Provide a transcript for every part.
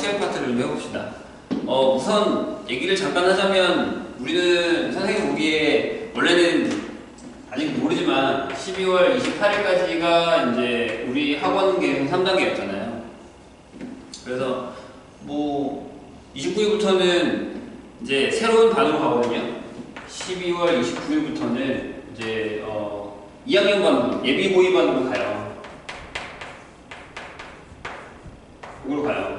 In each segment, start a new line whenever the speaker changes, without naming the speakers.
수열 파트를 좀 해봅시다. 어, 우선 얘기를 잠깐 하자면 우리는 선생님 보기에 원래는 아직 모르지만 12월 28일까지가 이제 우리 학원 계획 3단계였잖아요. 그래서 뭐 29일부터는 이제 새로운 반으로 가거든요. 12월 29일부터는 이제 어 2학년 반으로 예비 고위 반으로 가요. 그걸로 가요.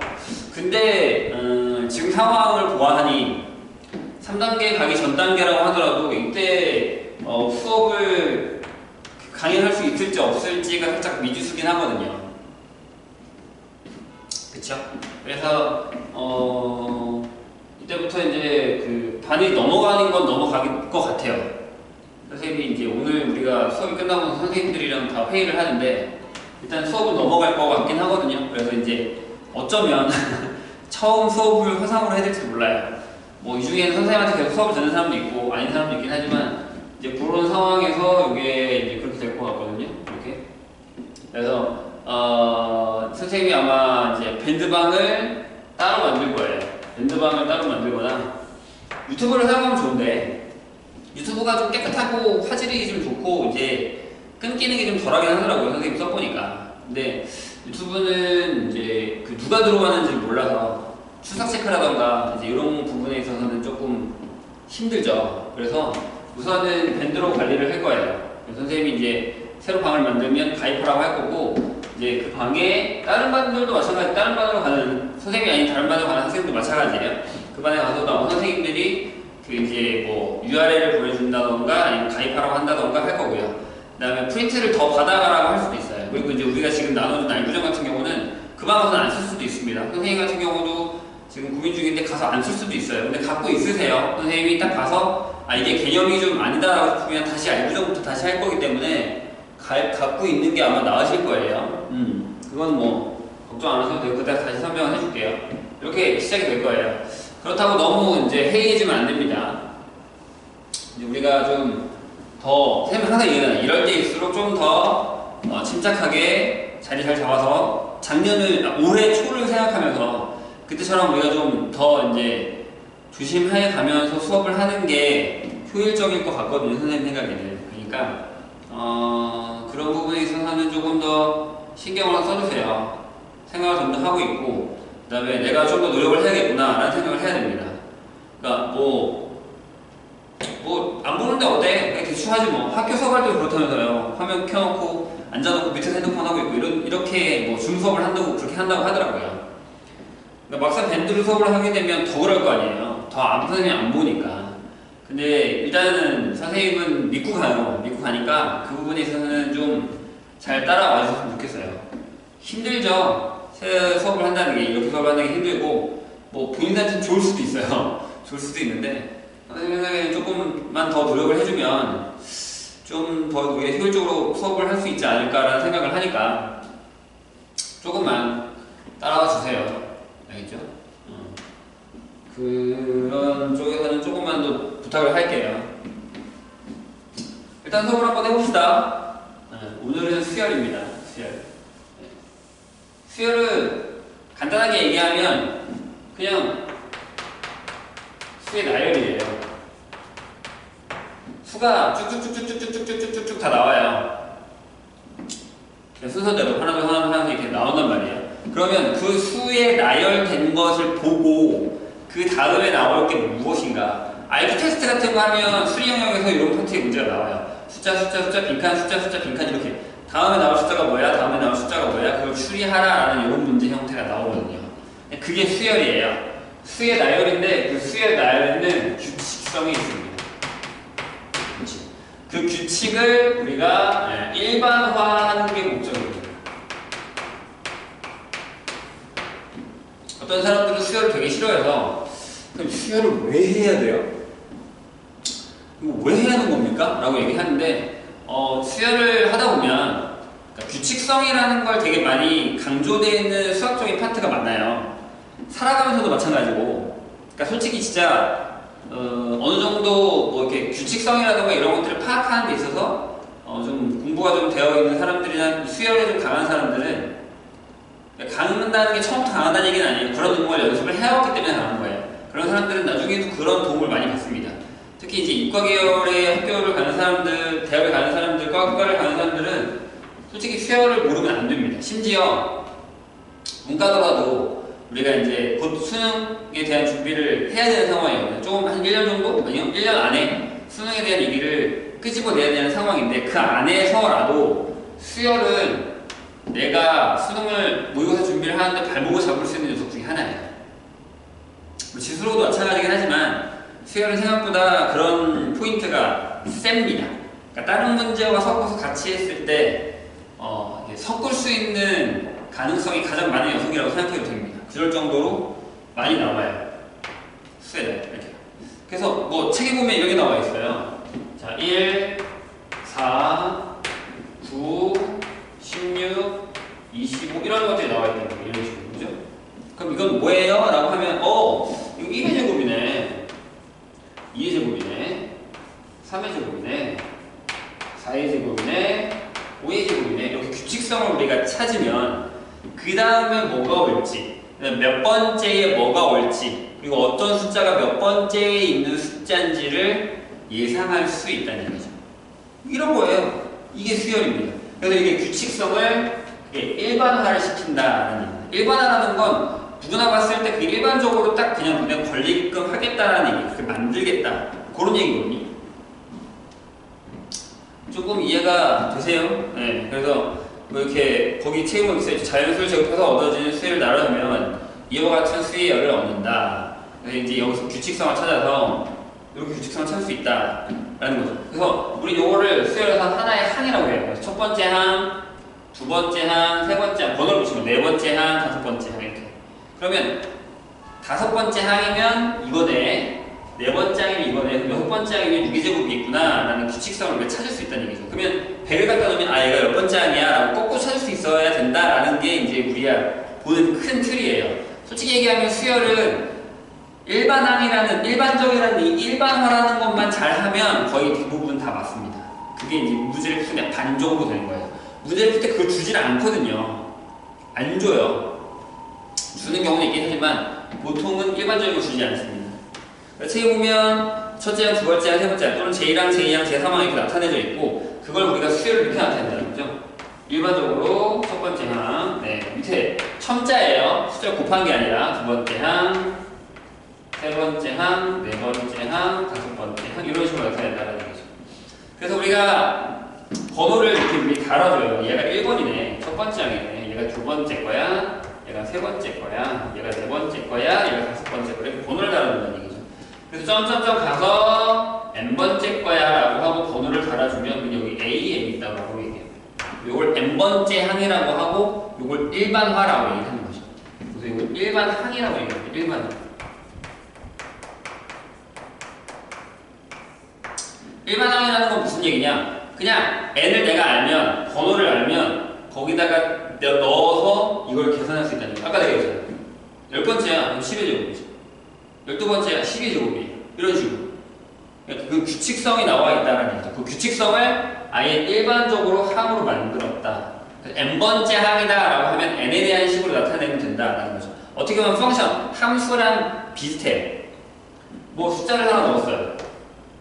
근데 음, 지금 상황을 보아하니 3단계 가기 전 단계라고 하더라도 이때 어, 수업을 강의할 수 있을지 없을지가 살짝 미지수긴 하거든요. 그쵸? 그래서 어, 이때부터 이제 그 반이 넘어가는 건 넘어갈 것 같아요. 선생님이 이제 오늘 우리가 수업이 끝나고 선생님들이랑 다 회의를 하는데 일단 수업은 넘어갈 것 같긴 하거든요. 그래서 이제 어쩌면 처음 수업을 화상으로 해야 될지 몰라요. 뭐 이 중에는 선생님한테 계속 수업을 듣는 사람도 있고 아닌 사람도 있긴 하지만 이제 그런 상황에서 이게 이제 그렇게 될 것 같거든요. 이렇게. 그래서 어, 선생님이 아마 이제 밴드방을 따로 만들 거예요. 밴드방을 따로 만들거나 유튜브를 사용하면 좋은데 유튜브가 좀 깨끗하고 화질이 좀 좋고 이제 끊기는 게 좀 덜하긴 하더라고요. 선생님 써보니까. 근데 유튜브는 이제 그 누가 들어가는지 몰라서 출석 체크라던가 이제 이런 부분에 있어서는 조금 힘들죠. 그래서 우선은 밴드로 관리를 할 거예요. 선생님이 이제 새로 방을 만들면 가입하라고 할 거고 이제 그 방에 다른 반들도 마찬가지 다른 반으로 가는 선생님이 아닌 다른 반으로 가는 학생도 마찬가지예요. 그 반에 가서 나온 선생님들이 그 이제 뭐 URL을 보내준다던가 아니면 가입하라고 한다던가 할 거고요. 그 다음에 프린트를 더 받아가라고 할 수도 있어요. 그리고 이제 우리가 지금 나눠준 날구정 같은 경우는 그 방에서는 안쓸 수도 있습니다. 선생님 같은 경우도 지금 고민 중인데 가서 안 쓸 수도 있어요. 근데 갖고 있으세요. 선생님이 딱 가서 아 이게 개념이 좀 아니다라고 싶으면 다시 알구정부터 다시 할 거기 때문에 가, 갖고 있는 게 아마 나으실 거예요. 음, 그건 뭐 걱정 안 하셔도 되고 그때 다시 설명을 해줄게요. 이렇게 시작이 될 거예요. 그렇다고 너무 이제 해이해지면 안 됩니다. 이제 우리가 좀 더, 선생님 항상 얘기하잖아요. 이럴 때일수록 좀 더 어, 침착하게 자리 잘 잡아서 작년을, 아, 올해 초를 생각하면서 그때처럼 우리가 좀 더 이제 조심해 가면서 수업을 하는 게 효율적일 것 같거든요. 선생님 생각에는. 그러니까, 어, 그런 부분에 있어서는 조금 더 신경을 써주세요. 생각을 좀더 하고 있고, 그 다음에 내가 좀 더 노력을 해야겠구나, 라는 생각을 해야 됩니다. 그러니까 뭐, 뭐, 안 보는데 어때? 그냥 대충 하지 뭐. 학교 수업할 때도 그렇다면서요. 화면 켜놓고, 앉아놓고 밑에서 핸드폰 하고 있고, 이런, 이렇게 뭐, 줌 수업을 한다고, 그렇게 한다고 하더라고요. 그러니까 막상 밴드로 수업을 하게 되면 더 그럴 거 아니에요. 더 안, 선생님이 안 보니까. 근데 일단은 선생님은 믿고 가요. 믿고 가니까 그 부분에 있어서는 좀 잘 따라와 주셨으면 좋겠어요. 힘들죠? 새 수업을 한다는 게, 이렇게 수업을 하는 게 힘들고, 뭐 본인한테는 좋을 수도 있어요. 좋을 수도 있는데, 선생님 조금만 더 노력을 해주면 좀 더 우리가 효율적으로 수업을 할 수 있지 않을까라는 생각을 하니까 조금만 따라와 주세요. 알겠죠? 음. 그런 쪽에서는 조금만 더 부탁을 할게요. 일단 수업을 한번 해봅시다. 네, 오늘은 수열입니다. 수열. 네. 수열은 간단하게 얘기하면 그냥 수의 나열이에요. 수가 쭉쭉쭉쭉쭉쭉 다 나와요. 순서대로 하나씩 하나씩 하나씩 이렇게 나온단 말이에요. 그러면 그 수에 나열된 것을 보고 그 다음에 나올 게 무엇인가? IQ 테스트 같은 거 하면 수리 영역에서 이런 파트의 문제가 나와요. 숫자, 숫자, 숫자, 빈칸, 숫자, 숫자, 빈칸 이렇게 다음에 나올 숫자가 뭐야? 다음에 나올 숫자가 뭐야? 그걸 추리하라라는 이런 문제 형태가 나오거든요. 그게 수열이에요. 수의 나열인데 그 수의 나열에는 규칙성이 있습니다. 그 규칙을 우리가 일반화하는 게 목적입니다. 어떤 사람들은 수혈을 되게 싫어해서 그럼 수혈을 왜 해야 돼요? 이거 왜 해야 하는 겁니까? 라고 얘기하는데 어, 수혈을 하다 보면 그러니까 규칙성이라는 걸 되게 많이 강조되어 있는 수학적인 파트가 많아요. 살아가면서도 마찬가지고 그러니까 솔직히 진짜 어, 느 정도 뭐 이렇게 규칙성이라든가 이런 것들을 파악하는 데 있어서 어, 좀 공부가 좀 되어 있는 사람들이나 수혈에 좀 강한 사람들은 강한다는 게 처음부터 강하다는 얘기는 아니에요. 그런 운동을 연습을 해왔기 때문에 강한 거예요. 그런 사람들은 나중에도 그런 도움을 많이 받습니다. 특히 이제 이과 계열의 학교를 가는 사람들, 대학을 가는 사람들, 과 학과를 가는 사람들은 솔직히 수혈을 모르면 안 됩니다. 심지어 문과더라도 우리가 이제 곧 수능에 대한 준비를 해야 되는 상황이거든요. 조금 한 1년 정도? 아니요, 1년 안에 수능에 대한 얘기를 끄집어내야 되는 상황인데 그 안에서라도 수혈은 내가 수능을 모의고사 준비를 하는데 발목을 잡을 수 있는 요소 중에 하나예요. 뭐 지수로도 마찬가지긴 하지만 수혈은 생각보다 그런 포인트가 셉니다. 그러니까 다른 문제와 섞어서 같이 했을 때 어, 섞을 수 있는 가능성이 가장 많은 여성이라고 생각해도 됩니다. 그럴 정도로 많이 나와요. 수혜다 이렇게. 그래서 뭐 책에 보면 이렇게 나와 있어요. 자, 1, 4, 9, 16, 25 이런 것들이 나와 거예요. 이런 식으로 그죠? 그럼 이건 뭐예요? 라고 하면 어 이거 1의 제곱이네 2의 제곱이네 3의 제곱이네 4의 제곱이네 5의 제곱이네 이렇게 규칙성을 우리가 찾으면 그 다음에 뭐가 올지 몇 번째에 뭐가 올지? 그리고 어떤 숫자가 몇 번째에 있는 숫자인지를 예상할 수 있다는 얘기죠. 이런 거예요. 이게 수열입니다. 그래서 이게 규칙성을 일반화를 시킨다는 얘기예요 일반화라는 건 누구나 봤을 때그 일반적으로 딱 그냥 눈에 걸리게끔 하겠다라는 얘기, 그렇게 만들겠다. 그런 얘기거든요. 조금 이해가 되세요? 네, 그래서 뭐 이렇게 거기 책임을 있어요. 자연수를 제곱해서 얻어지는 수위를 나누면 이와 같은 수위열을 얻는다. 그래서 이제 여기서 규칙성을 찾아서 이렇게 규칙성을 찾을 수 있다라는 거죠. 그래서 우리 요거를 수열에서 하나의 항이라고 해요. 첫 번째 항, 두 번째 항, 세 번째 항, 번호를 붙이면 네 번째 항, 다섯 번째 항 이렇게. 그러면 다섯 번째 항이면 이거네, 네 번째 항이면 이거네, 여섯 번째 항이면 6의 제곱이 있구나 라는 규칙성을 우리가 찾을 수 있다는 얘기죠. 그러면 100을 갖다 놓으면 아 얘가 몇 번째 항이야 라고 거꾸로 찾을 수 있어야 된다라는 게 이제 우리가 보는 큰 틀이에요. 솔직히 얘기하면 수열은 일반 항이라는 일반적이라는 이 일반화라는 것만 잘하면 거의 대부분 다 맞습니다. 그게 이제 문제를 풀면 반 정도 되는 거예요. 문제를 풀 때 그걸 주질 않거든요. 안 줘요. 주는 경우는 있긴 하지만 보통은 일반적으로 주지 않습니다. 책에 보면 첫째 항, 두 번째 항, 세 번째 항 또는 제1항, 제2항, 제3항 이렇게 나타내져 있고 그걸 우리가 수열을 이렇게 나타낸다는 거죠. 일반적으로 첫 번째 항, 네, 밑에 첨자예요. 숫자 곱한 게 아니라 두 번째 항, 세 번째 항, 네 번째 항, 다섯 번째 항 이런 식으로 나타낸다는 거죠. 그래서 우리가 번호를 이렇게 우리 달아줘요. 얘가 1번이네. 첫 번째 항이네. 얘가 두 번째 거야. 얘가 세 번째 거야. 얘가 네 번째 거야. 얘가 다섯 번째 거야. 번호를 달아준다는 얘기죠. 그래서 점점점 가서 n번째 거야 라고 하고 번호를 달아주면 여기 A, M 있다고 하고 얘기해요. 요걸 n번째 항이라고 하고 요걸 일반화라고 얘기하는 거죠. 그래서 이걸 일반항이라고 얘기합니다. 일반항. 일반항이라는 건 무슨 얘기냐? 그냥 n을 내가 알면 번호를 알면 거기다가 넣어서 이걸 계산할 수 있다는 거예요. 아까 내가 얘기했잖아요. 열 번째야 10의 제곱이지. 열두 번째야 12의 제곱이 이런 식으로. 그러니까 그 규칙성이 나와 있다는 얘기죠. 그 규칙성을 아예 일반적으로 항으로 만들었다. n번째 항이다 라고 하면 n에 대한 식으로 나타내면 된다라는 거죠. 어떻게 보면 펑션, 함수랑 비슷해요. 뭐 숫자를 하나 넣었어요.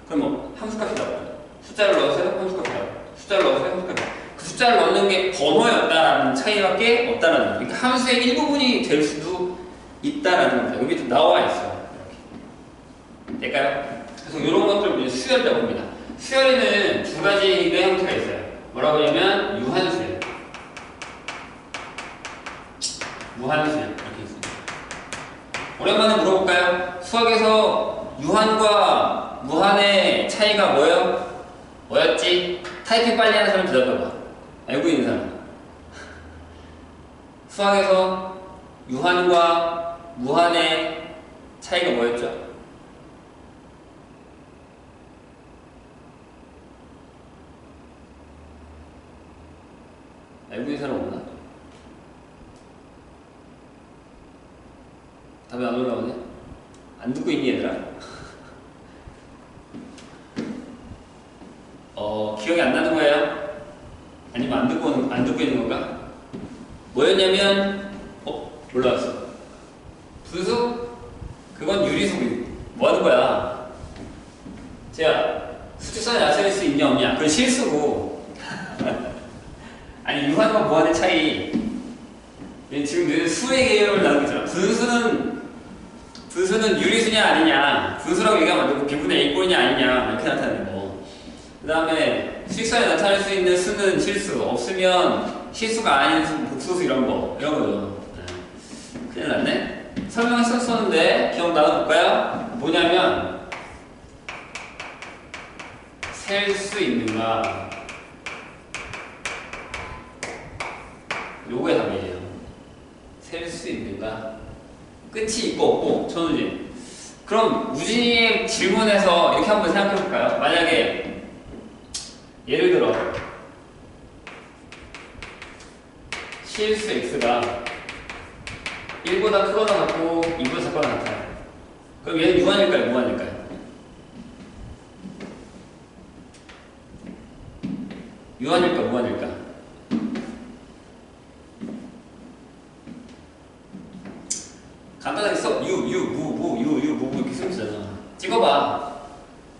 그럼 뭐 함수값이 나와요. 숫자를 넣었어요? 함수값이 나와요. 숫자를 넣었어요? 함수값이 나와요. 그 숫자를 넣는 게 번호였다라는 차이밖에 없다라는 거죠. 그러니까 함수의 일부분이 될 수도 있다라는 겁니다. 여기 좀 나와 있어요. 될까요? 그래서 이런 것들을 우리 수열이라고 합니다. 수열에는 두 가지의 형태가 있어요. 뭐라고 하냐면 유한수열. 무한수열. 이렇게 있습니다. 오랜만에 물어볼까요? 수학에서 유한과 무한의 차이가 뭐예요? 뭐였지? 타이핑 빨리 하는 사람 대답해봐. 알고 있는 사람. 수학에서 유한과 무한의 차이가 뭐였죠? 알고 있는 사람 없나? 답이 안 올라오네? 안 듣고 있니 얘들아? 어, 기억이 안 나는 거예요? 아니면 안 듣고, 안 듣고 있는 건가? 뭐였냐면, 어, 몰랐어. 분수? 그건 유리수고 뭐 하는 거야? 제가 수직선에 나타낼 수 있냐 없냐? 그건 실수고. 아니 유한과 무한의 차이. 얘 지금 늘 수의 개념을 있잖아. 분수는 분수는 유리수냐 아니냐. 분수라고 얘기하면 안 되고 비분의 A꼴이냐 아니냐 이렇게 나타내는 거. 그 다음에 수직선에 나타낼 수 있는 수는 실수. 없으면 실수가 아닌 수, 복수수 이런 거 이런 거죠. 네. 큰일 났네. 설명했었었는데 기억 나눠볼까요? 뭐냐면 셀 수 있는가 요게 답이에요. 셀 수 있는가 끝이 있고 없고 전우진 그럼 우진이의 질문에서 이렇게 한번 생각해 볼까요? 만약에 예를 들어 실수 x가 1보다 크거나 같고 2보다 작거나 같아요. 그럼 얘는 유한일까요? 무한일까요? 유한일까? 무한일까? 간단하게 써. 유, 유, 무, 무, 유, 유, 무, 무 이렇게 쓰면 되잖아. 찍어봐.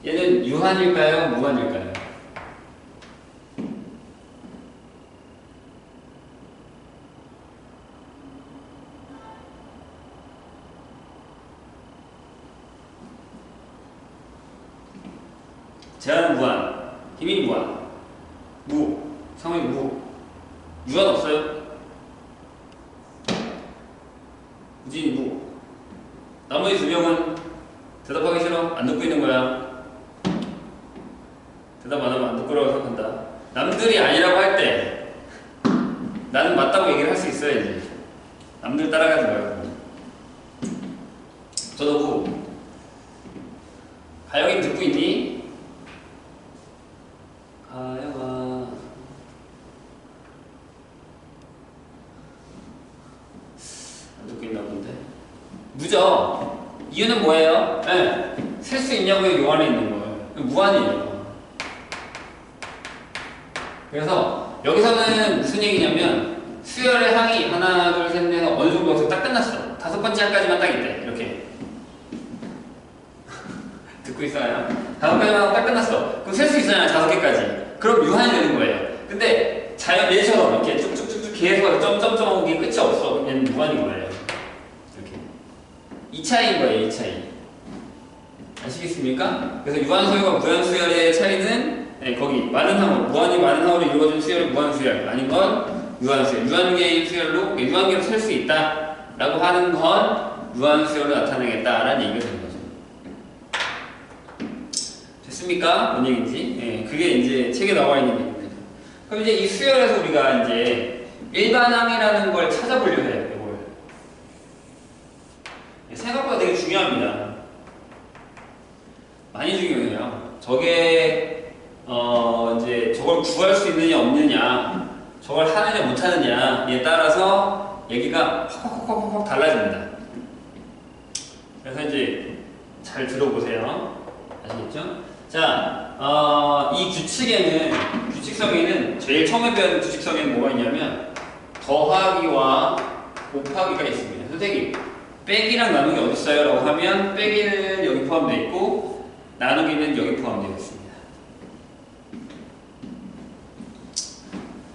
얘는 유한일까요? 무한일까요? 제한은 무한, 희민이 무한, 무, 상황이 무, 유한 없어요? 우진이 무. 나머지 두 명은 대답하기 싫어? 안 듣고 있는 거야. 대답 안 하면 안 듣고 라고 생각한다. 남들이 아니라고 할 때 나는 맞다고 얘기를 할 수 있어야지. 남들 따라가지 말고. 저도 무. 가영이 듣고 있니? 가영아. 안 듣고 있나 본데. 무죠. 이유는 뭐예요? 네. 셀수 있냐고요? 요 안에 있는 거예요. 무한이에요. 그래서 여기서는 무슨 얘기냐면 수열의 항이 하나, 둘, 셋, 넷 어느 정도 여기서 딱 끝났어. 다섯 번째 항까지만 딱 있대. 이렇게. 듣고 있어요? 다섯 개만 딱 끝났어. 그럼 셀 수 있잖아요. 다섯 개까지. 그럼 유한이 되는 거예요. 근데 자연 얘처럼 이렇게 쭉쭉쭉쭉 계속 점점점 하고 이게 끝이 없어. 그럼 얘는 무한인 거예요. 이렇게. 이 차이인 거예요. 이 차이. 아시겠습니까? 그래서 유한수열과 무한수열의 차이는 네, 거기 많은 항으로 무한이 많은 항으로 이루어진 수열은 무한수열 아닌 건 유한수열 유한계의 수열로 유한계로 셀수 있다 라고 하는 건 유한수열로 나타내겠다라는 얘기가 되는 거죠. 됐습니까? 뭔 얘기인지? 예, 그게 이제 책에 나와 있는 얘기입니다. 그럼 이제 이 수열에서 우리가 이제 일반항이라는 걸 찾아보려 해요. 생각보다 되게 중요합니다. 많이 중요해요. 저게 어 이제 저걸 구할 수 있느냐 없느냐, 저걸 하느냐 못하느냐에 따라서 얘기가 확확확확 달라집니다. 그래서 이제 잘 들어보세요. 아시겠죠? 자, 어, 이 규칙에는 규칙성에는 제일 처음에 배운 규칙성에는 뭐가 있냐면 더하기와 곱하기가 있습니다. 선생님, 빼기랑 나누기 어디 있어요? 라고 하면 빼기는 여기 포함되어 있고 나누기는 여기 포함되어 있습니다.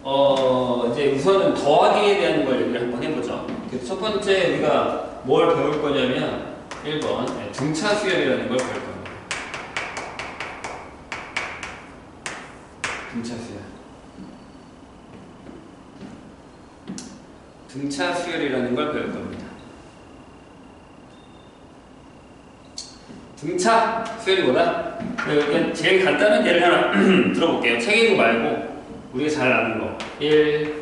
어, 이제 우선은 더하기에 대한 걸 얘기를 한번 해보죠. 첫 번째 우리가 뭘 배울 거냐면 1번 등차 수열이라는 걸 배울 겁니다. 등차 수열. 등차 수열이라는 걸 배울 겁니다. 등차 수열이보다 그냥 제일 간단한 예를 하나 들어볼게요. 책 읽고 말고 우리가 잘 아는 거. 1,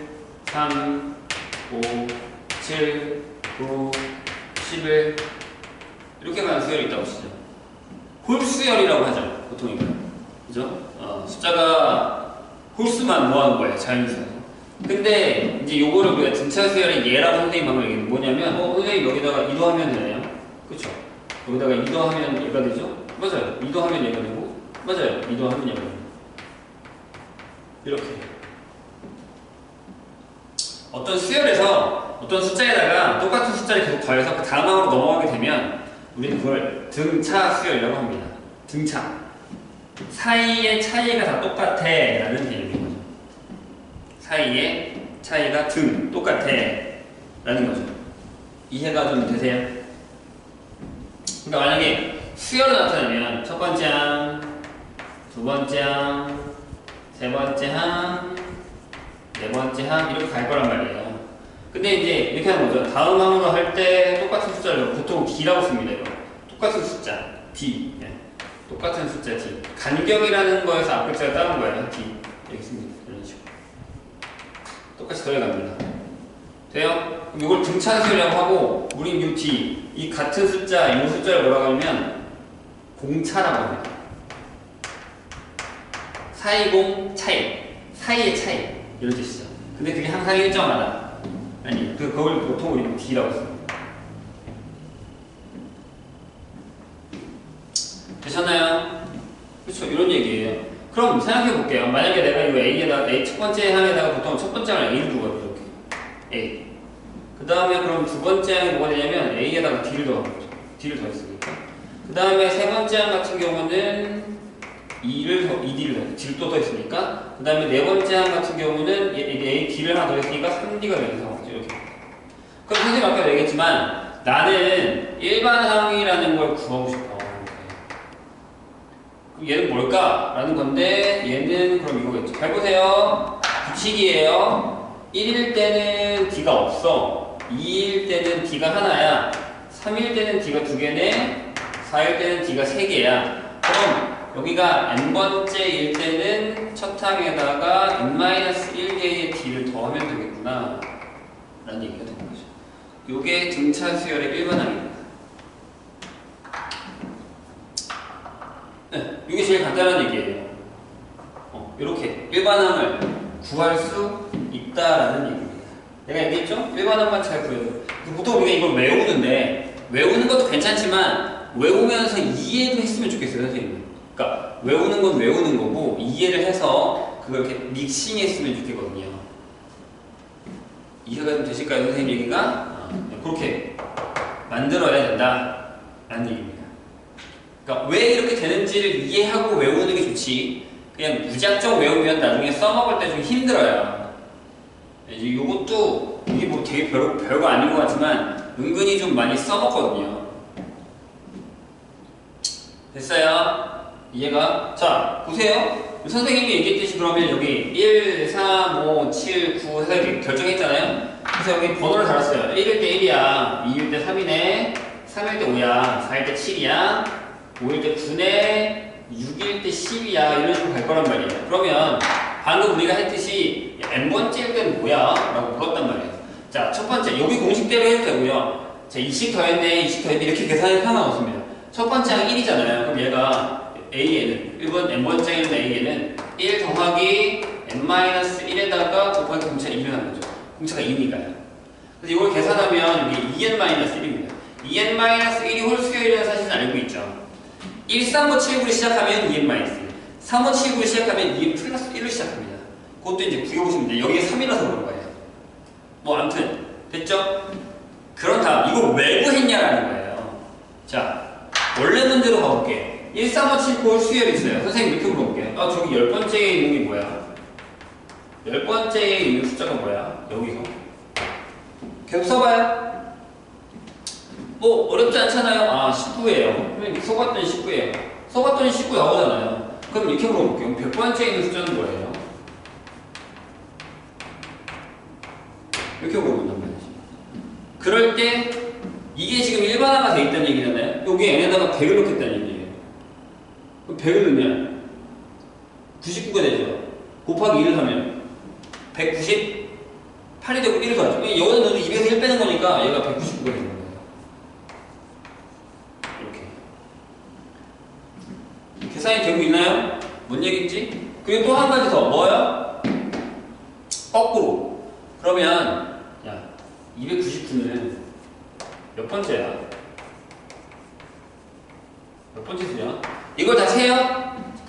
3, 5, 7, 9, 11 이렇게 많은 수열이 있다고 치죠. 홀수열이라고 하죠. 보통 이거. 그죠? 어, 숫자가 홀수만 모아놓은 거예요. 자연수에서. 근데 이제 요거를 우리가 등차 수열의 예라고 선생님 방금 얘기는 뭐냐면 어, 선생님 여기다가 이도하면 되나요? 그쵸? 여기다가 이도하면 얘가 되죠? 맞아요. 이도하면 얘가 되고 맞아요. 이도하면 얘가 되고 이렇게 어떤 수열에서 어떤 숫자에다가 똑같은 숫자를 계속 더해서 그 다음 항으로 넘어가게 되면 우리는 그걸 등차 수열이라고 합니다. 등차. 사이의 차이가 다 똑같아 라는 개념인 거죠. 사이의 차이가 등 똑같아 라는 거죠. 이해가 좀 되세요? 그러니까 만약에 수열로 나타나면 첫 번째 항, 두 번째 항, 세 번째 항, 네 번째 항 이렇게 갈 거란 말이에요. 근데 이제 이렇게 하는 거죠. 다음 항으로 할 때 똑같은 숫자를 보통 D라고 씁니다. 이거. 똑같은 숫자 D. 예. 똑같은 숫자 D. 간격이라는 거에서 앞글자가 따른 거예요. D. 이렇게 씁니다. 이런 식으로. 똑같이 더해갑니다. 돼요? 이걸 등차수열이라고 하고 우린 이 D. 이 같은 숫자, 이 숫자를 뭐라고 하면 공차라고 합니다. 사이공 차이. 사이의 차이. 이런 뜻이죠. 근데 그게 항상 일정하다. 아니, 그, 그걸 보통 우리 D라고 씁니다. 되셨나요? 그렇죠. 이런 얘기예요. 그럼 생각해 볼게요. 만약에 내가 이 A에다 A 첫 번째 항에다가 보통 첫 번째 항을 A를 두거든요. 그 다음에 그럼 두 번째 항이 뭐가 되냐면 A에다가 D를 더하는 거죠. D를 더했으니까. 그 다음에 세 번째 항 같은 경우는 2를 더, 2D를 더, D를 또 더했으니까. 그 다음에 네 번째 항 같은 경우는 A, D를 하나 더했으니까 3D가 되는 상황이죠. 이렇게. 그럼 선생님 아까 얘기했지만 나는 일반 항이라는 걸 구하고 싶어. 그럼 얘는 뭘까? 라는 건데 얘는 그럼 이거겠죠. 잘 보세요. 규칙이에요. 1일 때는 D가 없어. 2일 때는 D가 하나야. 3일 때는 D가 두 개네. 4일 때는 D가 세 개야. 그럼 여기가 n번째 일 때는 첫 항에다가 n-1개의 D를 더하면 되겠구나. 라는 얘기가 되는 거죠. 요게 등차 수열의 일반항입니다. 네, 이게 제일 간단한 얘기예요. 어, 이렇게 일반항을 구할 수 있다라는 얘기입니다. 내가 얘기했죠? 일반항만 잘 구해도. 보통 우리가 이걸 외우는데 외우는 것도 괜찮지만 외우면서 이해도 했으면 좋겠어요, 선생님. 그러니까 외우는 건 외우는 거고 이해를 해서 그걸 이렇게 믹싱했으면 좋겠거든요. 이해가 좀 되실까요, 선생님 얘기가? 어, 그렇게 만들어야 된다 라는 얘기입니다. 그러니까 왜 이렇게 되는지를 이해하고 외우는 게 좋지. 그냥 무작정 외우면 나중에 써먹을 때 좀 힘들어요. 이제 이것도 이게 뭐 되게 별, 별거 아닌 것 같지만 은근히 좀 많이 써먹거든요. 됐어요? 이해가? 자, 보세요. 선생님이 얘기했듯이 그러면 여기 1, 3, 5, 7, 9 해서 이렇게 결정했잖아요. 그래서 여기 번호를 달았어요. 1일 때 1이야. 2일 때 3이네. 3일 때 5야. 4일 때 7이야. 5일 때 9네. 6일 때 10이야. 이런 식으로 갈 거란 말이에요. 그러면 방금 우리가 했듯이 n번째일 때는 뭐야? 라고 물었단 말이에요. 자, 첫 번째. 여기 공식대로 해도 되고요. 자, 2씩 더했네. 2씩 더했네. 이렇게 계산이 상관없습니다. 첫 번째 항 1이잖아요. 그럼 얘가 A에는 1번 n번째인 A에는 1 더하기 n-1에다가 곱하기 공차 2를 하는 거죠. 공차가 2니까요. 그래서 이걸 계산하면 여기 2n-1입니다. 2n-1이 홀수열이라는 사실은 알고 있죠. 1, 3, 5, 7, 9로 시작하면 2n-1. 3, 5, 7, 9로 시작하면 2n 플러스 1로 시작합니다. 그것도 이제 구해보시면 돼요. 여기에 3이라서 그런 거예요. 뭐 아무튼 됐죠? 그런 다음 이걸 왜 구했냐라는 거예요. 자, 원래 문제로 가볼게요. 1, 3, 5, 7, 9 수열이 있어요. 선생님 이렇게 물어볼게요. 아, 저기 열 번째에 있는 게 뭐야? 열 번째에 있는 숫자가 뭐야? 여기서. 계속 써봐요. 뭐, 어렵지 않잖아요. 아, 19예요. 써봤더니 19예요. 써봤더니 19 나오잖아요. 그럼 이렇게 물어볼게요. 100번째에 있는 숫자는 뭐예요? 이렇게 물어본단 말이지. 그럴 때, 이게 지금 일반화가 돼 있다는 얘기잖아요. 여기 n에다가 100을 넣겠다는 얘기예요. 그럼 100을 넣으면 99가 되죠. 곱하기 1을 하면 198이 되고 1을 더하죠. 여기다 넣어도 200에서 1 빼는 거니까 얘가 199가 되는 거예요. 이렇게. 계산이 되고 있나요? 뭔 얘기인지? 그리고 또 한 가지 더. 뭐야? 거꾸로. 그러면 야 299는 몇 번째야? 몇 번째 수냐? 이걸 다 세요?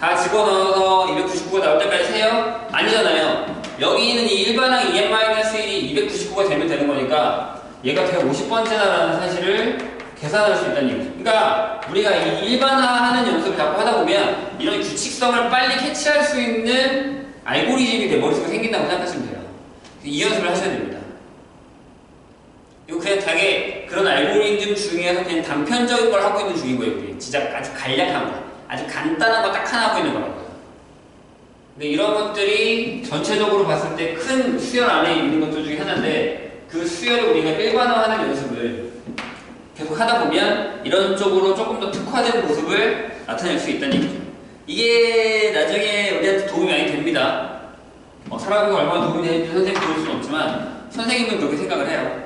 다 집어넣어서 299가 나올 때까지 세요? 아니잖아요. 여기 있는 이 일반항 2n-1이 299 199가 되면 되는 거니까 얘가 150번째다라는 사실을 계산할 수 있다는 얘기죠. 그러니까 우리가 이 일반화하는 연습을 자꾸 하다 보면 이런 규칙성을 빨리 캐치할 수 있는 알고리즘이 내 머릿속에 생긴다고 생각하시면 돼요. 이 연습을 하셔야 됩니다. 이거 그냥 되게 그런 알고리즘 중에서 그냥 단편적인 걸 하고 있는 중인 거예요. 우리. 진짜 아주 간략한 거, 아주 간단한 거 딱 하나 하고 있는 거라고요. 근데 이런 것들이 전체적으로 봤을 때 큰 수열 안에 있는 것들 중에 하나인데 그 수열을 우리가 일반화하는 연습을 계속 하다 보면 이런 쪽으로 조금 더 특화된 모습을 나타낼 수 있다는 얘기죠. 이게 나중에 우리한테 도움이 많이 됩니다. 어, 살아가고 얼마나 도움이 되는지 선생님 볼 수는 없지만 선생님은 그렇게 생각을 해요.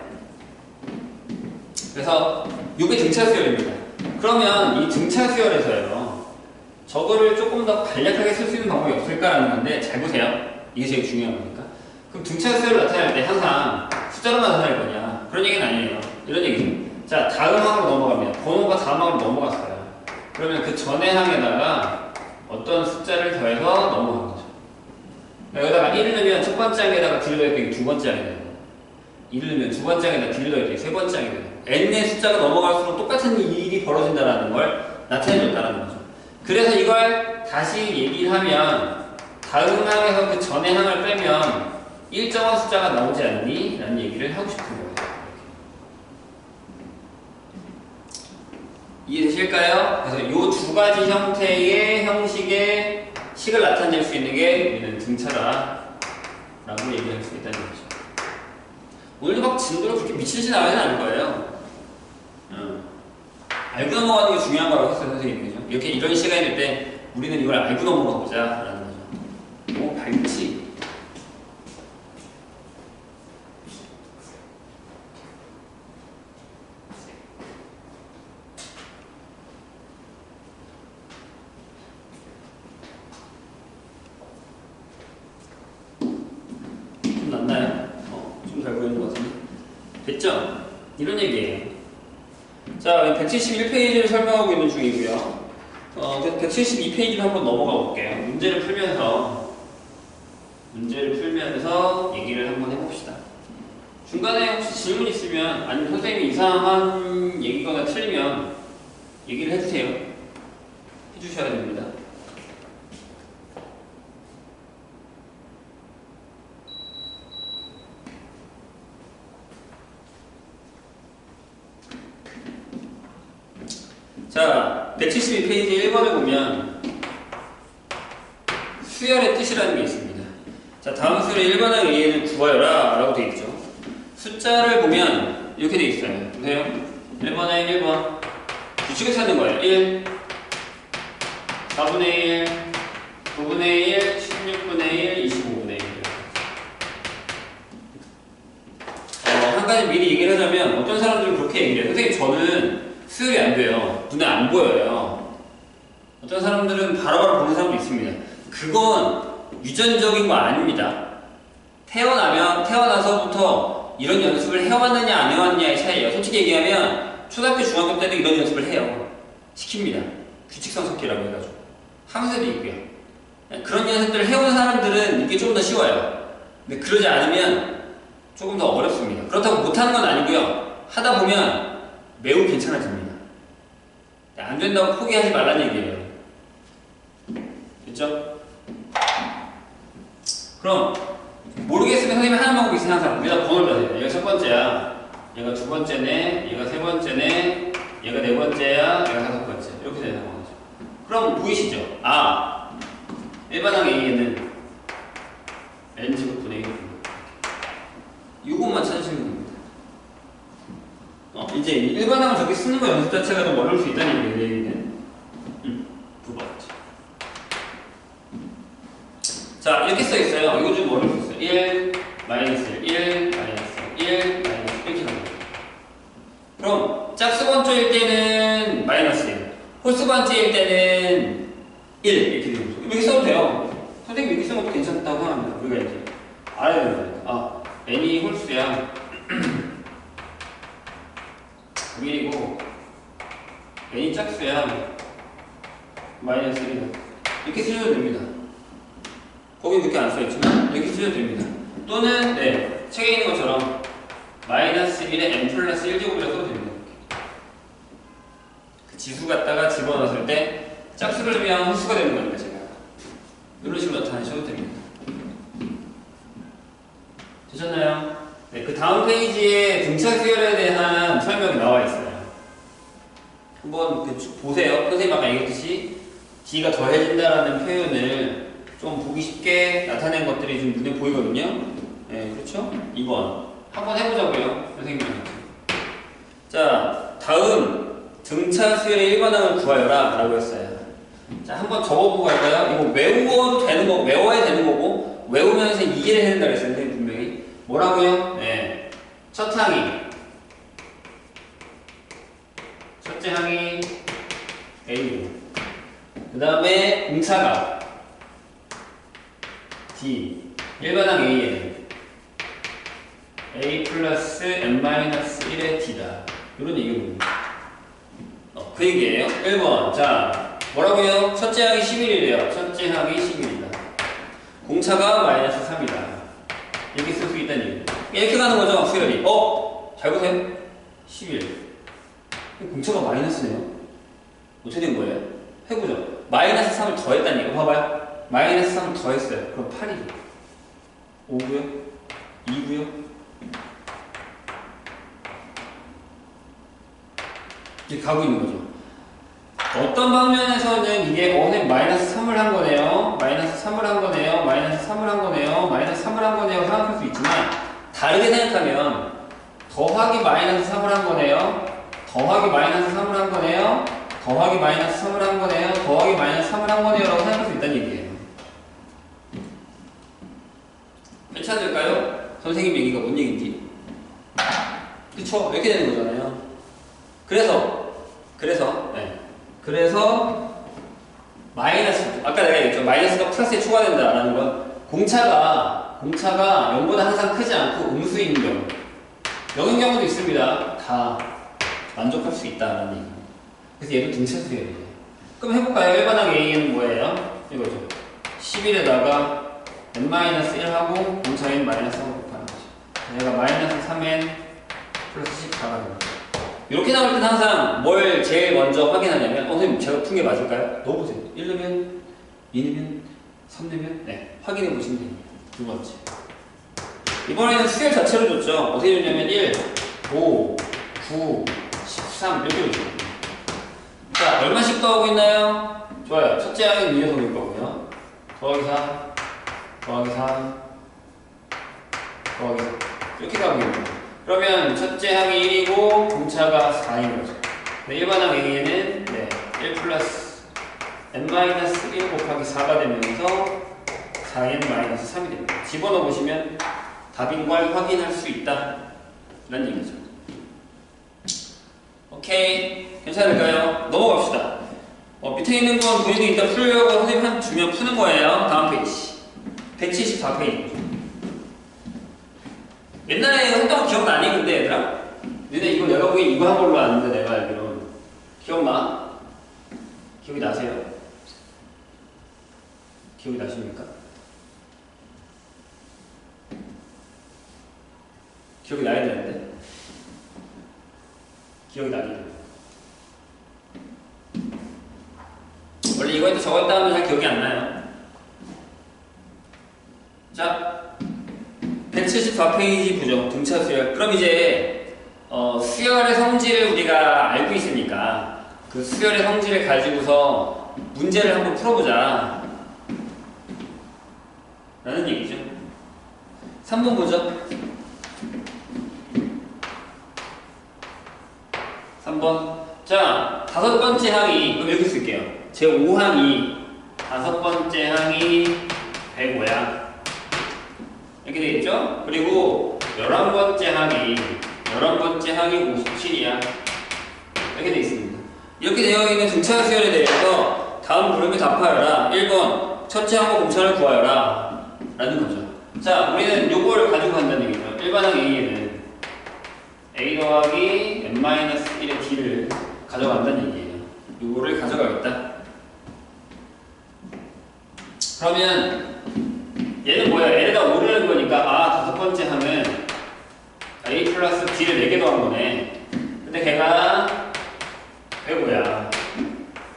그래서 이게 등차 수열입니다. 그러면 이 등차 수열에서요. 저거를 조금 더 간략하게 쓸 수 있는 방법이 없을까라는 건데 잘 보세요. 이게 제일 중요한 거니까. 그럼 등차 수열을 나타낼 때 항상 숫자로만 나타낼 거냐? 그런 얘기는 아니에요. 이런 얘기죠. 자, 다음 항으로 넘어가면 번호가 다음 항으로 넘어갔어요. 그러면 그 전의 항에다가 어떤 숫자를 더해서 넘어가는 거죠. 여기다가 1을 넣으면 첫 번째 항에다가 D를 넣을 때두 번째 항이 되고 2를 넣으면 두 번째 항에다가 D를 넣을 때세 번째 항이 되고 n의 숫자가 넘어갈수록 똑같은 일이 벌어진다는 걸 나타내줬다는 거죠. 그래서 이걸 다시 얘기를 하면 다음 항에서 그 전의 항을 빼면 일정한 숫자가 나오지 않니? 라는 얘기를 하고 싶은 거예요. 이해되실까요? 그래서 이 두 가지 형태의 형식의 식을 나타낼 수 있는 게 우리는 등차라 라고 얘기할 수 있다는 거죠. 오늘도 막 진도로 그렇게 미치진 하는 거예요. 어. 알고 넘어가는 게 중요한 거라고 했어요, 선생님이. 그죠? 이렇게 이런 시간일 때 우리는 이걸 알고 넘어가 보자. 라는 거죠. 오, 밝지? 좀 낫나요? 어, 좀 잘 보이는 것 같은데. 됐죠? 이런 얘기예요. 자, 171페이지를 설명하고 있는 중이고요. 어, 172페이지를 한번 넘어가 볼게요. 문제를 풀면서 문제를 풀면서 얘기를 한번 해봅시다. 중간에 혹시 질문 있으면 아니면 선생님이 이상한 얘기거나 틀리면 얘기를 해주세요. 해주셔야 됩니다. 자, 172페이지 1번을 보면 수열의 뜻이라는 게 있습니다. 자, 다음 수열의 1번의 의의는 구하여라 라고 되어 있죠. 숫자를 보면 이렇게 되어 있어요. 보세요. 1번에 1번. 규칙을 찾는 거예요. 1, 4분의 1, 9분의 1, 16분의 1, 25분의 1. 어, 한 가지 미리 얘기를 하자면 어떤 사람들은 그렇게 얘기해요. 선생님, 저는 수혈이 안 돼요. 눈에 안 보여요. 어떤 사람들은 바로바로 보는 사람도 있습니다. 그건 유전적인 거 아닙니다. 태어나면 태어나서부터 이런 연습을 해왔느냐 안 해왔느냐의 차이예요. 솔직히 얘기하면 초등학교 중학교 때도 이런 연습을 해요. 시킵니다. 규칙성 석기라고 해가지고 하면서도 있고요. 그런 연습들을 해온 사람들은 이게 좀더 쉬워요. 근데 그러지 않으면 조금 더 어렵습니다. 그렇다고 못하는 건 아니고요. 하다 보면 매우 괜찮아집니다. 안 된다고 포기하지 말라는 얘기예요. 됐죠? 그럼 모르겠으면 선생님이 하는 방법이 있으면 항상 여기다 번호를 넣어야 얘가 첫 번째야. 얘가 두 번째네. 얘가 세 번째네. 얘가 네 번째야. 얘가 다섯 번째. 이렇게 되는 거죠. 그럼 보이시죠? 아, 일반항 A에는 n제곱 분의 1. 이것만 찾으시면. 어, 이제 일반항을 저렇게 쓰는 거 연습 자체가 좀 어려울 수 있다는 얘기예요, 얘기는. 음, 두 번째. 자, 이렇게 써 있어요. 이거 좀 어려울 수 있어요. 1, 마이너스 1, 1, 마이너스 1, 마이너스 1 이렇게 나와요. 그럼 짝수번째일 때는 마이너스 1, 홀수번째일 때는 1 이렇게 되는 거죠. 이렇게 써도 돼요. 선생님 이렇게 쓰는 것도 괜찮다고 합니다. 우리가 이제 알아야 거니까. 아, n이 홀수야. 1이고 n이 짝수야. 마이너스 1이다. 이렇게 쓰셔도 됩니다. 거기 그렇게 안 써있지만 이렇게 쓰셔도 됩니다. 또는 네 책에 있는 것처럼 마이너스 1에 n 플러스 1제곱이라고 써도 됩니다. 그 지수 갖다가 집어넣었을 때 짝수를 위한 홀수가 되는 겁니다. 제가 식으로 나타내셔도 됩니다. 되셨나요? 네, 그 다음 페이지에 등차 수열에 대한 설명이 나와 있어요. 한번 그쭉 보세요. 선생님 아까 얘기했듯이 D가 더해진다라는 표현을 좀 보기 쉽게 나타낸 것들이 좀 눈에 보이거든요. 네, 그렇죠? 2번. 한번 해보자고요. 선생님한테. 자, 다음 등차 수열의 일반항을 구하여라 라고 했어요. 자, 한번 적어보고 갈까요? 이거 외워도 되는 거고, 외워야 되는 거고, 외우면서 이해를 해야 된다 그랬어요. 선생님 분명히. 뭐라고요? 네. 첫 항이. 첫째 항이 A. 그 다음에 공차가 D. 일반항 A에는 A 플러스 N-1의 D다. 이런 얘기입니다. 어, 그 얘기예요. 1번. 자, 뭐라고요? 첫째 항이 11이래요. 첫째 항이 11이다. 공차가 마이너스 3이다. 이렇게 쓸 수 있다는 얘기. 이렇게 가는 거죠, 수열이. 어? 잘 보세요. 11. 공차가 마이너스네요. 어떻게 된 거예요? 해보죠. 마이너스 3을 더했다는 얘기. 봐봐요. 마이너스 3을 더했어요. 그럼 8이죠. 5고요? 2고요? 이렇게 가고 있는 거죠. 어떤 방면에서는 이게 어느 마이너스 3을 한 거네요. 마이너스 3을 한 거네요. 마이너스 3을 한 거네요. 마이너스 3을 한 거네요. 생각할 수 있지만 다르게 생각하면 더하기 마이너스 3을 한 거네요. 더하기 마이너스 3을 한 거네요. 더하기 마이너스 3을 한 거네요. 더하기 마이너스 3을 한 거네요. 라고 생각할 수 있다는 얘기예요. 괜찮을까요? 선생님 얘기가 뭔 얘기인지. 그쵸? 이렇게 되는 거잖아요. 그래서, 그래서, 네. 그래서, 마이너스, 아까 내가 얘기했죠. 마이너스가 플러스에 추가된다라는 건, 공차가, 공차가 0보다 항상 크지 않고 음수인 경우. 0인 경우도 있습니다. 다 만족할 수 있다라는 얘기. 그래서 얘도 등차수열이에요. 그럼 해볼까요? 일반항 A는 뭐예요? 이거죠. 11에다가 n-1하고 공차인 마이너스 1 곱하는 거죠. 얘가 마이너스 3n 플러스 14가 됩니다. 이렇게 나올 때는 항상 뭘 제일 먼저 확인하냐면 어, 선생님 제가 푼 게 맞을까요? 넣어보세요. 1 넣으면 2 넣으면 3 넣으면 네 확인해 보시면 됩니다. 두 번째. 이번에는 수열 자체로 줬죠. 어떻게 줬냐면 1, 5, 9, 13 이렇게 줬죠. 자 얼마씩 더하고 있나요? 좋아요. 첫째 항은 이 녀석일 거고요. 더하기 4 더하기 3 더하기 4 이렇게 가고 있는 거예요. 그러면 첫째 항이 1이고 공차가 4인 거죠. 네, 일반 항 A에는 네, 1 플러스 n-1 곱하기 4가 되면서 4n 마이너스 3이 됩니다. 집어넣어 보시면 답인 걸 확인할 수 있다. 라는 얘기죠. 오케이. 괜찮을까요? 넘어갑시다. 어, 밑에 있는 건 본인도 일단 풀려고 선생님 한 주면 푸는 거예요. 다음 페이지. 174페이지. 옛날에 했던 거 기억나니? 근데 얘들아? 너네 이거 보기엔 이거 한 걸로 아는데 내가 알기로는. 기억나? 기억이 나세요? 기억이 나십니까? 기억이 나야 되는데. 기억이 나기. 원래 이거 했다 저거 했다 하면 잘 기억이 안 나요. 자, 174페이지 부정 등차 수열. 그럼 이제 어, 수열의 성질을 우리가 알고 있으니까 그 수열의 성질을 가지고서 문제를 한번 풀어보자. 라는 얘기죠. 3번 보죠. 3번. 자, 다섯 번째 항이, 그럼 이렇게 쓸게요. 제 5항이, 다섯 번째 항이 105야. 이렇게 돼 있죠? 그리고 열한 번째 항이, 열한 번째 항이 57이야. 이렇게 돼 있습니다. 이렇게 되어 있는 등차 수열에 대해서 다음 물음에 답하여라. 1번, 첫째 항과 공차를 구하여라. 라는 거죠. 자, 우리는 요걸 가지고 간다는 얘기죠. 일반항 A에는 a 더하기 n-1의 d를 가져간다는 얘기예요. 이거를 가져가겠다. 그러면 얘는 뭐야? 얘네가 오르는 거니까 아 다섯 번째 하면 A 플러스 D를 네개 더한 거네. 근데 걔가 배고야.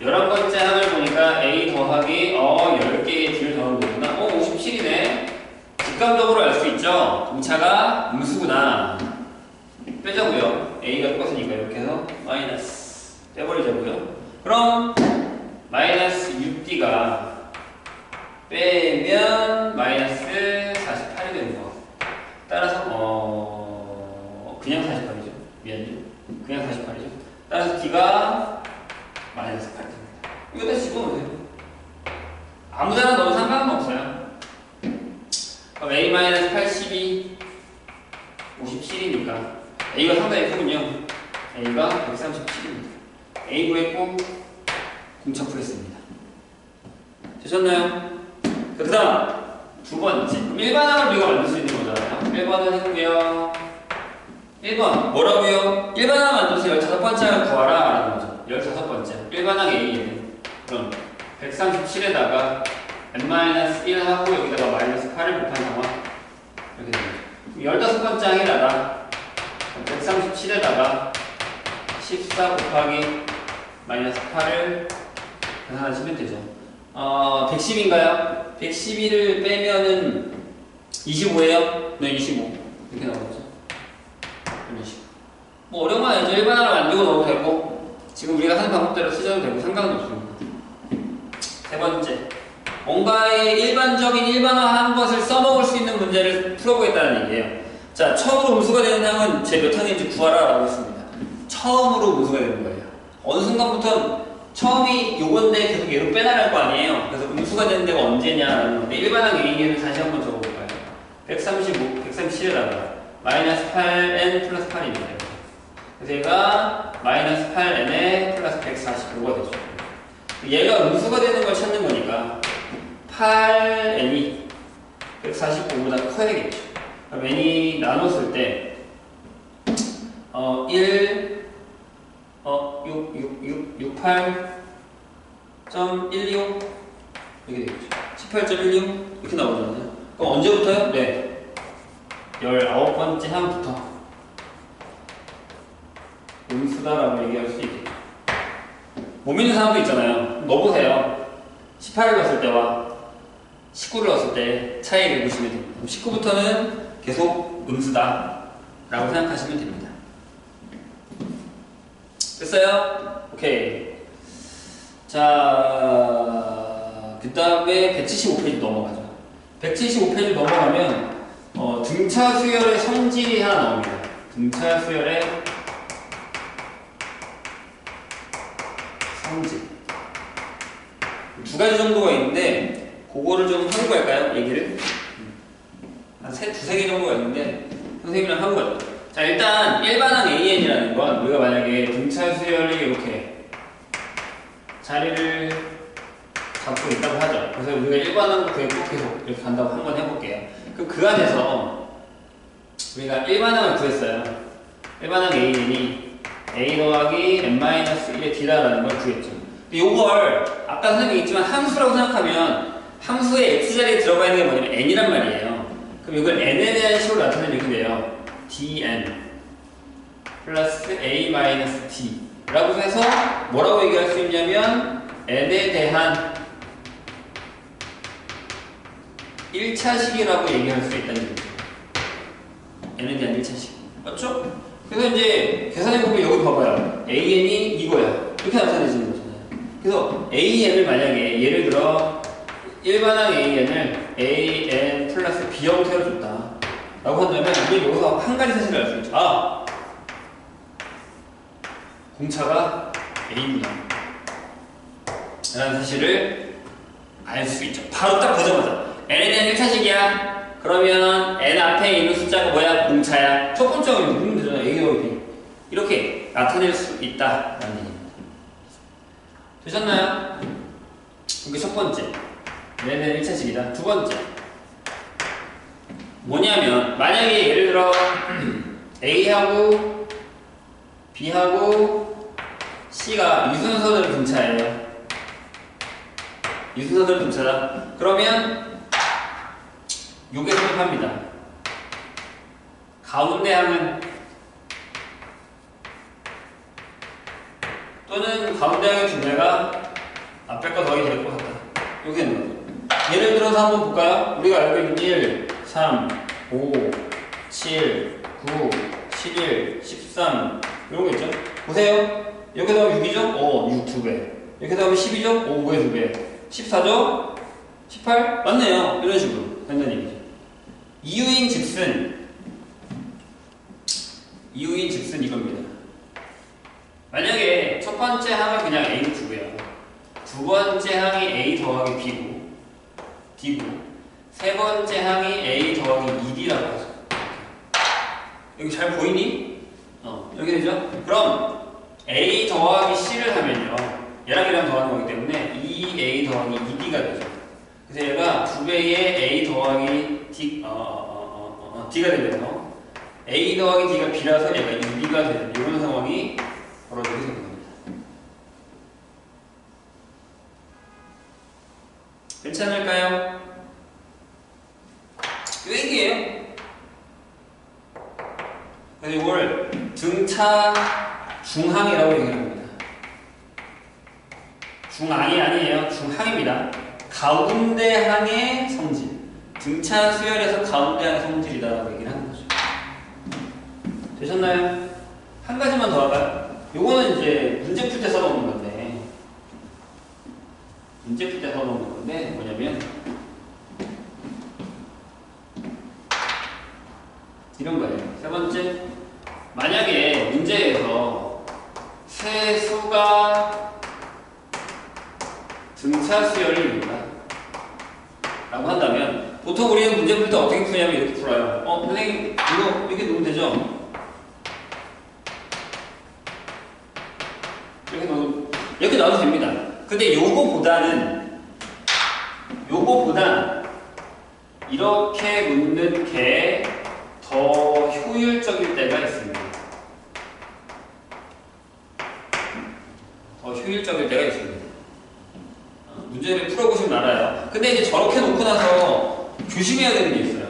열한 번째 항을 보니까 A 더하기 어 10개의 D를 더한 거구나. 어 57이네. 직감적으로 알 수 있죠? 공차가 음수구나. 빼자고요. A가 똑같으니까 이렇게 해서 마이너스 빼버리자고요. 그럼 마이너스 6D가 빼면 마이너스 48이 되는 거. 따라서 어 그냥 48이죠. 미안해요. 그냥 48이죠. 따라서 d가 마이너스 8 됩니다. 이거 다시 집어넣으세요. 아무데나 넣어도 상관은 없어요. 그럼 a-82 57이니까 a가 상당히 크군요. a가 137입니다. a 구했고 공차 풀했습니다. 되셨나요? 그 다음 두 번째 일반항을 우리가 만들 수 있는 거잖아요. 1번은 했고요. 1번 뭐라고요? 일반항 만들어서 15번째를 구하라 라는 거죠. 15번째 일반항 A는 그럼 137에다가 n-1 하고 여기다가 마이너스 8을 곱한 상황 이렇게 됩니다. 15번째 항에다가 137에다가 14 곱하기 마이너스 8을 계산하시면 되죠. 어, 110인가요? 112를 빼면은 25예요? 네, 25. 이렇게 나오죠. 이런 식으로. 뭐 어려운 건 아니죠. 일반화를 만들고 넣어도 되고, 지금 우리가 하는 방법대로 쓰셔도 되고 상관은 없습니다. 세 번째. 뭔가의 일반적인 일반화한 것을 써먹을 수 있는 문제를 풀어보겠다는 얘기예요. 자, 처음으로 음수가 되는 항은 제 몇 항인지 구하라 라고 했습니다. 처음으로 음수가 되는 거예요. 어느 순간부터 처음이 요건데 계속 얘로 빼나갈 거 아니에요. 그래서 음수가 되는 데가 언제냐라는 건데 일반항 A에는 다시 한번 적어볼까요? 135, 137에다가 마이너스 8n 플러스 8입니다. 그래서 얘가 마이너스 8n에 플러스 145가 되죠. 얘가 음수가 되는 걸 찾는 거니까 8n이 145보다 커야겠죠. 그럼 n이 나눴을 때 어, 1 어, 6, 6, 6, 68.125 이렇게 되겠죠. 18.125 이렇게 나오잖아요. 그럼 언제부터요? 네. 19번째 항부터 음수다라고 얘기할 수 있겠죠. 못 믿는 사람도 있잖아요. 넣어보세요. 18을 넣었을 때와 19를 넣었을 때 차이를 보시면 됩니다. 19부터는 계속 음수다 라고 생각하시면 됩니다. 됐어요? 오케이. 자, 그 다음에 175페이지 넘어가죠. 175페이지 넘어가면 어, 등차 수열의 성질이 하나 나옵니다. 등차 수열의 성질. 두 가지 정도가 있는데 그거를 좀 하고 갈까요? 얘기를? 한 세, 두세 개 정도가 있는데 선생님이랑 하고 가죠. 자 일단 일반항 AN이라는 건 우리가 만약에 등차 수열이 이렇게 자리를 잡고 있다고 하죠. 그래서 우리가 일반항 구에 꼭 계속 이렇게 간다고 한번 해볼게요. 그럼 그 안에서 우리가 일반항을 구했어요. 일반항 AN이 A 더하기 n-1의 d라는 걸 구했죠. 근데 이걸 아까 선생님이 있지만 함수라고 생각하면 함수의 x자리에 들어가 있는 게 뭐냐면 n이란 말이에요. 그럼 이걸 n에 대한 식으로 이렇게 돼요. Dn 플러스 a 마이너스 t 라고 해서 뭐라고 얘기할 수 있냐면 n에 대한 1차식이라고 얘기할 수 있다는 얘기죠. n에 대한 1차식. 맞죠? 그래서 이제 계산해보면 여기 봐봐요. an이 이거야. 이렇게 나타내지는 거잖아요. 그래서 an을 만약에 예를 들어 일반항 an을 an 플러스 b 형태로 줬다. 라고 한다면 우리 여기서 한 가지 사실을 알 수 있죠. 아! 공차가 A입니다. 라는 사실을 알 수 있죠. 바로 딱 보자마자 n에 대한 1차식이야. 그러면 n 앞에 있는 숫자가 뭐야? 공차야. 첫 번째가 누르면 되잖아. A 더하기 B. 이렇게 나타낼 수 있다 라는 얘기입니다. 되셨나요? 이게 첫 번째. 얘는 1차식이다. 두 번째. 뭐냐면 만약에 예를 들어 A하고 B하고 C가 유순서들 분차예요. 유순서들 분차다. 그러면 요게 성립합니다. 가운데 항은 또는 가운데 항의 중매가 앞에 거 더하기 될것 같다. 요게 있는 거죠. 예를 들어서 한번 볼까요? 우리가 알고 있는 1, 3, 5, 7, 9, 11, 13 이런 거 있죠? 보세요. 이렇게 나오면 6이죠? 어, 6 2배. 이렇게 나오면 10이죠? 오, 5의 2배. 14죠? 18? 맞네요. 이런 식으로 된다는 얘기죠. 이유인 즉슨 이유인 즉슨 이겁니다. 만약에 첫 번째 항은 그냥 A로 두고요. 두 번째 항이 A 더하기 B고 D고 세 번째 항이 A 더하기 2D라고 하죠. 여기 잘 보이니? 어, 이렇게 되죠? 그럼 A 더하기 C를 하면요. 얘랑 얘랑 더하는 거기 때문에 2A 더하기 2D가 되죠. 그래서 얘가 두 배의 A 더하기 D, 어, 어, 어, 어, 어, D가 되면서 A 더하기 D가 B라서 얘가 2D가 되는 이런 상황이 벌어지게 겁니다. 괜찮을까요? 이 얘기예요. 그래서 이걸 등차 중항이라고 얘기합니다. 중항이 아니에요. 중항입니다. 가운데 항의 성질. 등차 수열에서 가운데 항의 성질이다라고 얘기를 하는 거죠. 되셨나요? 한 가지만 더 할까요? 요거는 이제 문제 풀 때 써놓는 건데 문제 풀 때 써놓는 건데 뭐냐면 이런 거예요. 세 번째, 만약에 문제에서 세수가 등차 수열입니다. 라고 한다면 보통 우리는 문제 풀 때 어떻게 푸냐면 이렇게 풀어요. 어, 선생님 이거 이렇게 놓으면 되죠? 이렇게 넣어 이렇게 넣어도 됩니다. 근데 요거보다는 요거보다 이렇게 묻는 게 더 효율적일 때가 있습니다. 더 효율적일 때가 있습니다. 어, 문제를 풀어보시면 알아요. 근데 이제 저렇게 놓고 나서 조심해야 되는 게 있어요.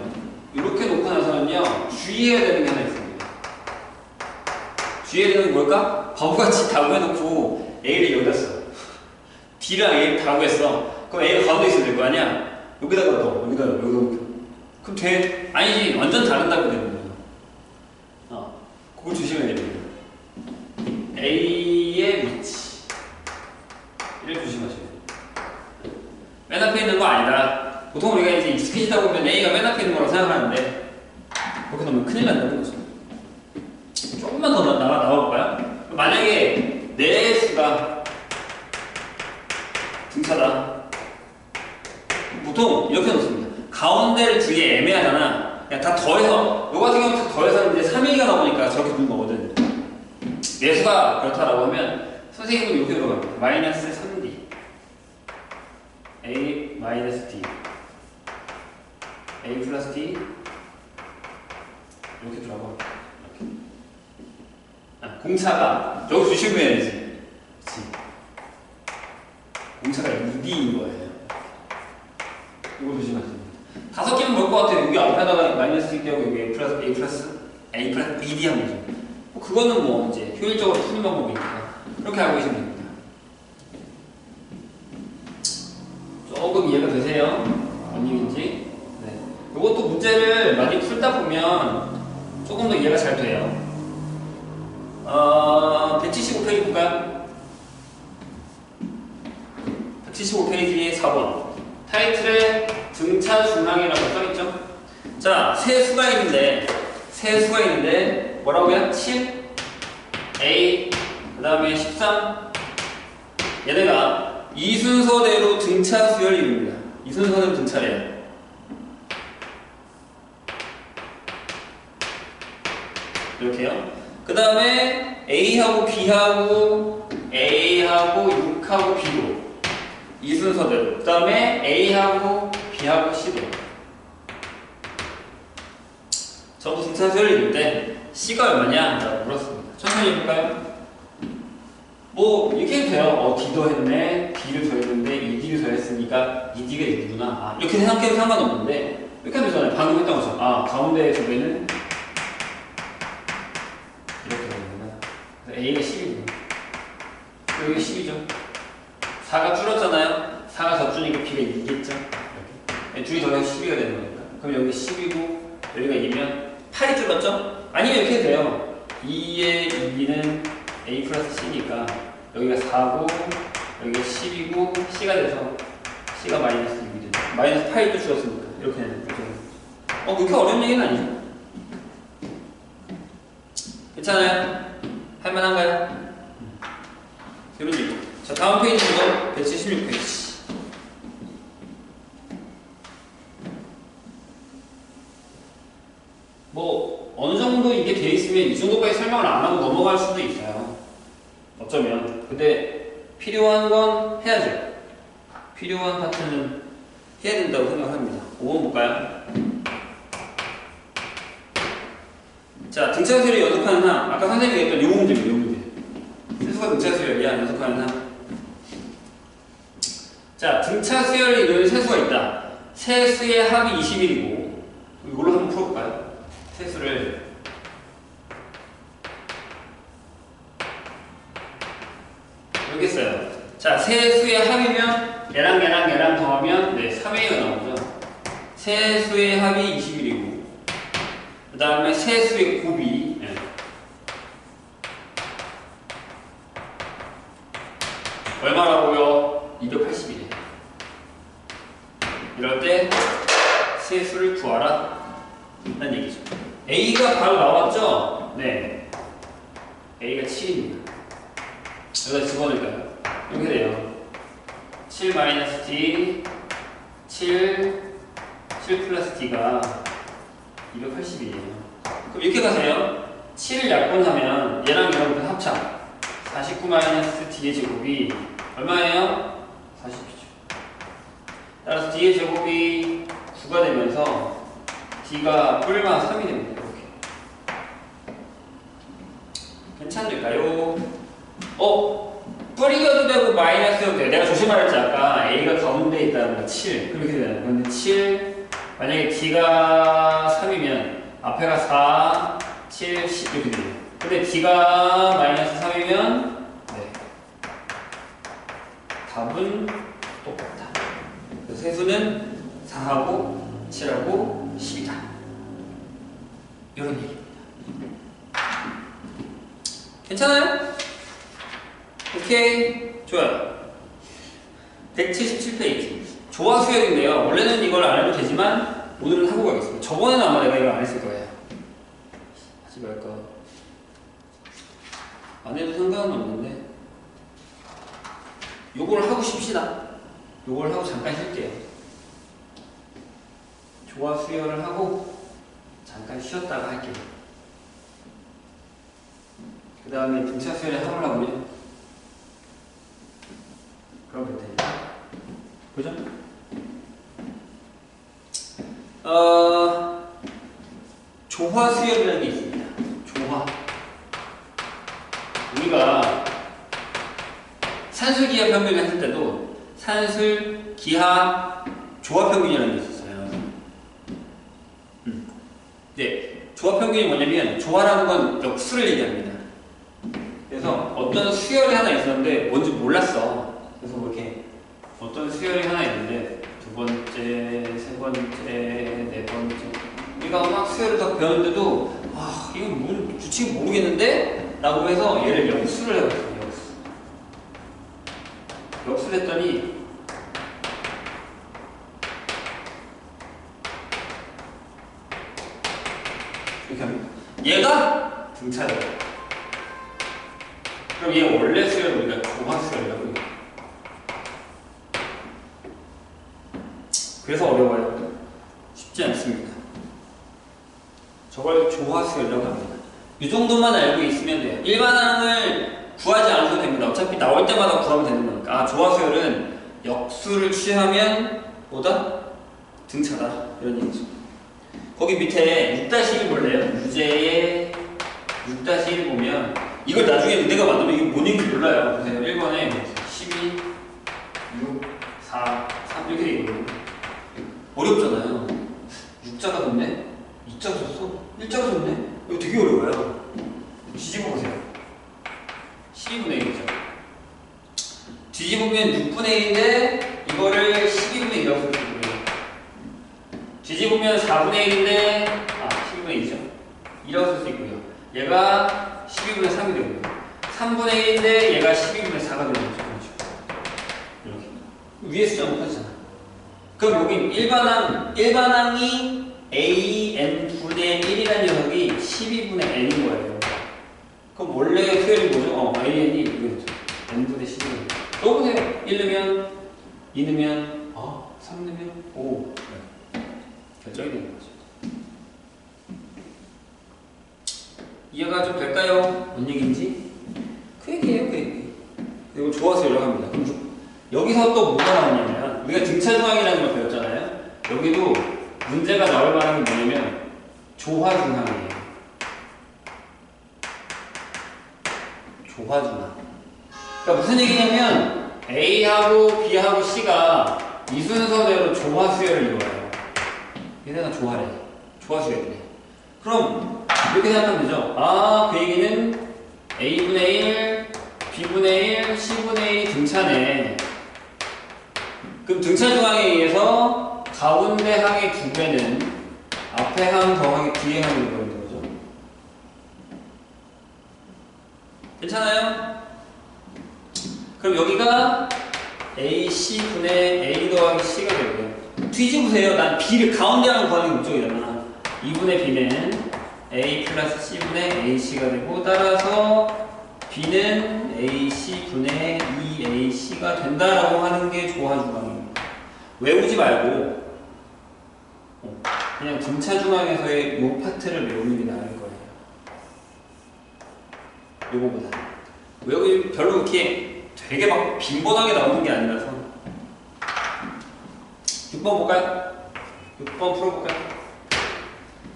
이렇게 놓고 나서는요, 주의해야 되는 게 하나 있습니다. 주의해야 되는 게 뭘까? 바보같이 다 구해놓고 A를 여기다 써. B랑 A를 다 구했어. 그럼 A가 가운데 있으면 될거 아니야? 여기다가 넣어. 여기다 넣어. 여기다. 그럼 돼? 아니지. 완전 다른다고 되는 거야. 어. 그걸 조심해야 됩니다. A의. 이를 조심하셔야 돼요. 맨 앞에 있는 거 아니다. 보통 우리가 이제 익숙해지다 보면 A가 맨 앞에 있는 거라고 생각하는데, 그렇게 넣으면 큰일 난다는 거죠. 조금만 더 나와, 나와볼까요? 만약에 내 수가 등차다. 보통 이렇게 놓습니다. 가운데를 두기 애매하잖아. 그냥 다 더해서, 요 같은 경우는 다 더해서 이제 3일이가 나오니까 저렇게 두는 거거든. 내수가 그렇다라고 하면 선생님은 이렇게 들어갑니다. 마이너스 3D. A 마이너스 D. A 플러스 D. 이렇게 들어가고. 이렇게. 아, 공차가 여기 조심해야지. 그치? 공차가 2D인 거예요. 이거 조심하세요. 다섯 개면 뭘것 같아요. 여기 앞에다가 마이너스 D 떼고 여기 A 플러스 A 플러스 A 플러스 ED 하면 되죠. 뭐 그거는 뭐 이제 효율적으로 푸는 방법이니까 이렇게 알고 계시면 됩니다. 조금 이해가 되세요? 뭔 얘기인지? 네. 이것도 문제를 많이 풀다 보면 조금 더 이해가 잘 돼요. 어, 175페이지 볼까요? 175페이지 4번. 타이틀에 등차 중앙이라고 써있죠? 자, 세 수가 있는데, 세 수가 있는데, 뭐라고요? 7, A, 그 다음에 13. 얘네가 이 순서대로 등차 수열이 이룹니다. 이 순서대로 등차래요. 이렇게요. 그 다음에 A하고 B하고 A하고 6하고 B로 이 순서대로 그 다음에 A하고 B하고 C로 전부 등차 수열이 있는데 C가 얼마냐? 물었습니다. 천천히 해볼까요? 뭐 이렇게 돼요. 어, D도 했네, B를 더했는데 2D를 더했으니까 2D가 6구나. 아, 이렇게 생각해도 상관없는데 이렇게 하면 되잖아요. 방금 했던 것처럼 아 가운데 두 개는 이렇게 되는구나. A가 10이고 여기 10이죠. 4가 줄었잖아요. 4가 더 줄니까 B가 2겠죠. 이렇게. 둘이 더해서 12가 되는 거니까. 그럼 여기 10이고 여기가 2면 8이 줄었죠? 아니면 이렇게 돼요. 2의 2는 a 플러스 c니까 여기가 4고 여기가 10이고 c가 돼서 c가 마이너스 6이 되죠. 마이너스 8이 또 줄었으니까 이렇게 되는 거죠. 어 그렇게 어려운 얘기는 아니죠. 괜찮아요? 할만한가요? 이런 얘기. 자 다음 페이지는 176페이지. 뭐 어느 정도 이게 돼 있으면 이 정도까지 설명을 안 하고 넘어갈 수도 있어요. 어쩌면. 근데 필요한 건 해야죠. 필요한 파트는 해야 된다고 생각합니다. 5번 볼까요? 자, 등차수를 연속하는 항. 아까 선생님이 했던 요 문제입니다. 요 문제. 세수가 등차수를 위한 연속하는 항. 자, 등차수열을 이루는 세수가 있다. 세수의 합이 21이고 이걸로 한번 풀어볼까요? 세수를 있어요. 자, 세수의 합이면 얘랑 얘랑 얘랑 더하면 네, 3A가 나오죠. 세수의 합이 21이고 그 다음에 세수의 곱이 네. 얼마라고요? 281이에요. 이럴 때 세수를 구하라 라는 얘기죠. A가 바로 나왔죠? 네. A가 7입니다. 여기다 집어넣을까요? 이렇게 돼요. 7 마이너스 D, 7, 7 플러스 D가 280이에요. 그럼 이렇게 가세요. 7을 약분하면 얘랑 그 합참. 49 마이너스 D의 제곱이 얼마예요? 40이죠. 따라서 D의 제곱이 9가 되면서 D가 뿔마 3이 됩니다. 이렇게. 괜찮을까요? 어? 뿌리겨도 되고 마이너스여도 돼. 내가 조심하랬지 아까 A가 가운데 있다는 거 7. 그렇게 되잖아요. 근데 7 만약에 D가 3이면 앞에가 4, 7, 10 이렇게 돼요. 근데 D가 마이너스 3이면 네. 답은 똑같다. 그래서 세수는 4하고 7하고 10이다. 이런 얘기입니다. 괜찮아요? 오케이. 좋아요. 177페이지. 조화 수열인데요. 원래는 이걸 안 해도 되지만 오늘은 하고 가겠습니다. 저번에는 아마 내가 이걸 안 했을 거예요. 하지 말까. 안 해도 상관은 없는데. 요걸 하고 쉽시다. 요걸 하고 잠깐 쉴게요. 조화 수열을 하고 잠깐 쉬었다가 할게요. 그 다음에 등차 수열에 합을 하 그럼 됐다. 그죠? 어, 조화 수열이라는 게 있습니다. 조화. 우리가 산술 기하 평균을 했을 때도 산술 기하 조화 평균이라는 게 있었어요. 음. 네, 조화 평균이 뭐냐면 조화라는 건 역수를 얘기합니다. 그래서 어떤 수열이 하나 있었는데 뭔지 몰랐어. 그래서 뭐 이렇게 어떤 수열이 하나 있는데 두 번째, 세 번째, 네 번째 우리가 막 수열을 다 배웠는데도 아 이거 뭐 규칙 모르겠는데? 라고 해서 얘를 역수를 해봤어요. 역수. 역수를 했더니 이렇게 합니다. 얘가 등차예요. 그럼 얘 원래 수열 우리가 조화 수열이라고 해요. 그래서 어려워요. 쉽지 않습니다. 저걸 조화 수열이라고 합니다. 이 정도만 알고 있으면 돼요. 일반항을 구하지 않아도 됩니다. 어차피 나올 때마다 구하면 되는 거니까. 아, 조화 수열은 역수를 취하면 뭐다? 등차다. 이런 얘기죠. 거기 밑에 6-1 볼래요? 유제의 6-1 보면 이걸 나중에 내가 만들면 이게 뭔지 몰라요. 보세요. 1번에 12, 6, 4, 3 이렇게 돼 있거든요. 어렵잖아요. 6자가 좋네? 2자가 좋어? 1자가 좋네? 이거 되게 어려워요. 뒤집어 보세요. 12분의 1이죠. 뒤집으면 6분의 1인데 이거를 12분의 1이라고 써주고요. 뒤집으면 4분의 1인데 아 12분의 2죠. 2라고 쓸 수 있고요. 얘가 12분의 3이 되고요. 3분의 1인데 얘가 12분의 4가 되는 거죠. 이렇게. 위에 숫자 못 하잖아. 그럼 여기 일반항, 일반항이 a n 분의 1이라는 녀석이 12분의 n인 거예요. 그럼 원래 수열이 뭐죠? 어, a n이 이거죠. n 분의 12. 넣어보세요. 1 넣으면 2 넣으면 아, 3 넣으면 5. 결정이 되는 거죠. 이해가 좀 될까요? 뭔 얘기인지? 그 얘기예요, 그 얘기. 그리고 좋아서 연락합니다. 여기서 또 뭐가 나오냐면 우리가 등차 중항이라는 걸 배웠잖아요. 여기도 문제가 나올 만한 게 뭐냐면 조화 중항이에요. 조화 중항. 그러니까 무슨 얘기냐면 A하고 B하고 C가 이 순서대로 조화 수열을 이루어요. 얘네가 조화래. 조화 수열이래. 그럼 이렇게 생각하면 되죠. 아, 그 얘기는 A분의 1, B분의 1, C분의 1이 등차네. 그럼 등차 중항에 의해서 가운데 항의 두 배는 앞에 항 더하기 뒤에 항이 되는 거죠. 괜찮아요? 그럼 여기가 AC분의 A 더하기 C가 되고요. 뒤집으세요. 난 B를 가운데 항 구하는 게 목적이잖아. 2분의 B는 A 플러스 C분의 AC가 되고 따라서 B는 AC분의 2AC가 된다라고 하는 게 조화 중항입니다. 외우지 말고 어, 그냥 등차 중항에서의 요 파트를 외우는 게 나을 거예요. 요거보다. 외우기 별로 그렇게 되게 막 빈번하게 나오는 게 아니라서 6번 볼까요? 6번 풀어볼까요?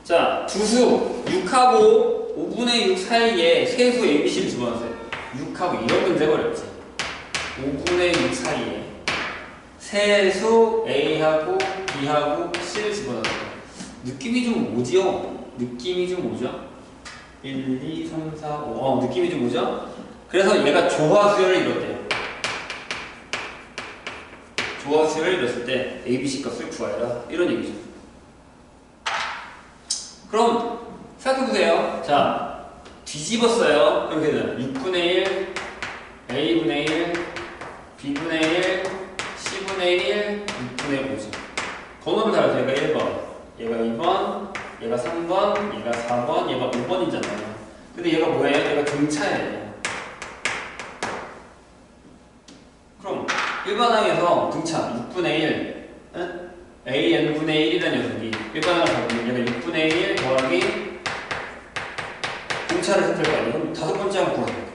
자, 두수 6하고 5분의 6 사이에 세수 ABC를 집어넣으세요. 6하고 이런 문제가 어렵지. 5분의 6 사이에 세수 A하고 B하고 C를 집어넣어요. 느낌이 좀 오지요? 느낌이 좀 오죠? 1, 2, 3, 4, 5. 어, 느낌이 좀 오죠? 그래서 얘가 조화수열을 이뤘대요. 조화수열을 이뤘을 때 ABC 값을 구하라. 이런 얘기죠. 그럼 생각해보세요. 자, 뒤집었어요. 그렇게 되면 6분의 1, A분의 1, B분의 1, C분의 1, 6분의 5죠. 번호를 달아서 얘가 1번, 얘가 2번, 얘가 3번, 얘가 4번, 얘가 5번이잖아요. 근데 얘가 뭐예요? 얘가 등차예요. 그럼 일반항에서 등차 6분의 1, 응? AN분의 1이라는 녀석이 일반항을 잡으면 얘가 6분의 1 더하기 등차를 했을 거 아니에요? 다섯 번째 항 구하세요.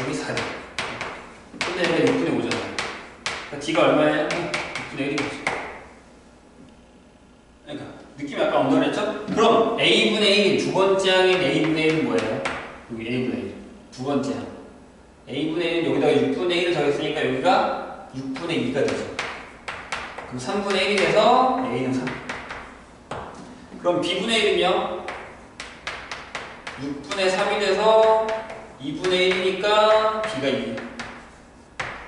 여기 4대. 근데 얘가 6분의 5잖아요. 그러니까 D가 얼마예요? 6분의 1이겠죠. 그러니까 느낌이 아까 언더했죠? 그럼 A분의 1, 두 번째 항인 A분의 1은 뭐예요? 여기 A분의 1. 두 번째 항. A분의 1 여기다가 6분의 1을 더했으니까 여기가 6분의 2가 되죠. 그럼 3분의 1이 돼서 A는 3. 그럼 B분의 1은요? 6분의 3이 돼서 2분의 1이니까 B가 2.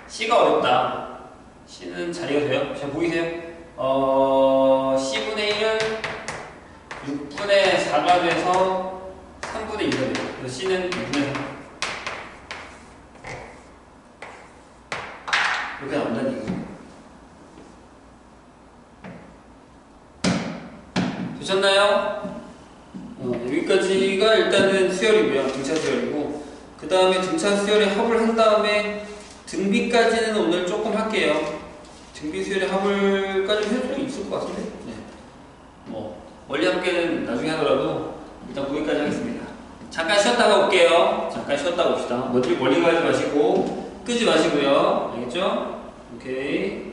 C가 어렵다. C는 자리가 돼요? 자, 보이세요? 어, C분의 1은 6분의 4가 돼서 3분의 2가 돼요. 그래서 C는 2분의 3. 이렇게 나온다는 얘기죠. 되셨나요? 어, 여기까지가 일단은 수열이고요. 등차 수열이고. 그 다음에 등차 수열의 합을 한 다음에 등비까지는 오늘 조금 할게요. 등비 수열의 합을까지 해줄 수 있을 것 같은데? 네. 뭐, 원리 합계는 나중에 하더라도 일단 거기까지 하겠습니다. 잠깐 쉬었다가 올게요. 잠깐 쉬었다가 옵시다. 멀리, 멀리 가지 마시고, 끄지 마시고요. 알겠죠? 오케이.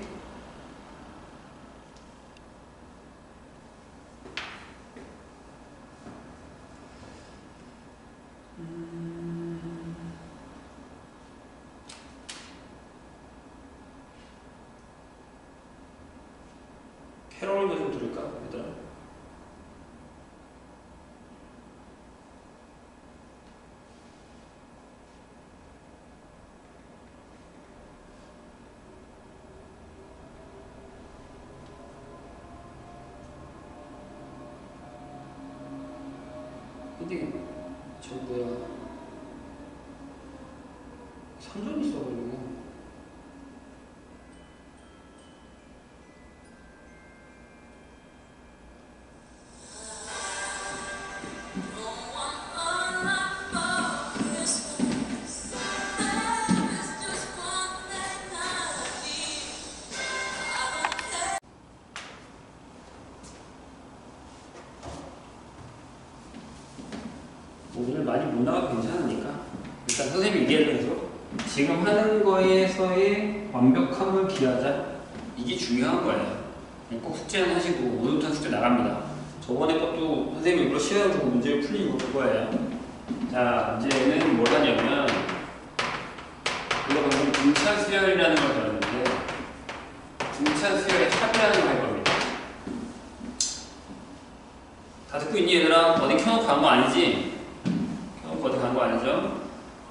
숙제는 하시고 오늘부터 숙제 나갑니다 저번에 것도 선생님이 일부러 시간 주고 문제를 거 그거예요 자 문제는 뭘 하냐면 우리가 방금 등차 수열이라는 걸 배웠는데 등차 수열의 합이라는 걸 할 겁니다 다 듣고 있니 얘들아? 어디 켜놓고 간 거 아니지? 켜놓고 어디 간 거 아니죠?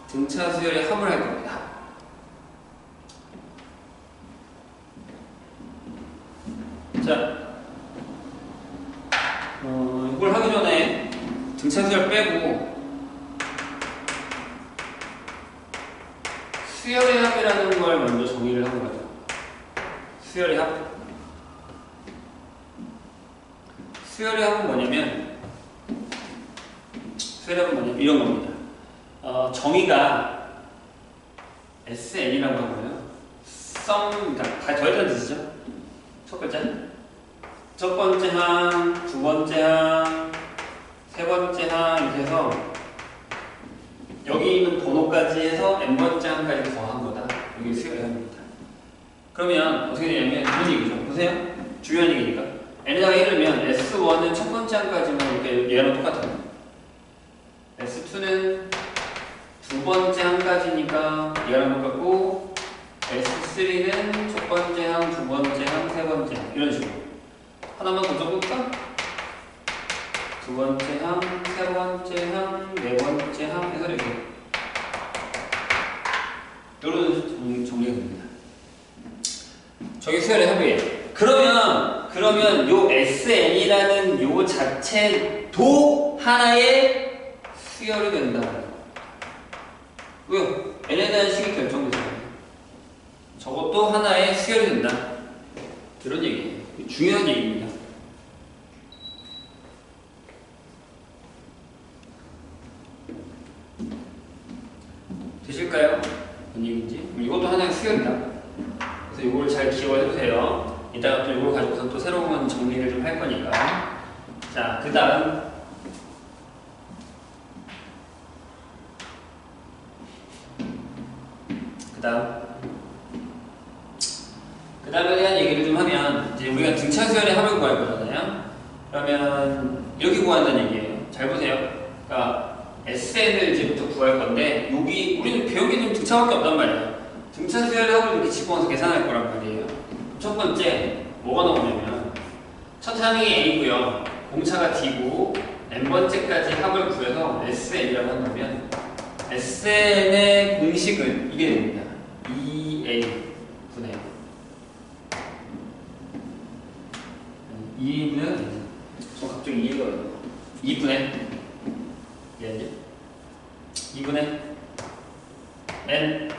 등차 수열의 합을 할 겁니다. 자, 어, 이걸 하기 전에 등차 수열 빼고 수열의 합이라는 걸 먼저 정의를 하는 거죠. 수열의 합. 수열의 합은 뭐냐면 수열의 합은 뭐냐면 이런 겁니다. 어, 정의가 SN이라고 하고요. 썸, 그러니까 다 더했다는 뜻이죠. 첫 글자. 첫 번째 항, 두 번째 항, 세 번째 항 이렇게 해서 여기 있는 번호까지 해서 n번째 항까지 더한 거다. 이게 수열의 합입니다. 그러면 어떻게 되냐면 이런 얘기죠. 보세요. 중요한 얘기니까. n에다가 1이면 S1은 첫 번째 항까지만 이렇게 얘랑 똑같아요. S2는 두 번째 항까지니까 얘랑 똑같고 S3는 첫 번째 항, 두 번째 항, 세 번째 항 이런 식으로 하나만 더 적을까? 두 번째 항, 세 번째 항, 네 번째 항 해서 이렇게 이런 정리가 됩니다. 저게 수열의 합이에요. 그러면 그러면 요 SN이라는 요 자체도 하나의 수열이 된다. 왜요? n에 식이 결정되잖아요. 저것도 하나의 수열이 된다. 그런 얘기예요. 중요한 얘기입니다. 되실까요? 뭔 얘기인지? 이것도 하나의 수열이다. 그래서 이걸 잘 기억해 주세요. 이따가 또 이걸 가지고서 또 새로운 정리를 좀 할 거니까. 자, 그 다음. 그 다음. 그 다음에 대한 얘기를 좀 하면, 이제 우리가 등차 수열의 합을 구할 거잖아요. 그러면, 이렇게 구한다는 얘기예요. 잘 보세요. 그러니까, SN을 이제부터 구할 건데, 여기, 우리는 배우기는 등차밖에 없단 말이에요. 등차 수열의 합을 이렇게 집어넣어서 계산할 거란 말이에요. 첫 번째, 뭐가 나오냐면, 첫 항이 A고요. 공차가 D고, n번째까지 합을 구해서 SN이라고 한다면, SN의 공식은 이게 됩니다. 2A 분의 2A는 저 갑자기 이해가 안 돼요. 2분의 얘는요? 2분의 N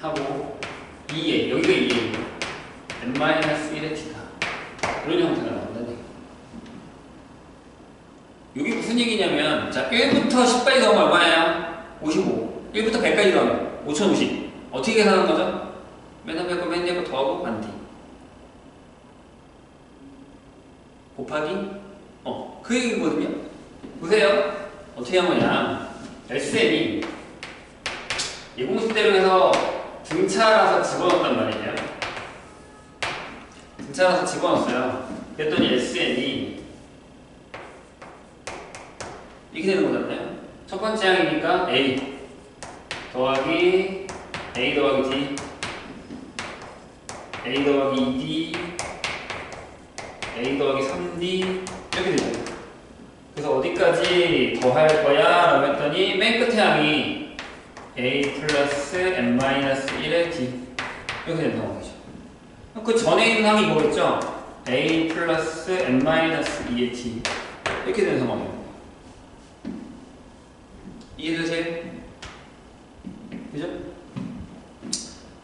하고 2A 여기가 2A N-1의 T다 이런 형태가 나온다는. 이게 무슨 얘기냐면 자 1부터 10까지 더하면 얼마예요? 55 1부터 100까지 더하면 5050 어떻게 계산하는 거죠? 맨 앞에 거 맨 뒤에 거 더하고 반뒤 곱하기? 어 그 얘기거든요. 보세요. 어떻게 한 거냐? SN이 이 공식대로 해서 등차라서 집어넣었단 말이에요. 등차라서 집어넣었어요. 그랬더니 SN이 이렇게 되는 거잖아요. 첫 번째 항이니까 A 더하기 A 더하기 D A 더하기 2D A 더하기 3D 이렇게 되죠. 그래서 어디까지 더할 거야? 라고 했더니 맨 끝에 항이 A 플러스 N-1의 D 이렇게 된다고 하죠. 그 전에 있는 항이 뭐였죠? A 플러스 N-2의 D 이렇게 되는 상황이에요. 이해되세요? 그죠?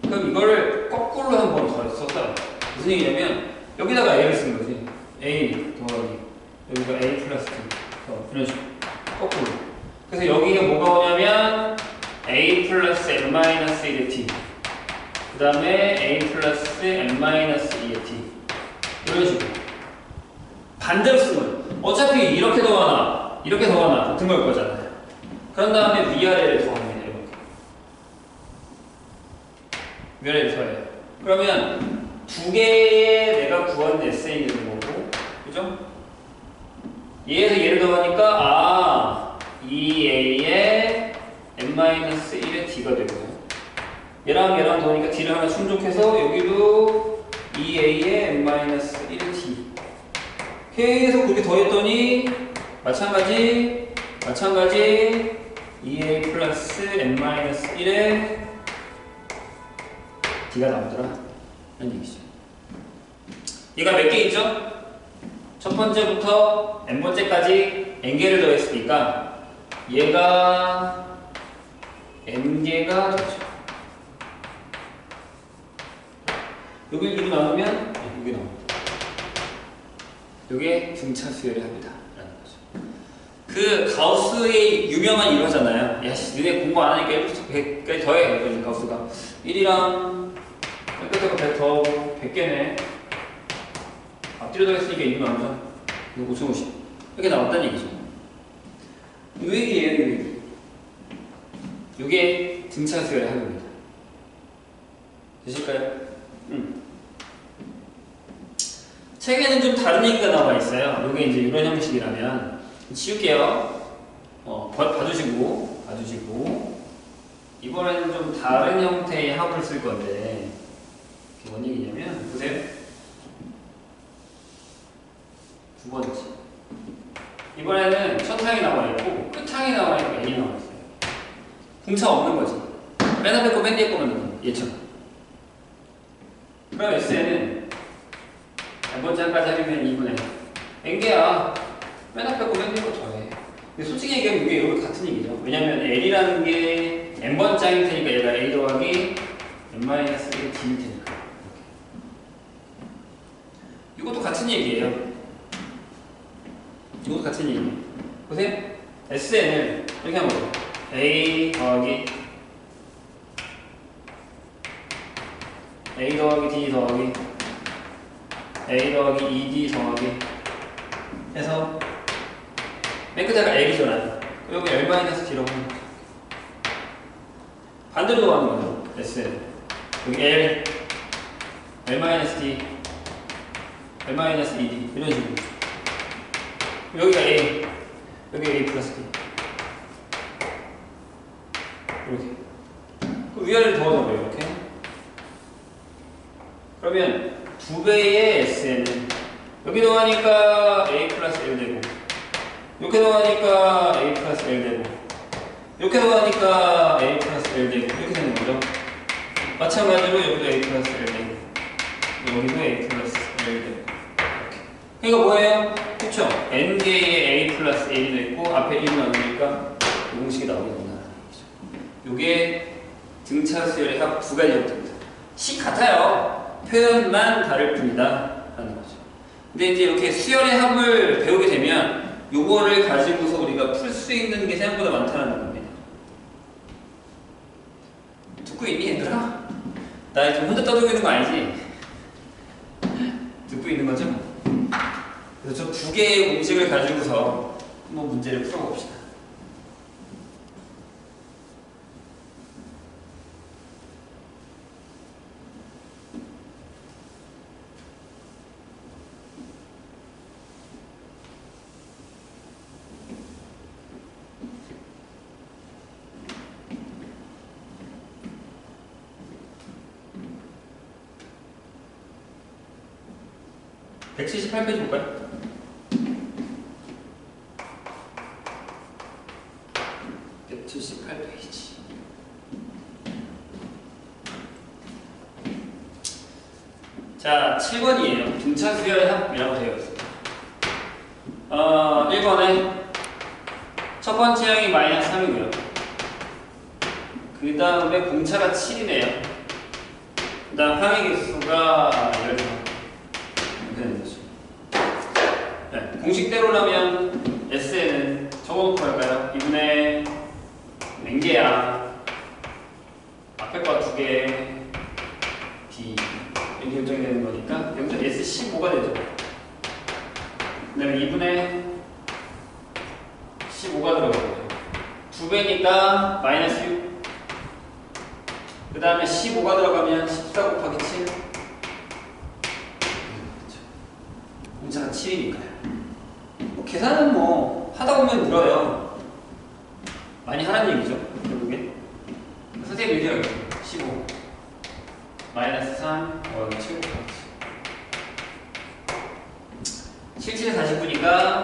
그럼 이거를 거꾸로 한번 더 썼어요. 무슨 얘기냐면 여기다가 a를 쓴 거지. a 더하기 여기가 a 플러스 2 어, 이런 식으로 거꾸로. 그래서 여기가 뭐가 오냐면 a 플러스 n 마이너스 1의 t 그 다음에 a 플러스 n 마이너스 2의 t 이런 식으로 반대로 쓴 거예요. 어차피 이렇게 더하나 이렇게 더하나 같은 걸 거잖아요. 그런 다음에 위아래를 더합니 더해요. 그러면 두 개의 내가 구한 SN이 되는 거고 그죠? 얘에서 얘를 더하니까 아 2a에 n-1의 d가 되고 얘랑 얘랑 더하니까 d를 하나 충족해서 여기도 2a에 n-1의 d 계속 그렇게 더했더니 마찬가지 마찬가지 2a 플러스 n-1의 d가 나오더라 이런 얘기죠 얘가 몇 개 있죠? 첫 번째부터 n번째까지 n개를 더했으니까 얘가 n개가. 여기 이로 나누면 여기 나옵니다. 이게 등차 수열이 합니다. 라는 거죠. 그 가우스의 유명한 일화잖아요. 야, 씨, 너네 공부 안 하니까 1부터 100까지 더해. 그러니 가우스가 1이랑 끝에가 100 더하고 100개네. 앞뒤로 더했으니까 2로 나누자. 이거 5050. 이렇게 나왔다는 얘기죠. 이 얘기. 이게 등차 수열의 합입니다. 되실까요? 음. 책에는 좀 다른 얘기가 나와 있어요. 이게 이제 이런 형식이라면 지울게요. 어, 봐- 봐주시고, 봐주시고. 이번에는 좀 다른 형태의 합을 쓸 건데, 뭔 얘기냐면, 보세요. 두 번째. 이번에는 첫 항이 나와 있고, 끝 항이 나와 있고, n이 나와 있어요. 공차 없는 거지. 맨 앞에 거, 맨 뒤에 거만 넣는 거. 얘처럼. 그럼 SN은 n번째까지 하면 2분의 n개야. 맨 앞에 거, 맨 뒤에 거 더해. 근데 솔직히 얘기하면 이게 여기 같은 얘기죠. 왜냐면 L이라는 게 n번째일 테니까 얘가 A 더하기 n-1의 D일 테니까. 이것도 같은 얘기예요. 이것도 같은 얘기예요. 보세요. SN을 이렇게 하면. A 더하기 A 더하기 D 더하기 A 더하기 2D 더하기 해서 맨 끝에가 L이잖아요. 여기 L-D라고 하는 거죠. 반대로 더하는 거죠. SN 여기 L L-D L-ED 이런 식으로 여기가 A. 여기 A 플러스 D. 이렇게. 그 위아래를 더하는 거예요 이렇게? 그러면 두 배의 SN은 여기 더하니까 A 플러스 L 되고 이렇게 더하니까 A 플러스 L 되고 이렇게 더하니까 A 플러스 L 되고 이렇게 되는 거죠? 마찬가지로 여기도 A 플러스 L 되고 여기도 A 플러스 L 되고 그러니까 뭐예요? 그쵸? N개의 A 플러스 L이 있고 앞에 1이 나오니까 이 공식이 나오게 얘기죠 요게 등차 수열의 합두 가지 형태입니다 식 같아요 표현만 다를 뿐이다 라는 거죠 근데 이제 이렇게 수열의 합을 배우게 되면 요거를 가지고서 우리가 풀 수 있는 게 생각보다 많다는 겁니다 듣고 있니 얘들아? 나 지금 혼자 떠들고 있는 거 아니지? 듣고 있는 거죠? 그래서 저 두 개의 공식을 가지고서 한번 문제를 풀어봅시다. (178페이지) 볼까요? (178 페이지) 자 7번이에요 등차 수열의 합이라고 되어 있습니다 어 1번에 첫 번째 항이 마이너스 3이고요 그 다음에 공차가 7이네요. 그 다음 항의 개수가 15. 이렇게 되는 거죠. 네, 공식대로라면 S에는 적어놓고 할까요? 2분의 몇 개야? 앞에 거 두 개, D 이렇게 결정이 되는 거니까 여기서 S15가 되죠. 그 다음에 2분의 15가 들어가고요. 두 배니까 마이너스 6. 그 다음에 15가 들어가면 14 곱하기 7. 공차가 7이니까요. 뭐 계산은 뭐 하다 보면 늘어요. 많이 하라는 얘기죠. 결국에. 선생님 얘기하겠 15. 마이너스 3, 어, 7 곱하기 7. 77에 49니까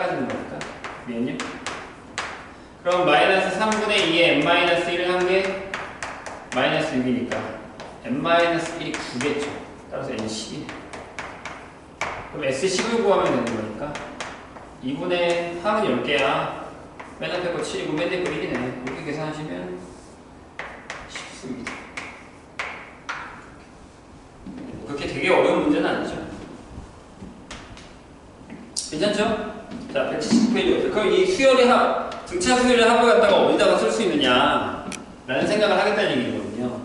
3분의 1이죠? 작아지는 거니까. 미안요. 그럼 마이너스 3분의 2에 n-1을 한 게 마이너스 6이니까 n-1이 9겠죠. 따라서 n 10이. 그럼 S10을 구하면 되는 거니까 2분의 항은 10개야. 맨 앞에 거 7이고 맨 뒤에 거 1이네. 이렇게 계산하시면 쉽습니다. 그렇게 되게 어려운 문제는 아니죠. 괜찮죠? 자, 179페이지. 그럼 이 수열의 합, 등차 수열의 합을 갖다가 어디다가 쓸 수 있느냐? 라는 생각을 하겠다는 얘기거든요.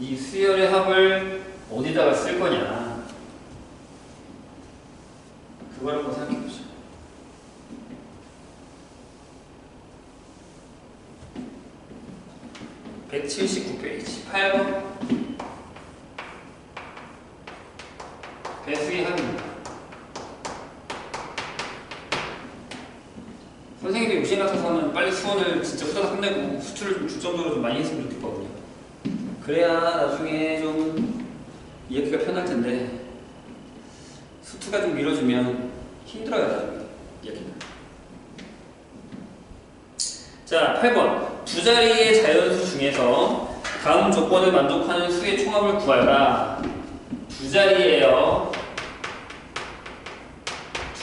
이 수열의 합을 어디다가 쓸 거냐? 그걸 한번 생각해 보죠. (179) 페이지 8번 배수의 합입니다. 선생님이 욕심 같아서는 빨리 수원을 진짜 후다닥 끝내고 수출을 좀줄 정도로 좀 많이 했으면 좋겠거든요. 그래야 나중에 좀 이해하기가 편할 텐데 수투가 좀 미뤄지면 힘들어요 나중에 이해하기가. 자 8번 두 자리의 자연수 중에서 다음 조건을 만족하는 수의 총합을 구하라. 두 자리예요.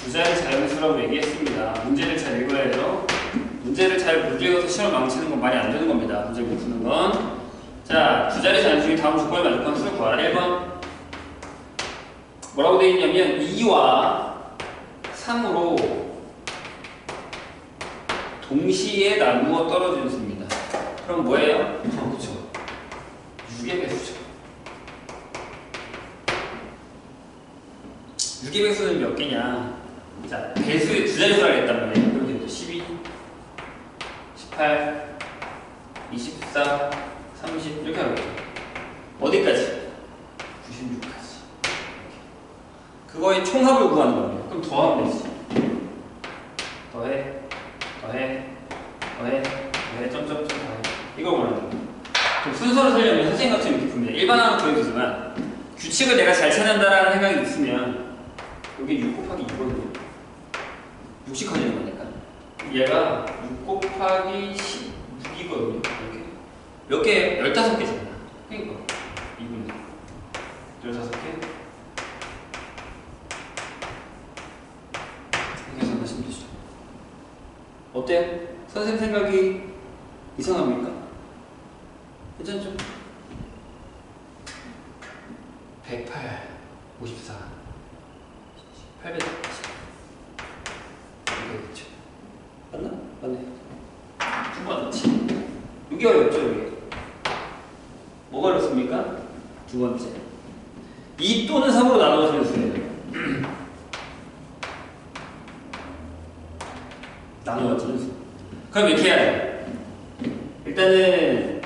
두 자리 자연수라고 얘기했습니다. 문제를 잘 읽어야 해요. 문제를 잘 못 읽어서 시험 망치는 건 말이 안 되는 겁니다. 문제 못 푸는 건. 자, 두 자리 잔 중에 다음 조건을 맞을 건 수를 구하라. 1번. 뭐라고 되어 있냐면 2와 3으로 동시에 나누어 떨어지는 수입니다. 그럼 뭐예요? 어, 그쵸. 6의 배수죠. 6의 배수는 몇 개냐? 자, 배수의 두 자릿수를 하겠단 말이에요. 그럼 되죠. 12, 18, 24, 30 이렇게 하겠죠. 어디까지? 96까지. 그거의 총합을 구하는 거예요. 그럼 더하면 되지. 더해, 더해, 더해, 더해, 점점점 더해. 이걸 원하는 거예요. 순서를 살려면 선생님 같은 이렇게 풉니다. 일반화는 보여주지만 규칙을 내가 잘 찾는다라는 생각이 있으면 여기 6 곱하기 2거든요. 60 커지는 거니까. 얘가 6 곱하기 16이거든요. 이렇게. 몇 개? 15개잖아. 그러니까 2분의 15개. 이렇게 생각하시면 되죠. 어때요? 선생님 생각이 이상합니까? 괜찮죠? 108, 54, 810 이렇게 됐죠. 맞나? 맞네. 두번 넣지. 이게 어렵죠, 이게. 뭐가 어렵습니까? 두 번째. 2 또는 3으로 나눠지는 수예요. 나눠지는 수. 그럼 이렇게 해야 돼요. 일단은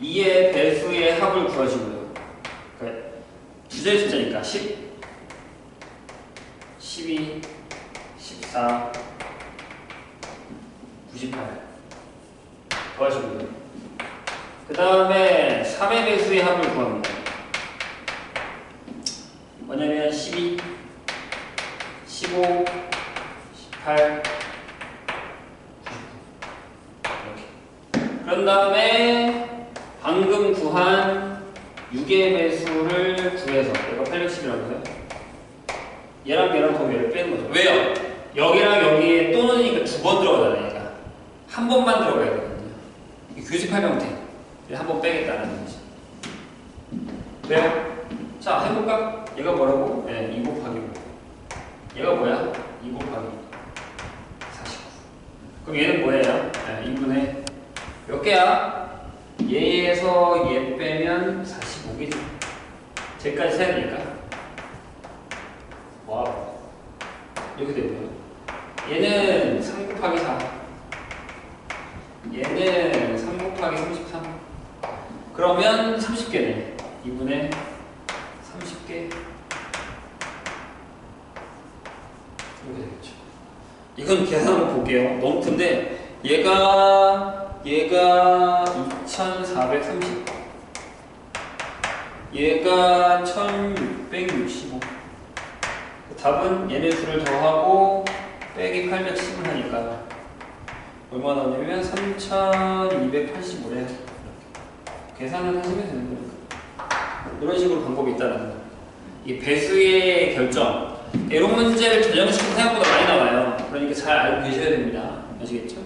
2의 배수의 합을 구하시고요. 그러니까 두 자리 숫자니까 10, 12, 14, 98 더하시고요. 그 다음에 3의 배수의 합을 구합니다. 뭐냐면 12, 15, 18, 99 이렇게. 그런 다음에 방금 구한 6의 배수를 구해서 얘가 810이라고요. 얘랑 얘랑 더몇 빼는 거죠. 왜요? 여기랑 여기에 또는이니까 두 번 들어가잖아요. 얘가. 한 번만 들어가야 되거든요. 이게 교집합 형태. 한번 빼겠다는 거지. 왜요? 자, 해볼까? 얘가 뭐라고? 네, 2 곱하기 5. 얘가 뭐야? 2 곱하기 49. 그럼 얘는 뭐예요? 네, 2분의 몇 개야? 얘에서 얘 빼면 45개죠. 쟤까지 세야 되니까. 와우. 이렇게 되고요. 얘는 3 곱하기 4. 얘는 3 곱하기 33. 그러면 30개네. 2분의 30개. 이렇게 되겠죠. 이건 계산 한번 볼게요. 너무 큰데 얘가 얘가 2430 얘가 1665 답은 얘네 수를 더하고 빼기 810을 하니까 얼마 나오냐면 3285래 계산을 하시면 되는 거니까 이런 식으로 방법이 있다는 거. 이 배수의 결정 이런 문제를 전형식으로 생각보다 많이 나와요. 그러니까 잘 알고 계셔야 됩니다. 아시겠죠?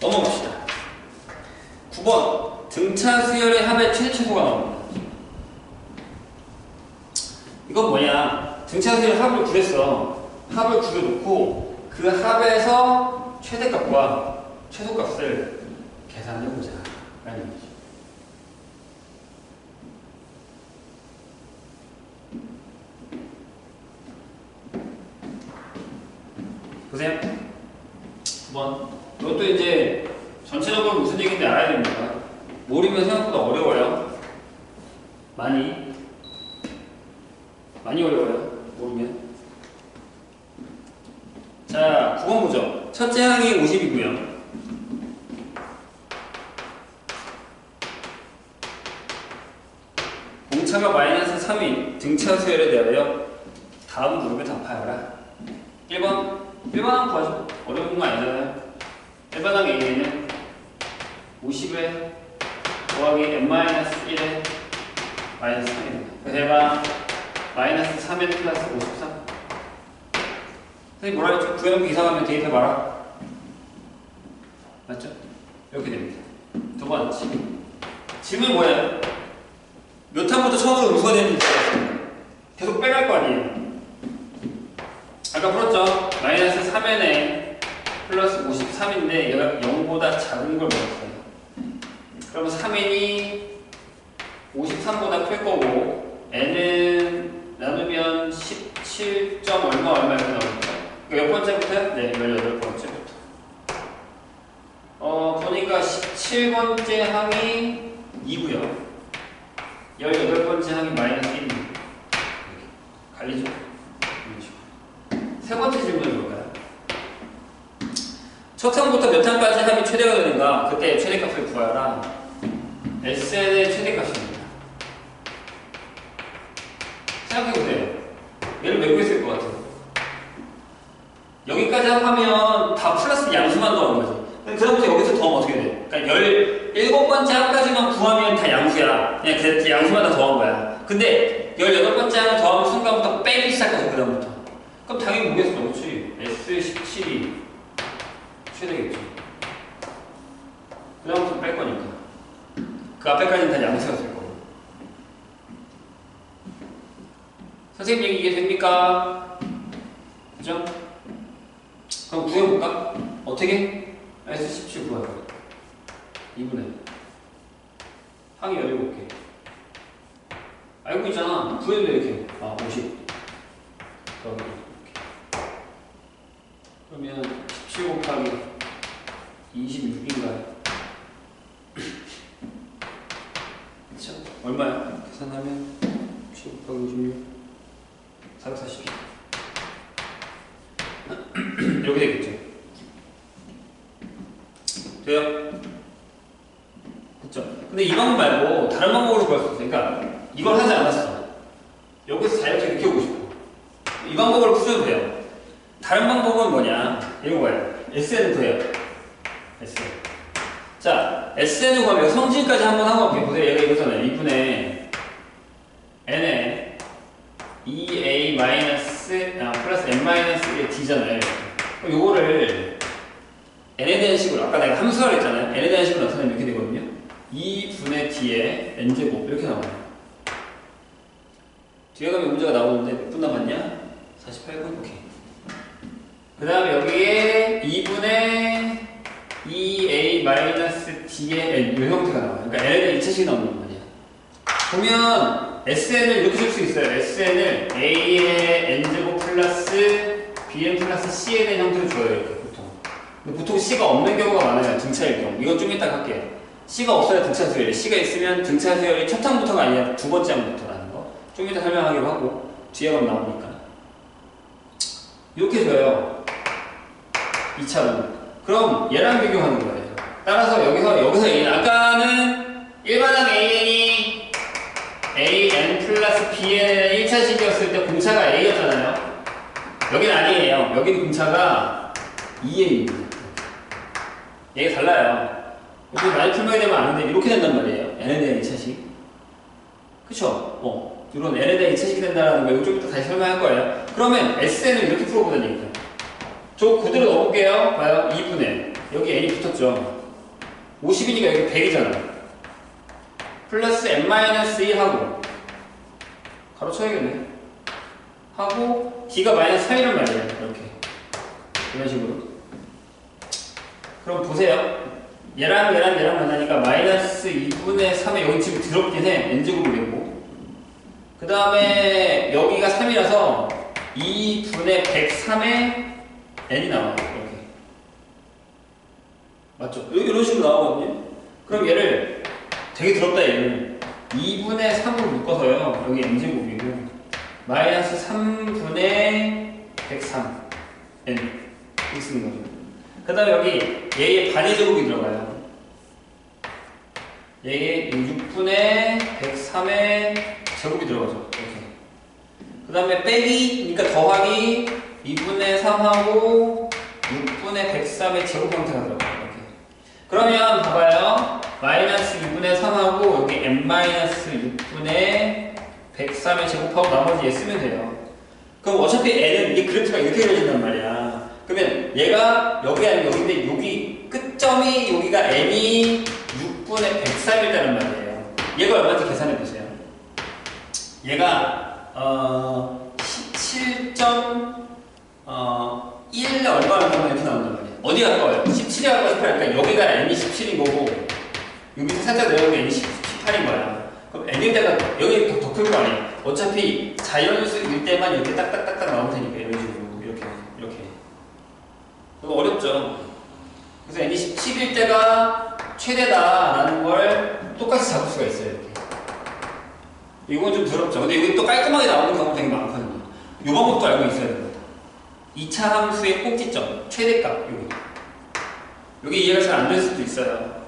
넘어갑시다. 9번 등차 수열의 합의 최초가 나옵니다. 이건 뭐냐? 등차 수열 합을 구했어. 합을 구해놓고 그 합에서 최대값과 최소값을 계산해보자. 라는 얘기죠. 보세요. 9번. 이것도 이제 전체적으로 무슨 얘기인지 알아야 됩니다. 모르면 생각보다 어려워요. 많이. 많이 어려워요. 모르면. 자, 9번 보죠. 첫째 항이 50이고요. 공차가 마이너스 3인 등차 수열에 대하여 다음 그룹에 답하여라. 1번. 1번 항 구하죠. 어려운 거 아니잖아요. 1번 항 A는 50에 더하기 n-1에 마이너스 3입니다. 그래서 얘가 마이너스 3에 플러스 53. 선생님 뭐라 했죠? 구해놓고 이상하면 대입해봐라. 맞죠? 이렇게 됩니다. 두 번째. 질문 뭐예요? 몇 항부터 처음으로 음수가 되는지. 계속 빼갈 거 아니에요. 아까 풀었죠? 마이너스 3n에 플러스 53인데 얘가 0보다 작은 걸 먹었어요. 그러면 3n이 53보다 클 거고 n은 나누면 17. 점 얼마 얼마 이렇게 나옵니다. 몇 번째부터요? 네, 18번째부터. 어, 보니까 17번째 항이 2고요. 18번째 항이 마이너스 1입니다. 갈리죠? 세 번째 질문을 볼까요? 첫 항부터 몇 항까지 함이 최대가 되는가? 그때 최대값을 구하라. SN의 최대값입니다. 생각해보세요. 얘를 몇 구했을 것 같아요? 여기까지 합하면 다 플러스 양수만 더하는 거지. 그다음부터 여기서 더하면 어떻게 돼? 그러니까 17번째 항까지만 구하면 다 양수야. 그냥 그 양수만 다 더한 거야. 근데 18번째 항 더하면 순간부터 빼기 시작하죠, 그다음부터. 그럼 당연히 뭐겠어? 그렇지. S17이 최대겠죠. 그다음부터 뺄 거니까. 그 앞에까지는 다 양수였을 거고. 선생님 얘기 이해 됩니까? 그죠? 그럼 구해볼까? 어떻게? S17 구하자. 2분의 항이 17개. 알고 있잖아. 구해도 돼, 이렇게. 아, 50. 더하기 이렇게. 그러면 17 곱하기 26인가요? 그쵸? 얼마야? 계산하면 17 곱하기 56. 440. 이렇게 되겠죠. 돼요? 그쵸? 근데 이 방법 말고 다른 방법으로 구할 수 있어요. 그러니까 이걸 하지 않았어. 여기서 자유롭게 오고 싶어. 이 방법으로 푸셔도 돼요. 다른 방법은 뭐냐? 이런 거예요. SN을 더해요. SN. 자, SN을 구하면 성질까지 한번 하고 갈게요. 보세요. 얘가 이거잖아요. 2분의 N에 2A 마이너스, 아, 플러스 N 마이너스 1의 D잖아요. 그럼 요거를 n에 대한 식으로 아까 내가 함수라 했잖아요. n에 대한 식으로 나타내면 이렇게 되거든요. 2분의 d에 n제곱 이렇게 나와요. 뒤에 가면 문제가 나오는데 몇 분 남았냐? 48분? 오케이. 그 다음에 여기에 2분의 2a 마이너스 d의 n 이 형태가 나와요. 그러니까 n에 대한 2차식이 나오는 거 아니야. 보면 sn을 이렇게 쓸 수 있어요. sn을 a의 n제곱 플러스 bn 플러스 대한 형태로 줘요. 이렇게. 근데 보통 C가 없는 경우가 많아요. 등차일 경우. 이건 좀 이따 할게요. C가 없어야 등차 수열이. C가 있으면 등차 수열이 첫 항부터가 아니라 두 번째 항부터라는 거. 좀 이따 설명하기로 하고 뒤에 가면 나오니까. 이렇게 줘요. 2차로. 그럼 얘랑 비교하는 거예요. 따라서 여기서 여기서 A 아까는 일반항 AN 플러스 BN의 1차식이었을 때 공차가 A였잖아요. 여기는 아니에요. 여기는 공차가 2A입니다. 얘가 달라요. 이렇게 많이 풀면 되면 아는데 이렇게 된단 말이에요. n에 대한 2차식. 그쵸? 어. 이런 n에 대한 2차식이 된다는 좀 이따 다시 설명할 거예요. 그러면 SN을 이렇게 풀어보자는 얘기죠. 저 그대로 넣어볼게요. 봐요. 2분의. 여기 n이 붙었죠. 50이니까 여기 100이잖아요. 플러스 n-1 하고 가로 쳐야겠네. 하고 d가 마이너스 3이란 말이에요. 이렇게. 이런 식으로. 그럼 보세요. 얘랑 얘랑 얘랑 만나니까 마이너스 2분의 3에 여기 지금 더럽긴 해. n제곱이 되고. 그 다음에 여기가 3이라서 2분의 103에 n이 나와요. 이렇게. 맞죠? 이런 식으로 나오거든요. 그럼 얘를 되게 더럽다 얘는 2분의 3으로 묶어서요. 여기 n제곱이고 마이너스 3분의 103 n 이렇게 쓰는 거죠. 그 다음에 여기 얘의 반의 제곱이 들어가요. 얘의 6분의 103의 제곱이 들어가죠. 이렇게. 그 다음에 빼기, 그러니까 더하기 2분의 3하고 6분의 103의 제곱 형태가 들어가요. 그러면 봐봐요. 마이너스 2분의 3하고 여기 n 마이너스 6분의 103의 제곱하고 나머지 얘 쓰면 돼요. 그럼 어차피 n은 이게 그래프가 이렇게 그려진단 말이야. 그러면 얘가 여기 아니면 여기인데 여기 끝 시점이 여기가 n이 6분의 103이라는 말이에요. 얘가 얼마인지 계산해 보세요. 얘가 어 17점 어1 얼마 얼마 이렇게 나온단 말이에요. 어디 가까워요? 17이 가까워 18. 그러니까 여기가 n이 17인 거고 여기서 살짝 내려오면 n이 18인 거야. 그럼 n일 때가 여기 더 클 거 아니에요. 어차피 자연수일 때만 이렇게 딱딱딱딱 나오면 되니까 이런 식으로 이렇게 이렇게. 이거 어렵죠. 그래서 n이 17일 때가 최대다라는 걸 똑같이 잡을 수가 있어요. 이렇게. 이건 좀 더럽죠. 근데 여기 또 깔끔하게 나오는 경우가 되게 많거든요. 이 방법도 알고 있어야 됩니다. 2차 함수의 꼭지점, 최대값, 여기. 여기 이해가 잘 안 될 수도 있어요.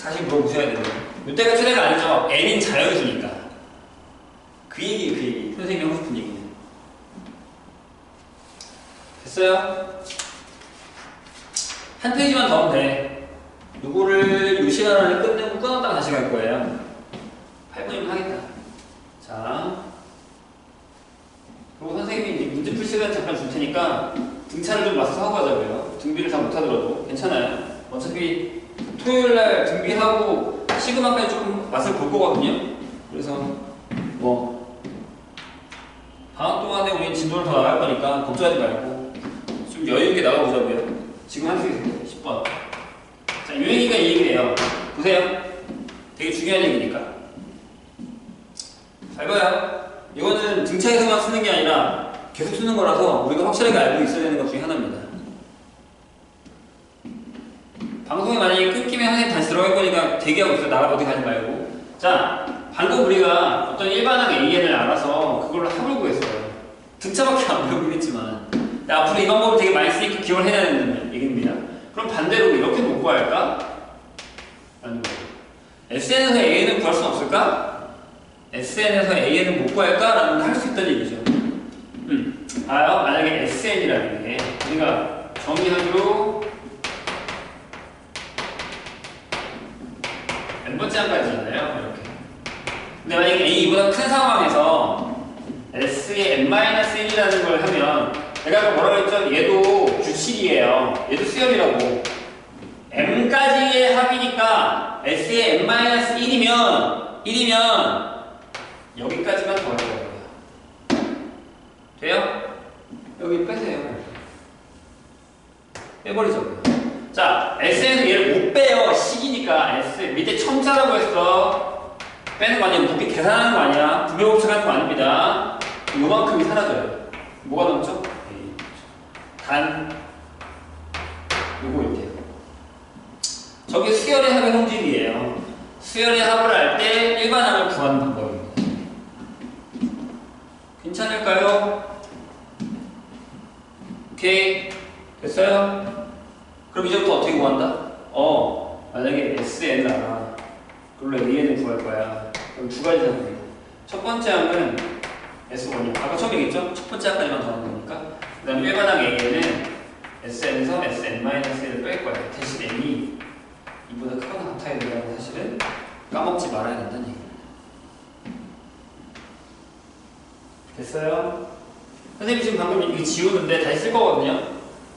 다시 물어보셔야 돼요. 이때가 최대가 아니죠. n인 자연수니까. 그 얘기, 그 얘기. 선생님이 하고 싶은 얘기는. 됐어요? 한 페이지만 더 하면 돼. 요거를 요 시간 안에 끝내고 끊었다가 다시 갈 거예요. 8분이면 하겠다. 자. 그리고 선생님이 문제 풀 시간 잠깐 줄 테니까 등차를 좀 맞춰서 하고 가자고요. 등비를 다 못하더라도 괜찮아요. 어차피 토요일 날 등비하고 시그마까지 조금 맛을 볼 거거든요. 그래서 뭐 방학 동안에 우리 진도를 더 나갈 거니까 걱정하지 말고 좀 여유 있게 나가보자고요. 지금 할수 있어요. 10번. 자, 유행이가 이 얘기예요. 보세요. 되게 중요한 얘기니까. 잘 봐요. 이거는 등차에서만 쓰는 게 아니라 계속 쓰는 거라서 우리가 확실하게 알고 있어야 되는 것 중에 하나입니다. 방송이 만약에 끊기면 선생님 다시 들어갈 거니까 대기하고 있어. 나가 어디 가지 말고. 자, 방금 우리가 어떤 일반항 AN을 알아서 그걸로 합을 구했어요. 등차밖에 안 배우겠지만. 근데 앞으로 이 방법을 되게 많이 쓰니까 기억을 해야 되는 얘기입니다. 그럼 반대로 이렇게 못 구할까? 아니, SN에서 AN을 구할 수는 없을까? SN에서 AN을 못 구할까? 라는 할 수 있다는 얘기죠. 음. 아요? 만약에 SN이라는 게 우리가 정의하기로 n 번째 한가지잖아요. 이렇게. 근데 만약에 A보다 큰 상황에서 S의 n-1이라는 걸 하면 내가 아까 뭐라고 했죠? 얘도 규칙이에요. 얘도 수열이라고. m까지의 합이니까 S의 n-1이면 1이면 여기까지만 더할 거예요. 돼요? 여기 빼세요. 빼버리죠. 자, S에서 얘를 못 빼요. 식이니까 S 밑에 첨자라고 했어. 빼는 거 아니야. 높이 계산하는 거 아니야. 부배곱책하는 거 아닙니다. 요만큼이 사라져요. 뭐가 남죠? 단 요거 이렇게. 저게 수열의 합의 성질이에요. 수열의 합을 할 때 일반항을 구하는 방법입니다. 괜찮을까요? 오케이. 됐어요? 그럼 이제부터 어떻게 구한다? 어, 만약에 SN 알아. 그걸로 AN을 구할 거야. 그럼 두 가지 상황이에요. 첫 번째 항은 S1이야. 아까 처음 얘기했죠? 첫 번째 항까지만 더하는 거니까. 그 다음에 일반 항 AN은 SN에서 SN-1을 뺄 거야. 대신 N이 이보다 크거나 같아야 된다는 사실은 까먹지 말아야 된다는 얘기 됐어요? 선생님이 지금 방금 이거 지우는데 다시 쓸 거거든요?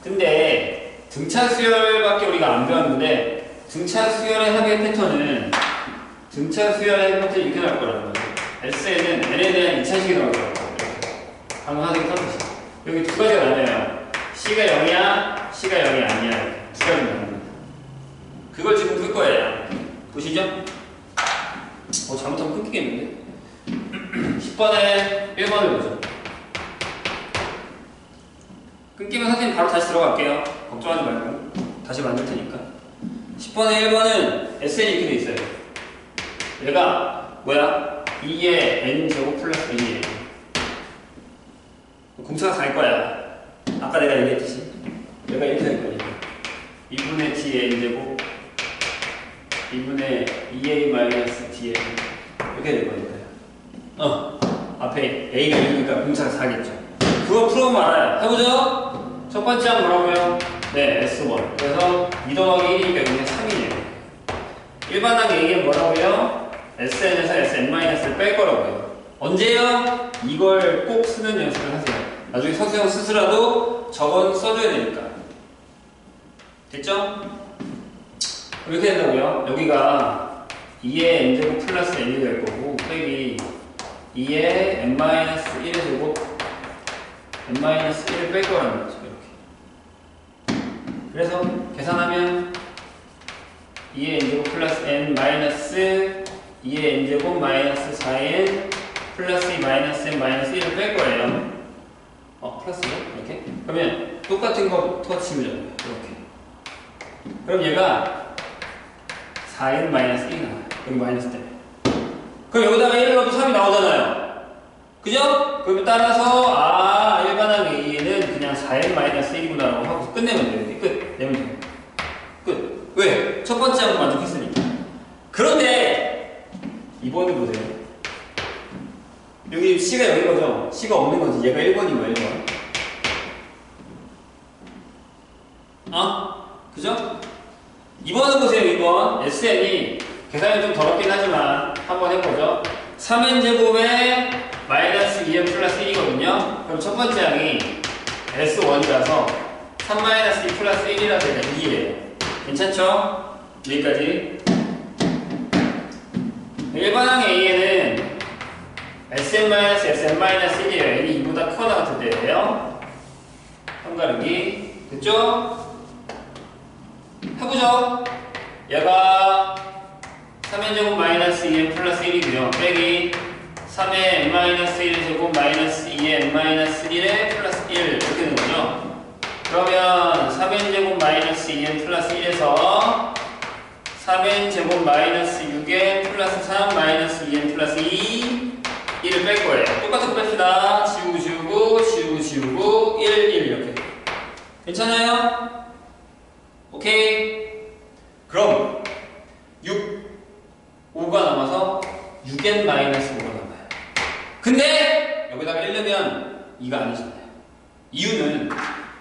근데 등차 수열밖에 우리가 안 배웠는데 등차 수열의 합의 패턴은 등차 수열의 패턴이 이렇게 나올 거라는 거예요. S에는 N에 대한 2차식이 나올 거라고 방금 선생님 써주시 여기 두 가지가 나뉘어요. C가 0이야, C가 0이 아니야. 두 가지 나눕니다. 그걸 지금 풀 거예요. 보시죠? 어, 잘못하면 끊기겠는데? 10번에 1번을 보죠. 끊기면 선생님 바로 다시 들어갈게요. 걱정하지 말고. 다시 만들 테니까. 10번에 1번은 SN이 이렇게 돼 있어요. 얘가 뭐야? 2의 n제곱 플러스 1이에요. 공차가 갈 거야. 아까 내가 얘기했듯이. 얘가 이렇게 될 거니까. 2분의 t의 n제곱 2분의 2a 마이너스 tn 이렇게 될 거니까요. 어, 앞에 a가 1이니까 공차가 4겠죠. 그거 풀어보면 알아요. 해보죠. 첫 번째 항 뭐라고요? 네, S1. 그래서 2 더하기 1이니까 여기는 3이네요. 일반항 A는 뭐라고요? SN에서 SN-을 뺄 거라고요. 언제요? 이걸 꼭 쓰는 연습을 하세요. 나중에 서수형 쓰더라도 저건 써줘야 되니까. 됐죠? 이렇게 된다고요? 여기가 2의 n제곱 플러스 n이 될 거고 빼기 2의 n-1의 제곱 n-1을 뺄 거라는 거죠. 이렇게. 그래서 계산하면 2의 n제곱 플러스 n 마이너스 2의 n제곱 마이너스 4n 플러스 2 마이너스 n 마이너스 1을 뺄 거예요. 어, 플러스요? 이렇게? 그러면 똑같은 거부터 치면 이렇게. 그럼 얘가 4n 마이너스 1이 나와요. 여기 마이너스 때문에. 그럼 여기다가 1을 넣어도 3이 나오잖아요. 그죠? 그러면 따라서 아 일반항 A는 그냥 4n 마이너스 1이구나라고 하고 끝내면 돼요. 끝. 내면 돼요. 끝. 왜? 첫 번째 항 만족했으니까. 그런데 이번에 보세요. 여기 C가 여기 거죠? C가 없는 거지. 얘가 1번이고 1번. 어? 그죠? 2번은 보세요, 2번. SN이 계산이 좀 더럽긴 하지만 한번 해보죠. 3n제곱에 마이너스 2n 플러스 1이거든요. 그럼 첫 번째 항이 S1이라서 3 마이너스 2 플러스 1이라 되니까 2예요. 괜찮죠? 여기까지. 일반항 A에는 Sn-Sn-1이에요. n이 2보다 크거나 같을 때예요. 한가르기. 됐죠? 해보죠. 얘가 3n제곱 마이너스 2n 플러스 1이고요. 빼기 3의 n 마이너스 1 제곱 마이너스 2의 n 마이너스 1의 플러스 1 이렇게 되는 거죠. 그러면 3n제곱 마이너스 2n 플러스 1에서 3n제곱 마이너스 6n 플러스 3 마이너스 2n 플러스 2 1을 뺄 거예요. 똑같은 거 뺍시다. 지우고 지우고 지우고 지우고 1 1 이렇게. 괜찮아요? 오케이. 그럼 6 5가 남아서 6n 마이너스 5가 남아요. 근데 여기다가 1 넣으면 2가 아니잖아요. 이유는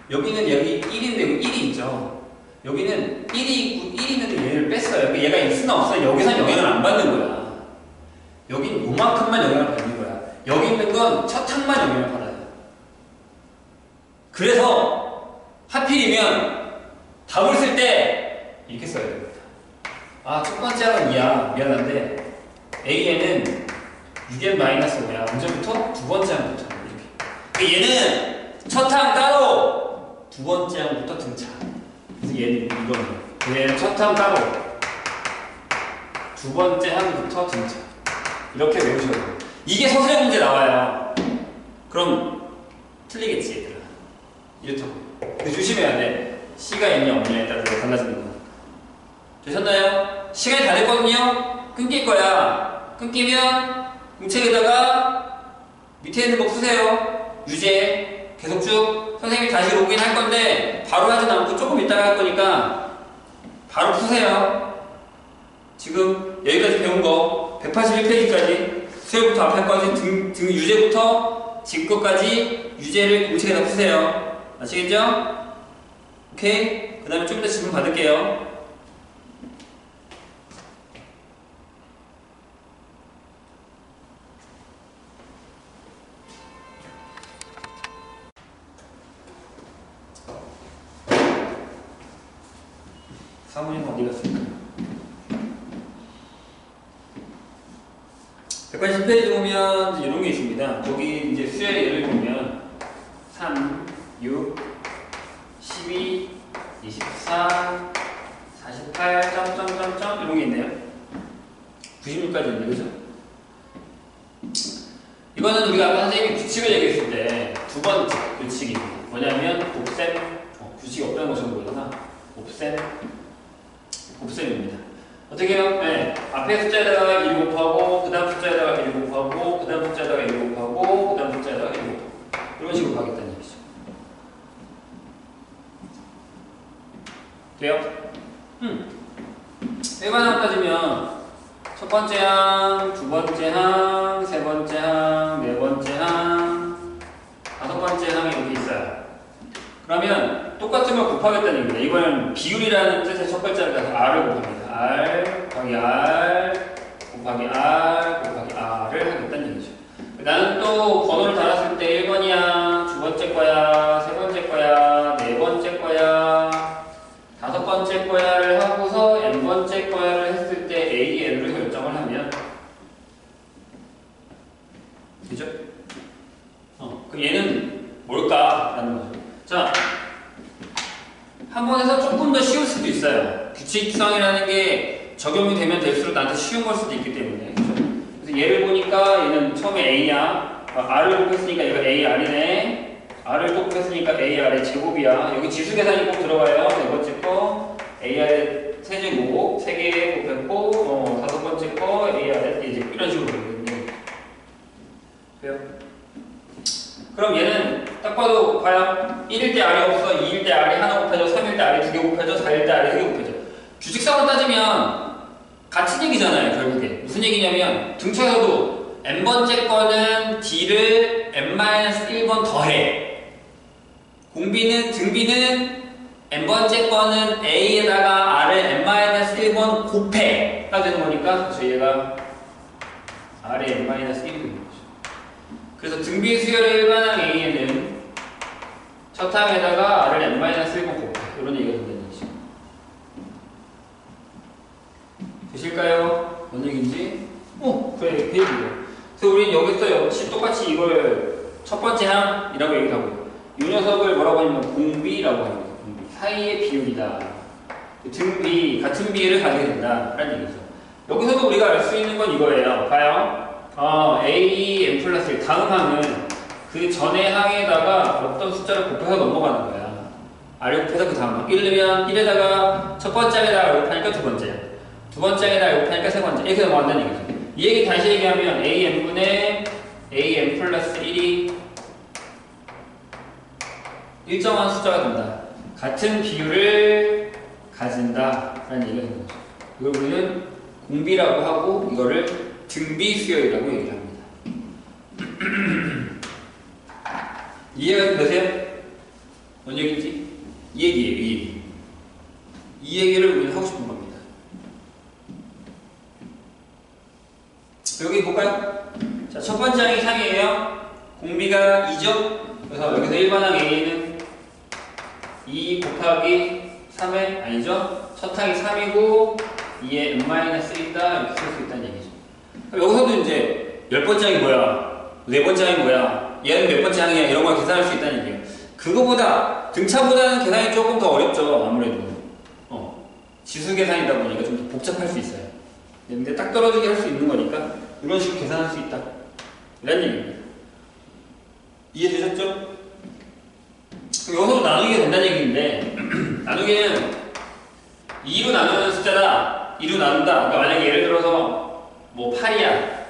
여기는 여기 1인데 여기 1이 있죠. 여기는 1이 있고 1이 있는데 얘를 뺐어요. 그러니까 얘가 있으나 없으나 여기선 영향을 안 받는 거야. 여긴 요만큼만 영향을 받는 거야. 여기 있는 건 첫 항만 영향을 받아요. 그래서 하필이면 답을 쓸 때 이렇게 써야 됩니다. 아, 첫 번째 항은 2야. 미안한데 A에는 6n-5야. 언제부터? 두 번째 항부터. 이렇게. 얘는 첫 항 따로 두 번째 항부터 등차. 그래서 얘는 이거는. 얘는 첫 항 따로 두 번째 항부터 등차. 이렇게 외우셔야 돼요. 이게 서술형 문제 나와요. 그럼 틀리겠지, 얘들아. 이렇다고. 조심해야 돼. C가 있냐 없냐에 따라서 달라지는 거야. 되셨나요? 시간이 다 됐거든요? 끊길 거야. 끊기면 공책에다가 밑에 있는 거 푸세요. 유제. 계속 쭉. 선생님이 다시 로그인 할 건데 바로 하진 않고 조금 이따가 할 거니까 바로 푸세요. 지금 여기까지 배운 거 181페이지까지 수요부터 앞에 까지 등, 등 유제부터 직거까지 유제를 공책에다 푸세요. 아시겠죠? 오케이? 그 다음에 좀 이따 질문 받을게요. 180페이지 보면 이제 이런 게 있습니다. 거기 이제 수열의 예를 보면 3, 6, 12, 24, 48, 점점점점 이런 게 있네요. 96까지 있네, 그죠? 이거는 우리가 아까 선생님이 규칙을 얘기했을 때 두 번째 규칙입니다. 뭐냐면 곱셈, 어, 규칙이 없다는 것처럼 보이나? 곱셈, 곱셈입니다. 어떻게 해요? 네. 앞에 숫자에다가 1 곱하고, 그 다음 숫자에다가 1 곱하고, 그 다음 숫자에다가 1 곱하고, 그 다음 숫자에다가 1 곱하고. 이런 식으로 가겠다는 얘기죠. 돼요? 음. 일반항 따지면, 첫 번째 항, 두 번째 항, 세 번째 항, 네 번째 항, 다섯 번째 항이 이렇게 있어요. 그러면 똑같은 걸 곱하겠다는 얘기입니다. 이거는 비율이라는 뜻의 첫 글자를 R을 곱합니다. R 곱하기 R 곱하기 R 곱하기 R을 하겠다는 얘기죠. 나는 또 번호를 달았을 때 1번이야, 두 번째 거야, 세 번째 거야, 네 번째 거야, 다섯 번째 거야를 하고서 n 번째 거야를 했을 때 A, N으로 결정을 하면 그죠? 어, 그럼 얘는 뭘까라는 거죠. 자, 한 번에서 조금 더 쉬울 수도 있어요. 규칙성이라는 게 적용이 되면 될수록 나한테 쉬운 걸 수도 있기 때문에. 그래서 얘를 보니까 얘는 처음에 A야. 아, R을 곱했으니까 얘가 AR이네. R을 곱했으니까 AR의 제곱이야. 여기 지수 계산이 꼭 들어가요. 네 번째 거 AR의 세제곱, 세 개 곱했고, 어, 다섯 번째 거 AR의 이제 네 이런 식으로 되거든요. 그래요? 그럼 얘는 딱 봐도 봐요. 1일 때 R이 없어, 2일 때 R이 하나 곱해져, 3일 때 R이 두 개 곱해져, 4일 때 R이 세개 곱해져. 규칙상으로 따지면 같은 얘기잖아요, 결국에. 무슨 얘기냐면 등차에서도 n번째 거는 D를 n-1번 더해. 공비는 등비는 n번째 거는 A에다가 R을 n-1번 곱해. 가 되는 거니까 그래서 얘가 R의 n-1이 되는 거죠. 그래서 등비 수열의 일반항 A에는 첫 항에다가 R을 n-1번 곱해. 이런 얘기가 된다는 얘기죠. 되실까요? 뭔 얘기인지? 어, 그래, 그 얘기예요. 그래서 우리는 여기서 역시 똑같이 이걸 첫 번째 항이라고 얘기하고요. 이 녀석을 뭐라고 하냐면 공비라고 합니다. 공비. 사이의 비율이다. 등비, 같은 비율을 가지게 된다. 라는 얘기죠. 여기서도 우리가 알 수 있는 건 이거예요. 봐요. 어, A, M 플러스 1. 다음 항은 그 전의 항에다가 어떤 숫자를 곱해서 넘어가는 거야. R을 곱해서 그 다음 항. 예를 들면 1에다가 첫 번째 항에다가 곱하니까 두 번째. 두 번째 항에다가 곱하니까 세 번째. 이렇게 넘어간다는 얘기죠. 이 얘기 다시 얘기하면 AM분의 AM 플러스 1이 일정한 숫자가 된다. 같은 비율을 가진다. 라는 얘기가 되는 거죠. 이걸 우리는 공비라고 하고 이거를 등비 수열이라고 얘기를 합니다. 이해가 되세요? 뭔 얘기인지? 이 얘기예요, 이 얘기. 이 얘기를 우리는 하고 싶은 겁니다. 여기 볼까요? 자, 첫 번째 항이 상이에요. 공비가 2죠? 그래서 여기서 일반항 A는 2 곱하기 3의 아니죠? 첫 항이 3이고 2에 n-1이다 이렇게 쓸 수 있다는. 그럼 여기서도 이제 열 번째 항이 뭐야? 네 번째 항이 뭐야? 얘는 몇 번째 항이야? 이런 걸 계산할 수 있다는 얘기예요. 그거보다 등차보다는 계산이 조금 더 어렵죠. 아무래도. 어. 지수 계산이다 보니까 좀 더 복잡할 수 있어요. 근데 딱 떨어지게 할 수 있는 거니까 이런 식으로 계산할 수 있다. 이런 얘기입니다. 이해되셨죠? 여기서 나누기가 된다는 얘기인데 나누기는 2로 나누는 숫자다 2로 나눈다 그러니까 만약에 예를 들어서 뭐 8이야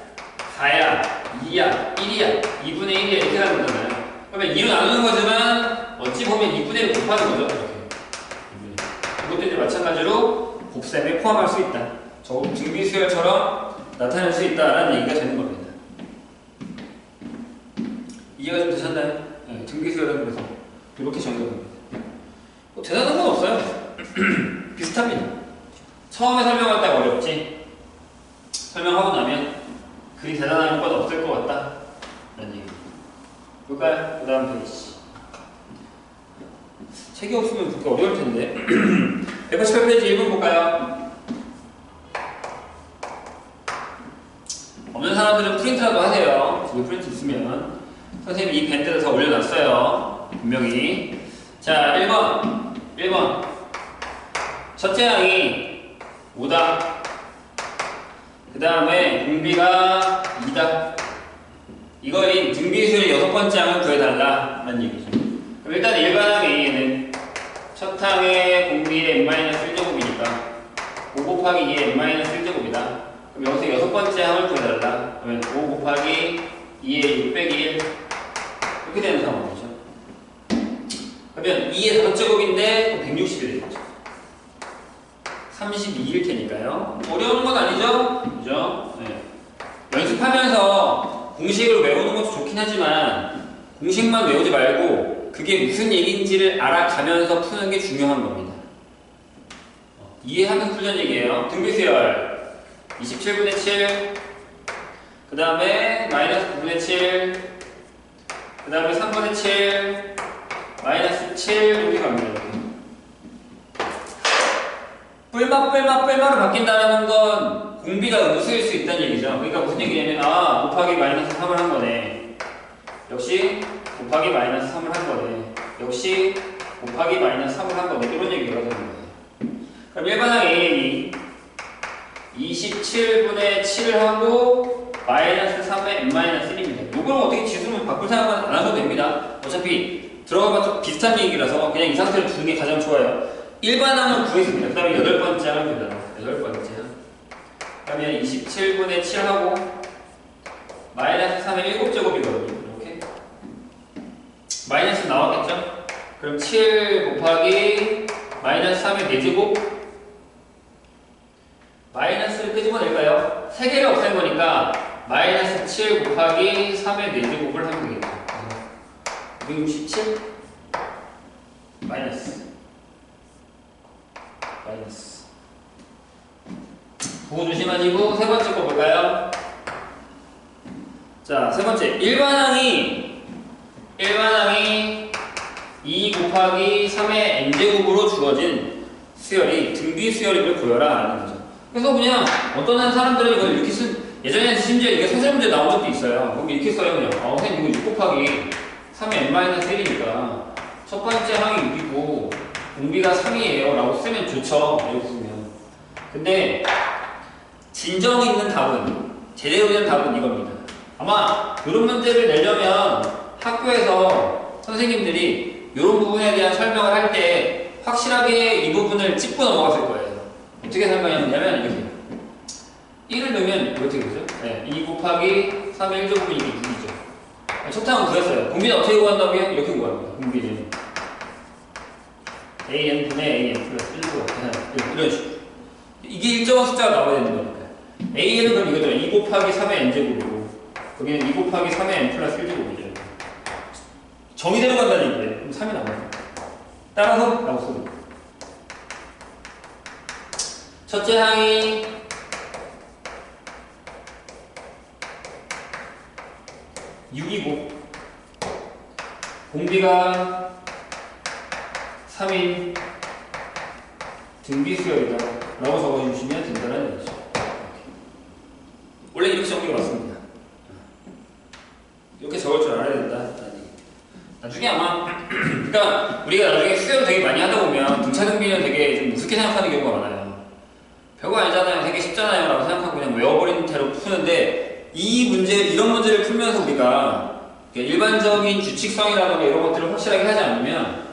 4야 2야 1이야 2분의 1이야 이렇게 하는 거잖아요 그러면 2로 나누는 거지만 어찌 보면 2분의 1을 곱하는 거죠 이렇게 이것도 이제 마찬가지로 곱셈에 포함할 수 있다 저 증비수열처럼 나타낼 수 있다라는 얘기가 되는 겁니다 이해가 좀 되셨나요? 네, 등기수열은 그래서 이렇게 정의됩니다. 뭐 대단한 건 없어요. 비슷합니다. 처음에 설명할 때 어렵지. 설명하고 나면 그리 대단한 건 없을 것 같다. 라는 얘기. 볼까요? 그 다음 페이지. 책이 없으면 그렇게 어려울 텐데. 188페이지 1번 볼까요? 없는 사람들은 프린트라도 하세요. 집에 프린트 있으면. 선생님이 이 밴드를 다 올려놨어요. 분명히. 자, 1번. 1번. 첫째 항이 5다. 그 다음에 공비가 2다. 이거인 등비수열의 여섯 번째 항을 구해달라. 라는 얘기죠. 그럼 일단 일반항 An은 첫 항의 공비의 n-1제곱이니까 5 곱하기 2의 n-1제곱이다. 그럼 여기서 여섯 번째 항을 구해달라. 그러면 5 곱하기 2의 6 빼기 1 이렇게 되는 상황이죠. 그러면 2의 다제곱인데 160이 되겠죠. 32일 테니까요. 어려운 건 아니죠? 그죠? 네. 연습하면서 공식을 외우는 것도 좋긴 하지만 공식만 외우지 말고 그게 무슨 얘기인지를 알아가면서 푸는 게 중요한 겁니다. 어, 이해하는 훈련 얘기예요. 등비 수열 27분의 7, 그 다음에 마이너스 9분의 7, 그 다음에 3분의 7, 마이너스 7 이렇게 갑니다. 뿔맛 뿔맛 뿔맛으로 바뀐다는 건 공비가 우수일 수 있다는 얘기죠. 그러니까 무슨 얘기냐면 아 곱하기 마이너스 3을 한 거네. 역시 곱하기 마이너스 3을 한 거네. 역시 곱하기 마이너스 3을 한 거네. 이런 얘기가 되는 거예요. 그럼 일반항 AN이 27분의 7을 하고 마이너스 3의 n-1입니다. 이걸 어떻게 지수는 바꿀 생각은 안 하셔도 됩니다. 어차피 들어가봐도 비슷한 얘기라서 그냥 이 상태로 두는 게 가장 좋아요. 일반항은 구했습니다. 그 다음에 여덟 번째 항입니다. 여덟 번째 항. 그러면 27분의 7하고 마이너스 3의 7제곱이거든요. 이렇게. 마이너스 나왔겠죠? 그럼 7 곱하기 마이너스 3의 4제곱 마이너스를 끄집어낼까요? 3개를 없앤 거니까 마이너스 7 곱하기 3의 4제곱을 하면 되겠죠. 267 마이너스 마이너스 부호 조심하시고 세 번째 거 볼까요? 자, 세 번째 일반항이 일반항이 2 곱하기 3의 n제곱으로 주어진 수열이 등비 수열임을 보여라 하는 거죠. 그래서 그냥 어떤 한 사람들은 이걸 이렇게 쓴 예전에는 심지어 이게 소설 문제 나온 적도 있어요. 그럼 이렇게 써요 그냥. 어, 선생님 이거 6 곱하기 3의 n-1이니까 첫 번째 항이 6이고 공비가 3이에요 라고 쓰면 좋죠. 이렇게 쓰면. 근데 진정 있는 답은 제대로 된 답은 이겁니다. 아마 이런 문제를 내려면 학교에서 선생님들이 이런 부분에 대한 설명을 할 때 확실하게 이 부분을 짚고 넘어갔을 거예요. 어떻게 설명했냐면 이렇게 1을 넣으면 어떻게 되죠? 네, 2 곱하기 3의 1제곱은 이게 6이죠. 첫 항은 구했어요. 공비는 어떻게 구한다고요? 이렇게 구합니다. 공비는 an 분의 an 플러스 1제곱 이런 식으로 이게 일정한 숫자가 나와야 되는 거니까 an은 그럼 이거죠. 2 곱하기 3의 n제곱이고 거기는 2 곱하기 3의 n 플러스 1제곱이죠. 정의대로 간다는 얘기예요. 그럼 3이 남아요. 따라서 라고 씁니다. 첫째 항이 육이고 공비가 3인 등비수열이다 라고 적어주시면 된다는 얘기죠. 원래 이렇게 적는 게 맞습니다. 이렇게 적을 줄 알아야 된다. 나중에 아마 그러니까 우리가 나중에 수혈을 되게 많이 하다 보면 등차 등비는 되게 좀 우습게 생각하는 경우가 많아요. 별거 아니잖아요. 되게 쉽잖아요. 라고 생각하고 그냥 외워버리는 대로 푸는데 이 문제, 이런 문제를 풀면서 우리가 일반적인 규칙성이라든가 이런 것들을 확실하게 하지 않으면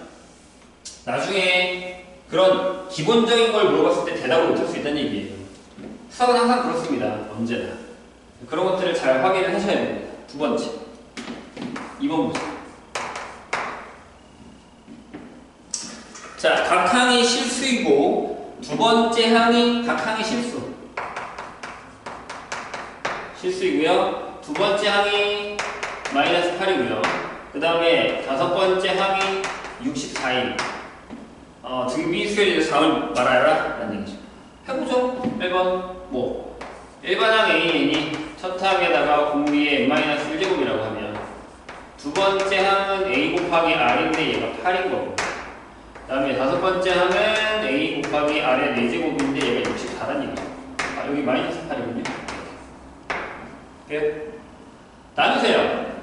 나중에 그런 기본적인 걸 물어봤을 때 대답을 못할 수 있다는 얘기예요. 수학은 항상 그렇습니다. 언제나. 그런 것들을 잘 확인을 하셔야 됩니다. 두 번째. 2번 보세요. 자, 각 항이 실수이고 두 번째 항이 각 항이 실수. 실수이고요. 두 번째 항이 마이너스 8이고요. 그 다음에 다섯 번째 항이 64인. 어, 등비수열이 4을 말하라 라는 얘기죠. 해보죠. 1번 뭐 일반항 AN이 첫 항에다가 공비의 n-1제곱이라고 하면 두 번째 항은 A 곱하기 R인데 얘가 8인 거고 그 다음에 다섯 번째 항은 A 곱하기 R의 4제곱인데 얘가 64란 얘기죠. 아, 여기 마이너스 8이군요. 끝. 나누세요.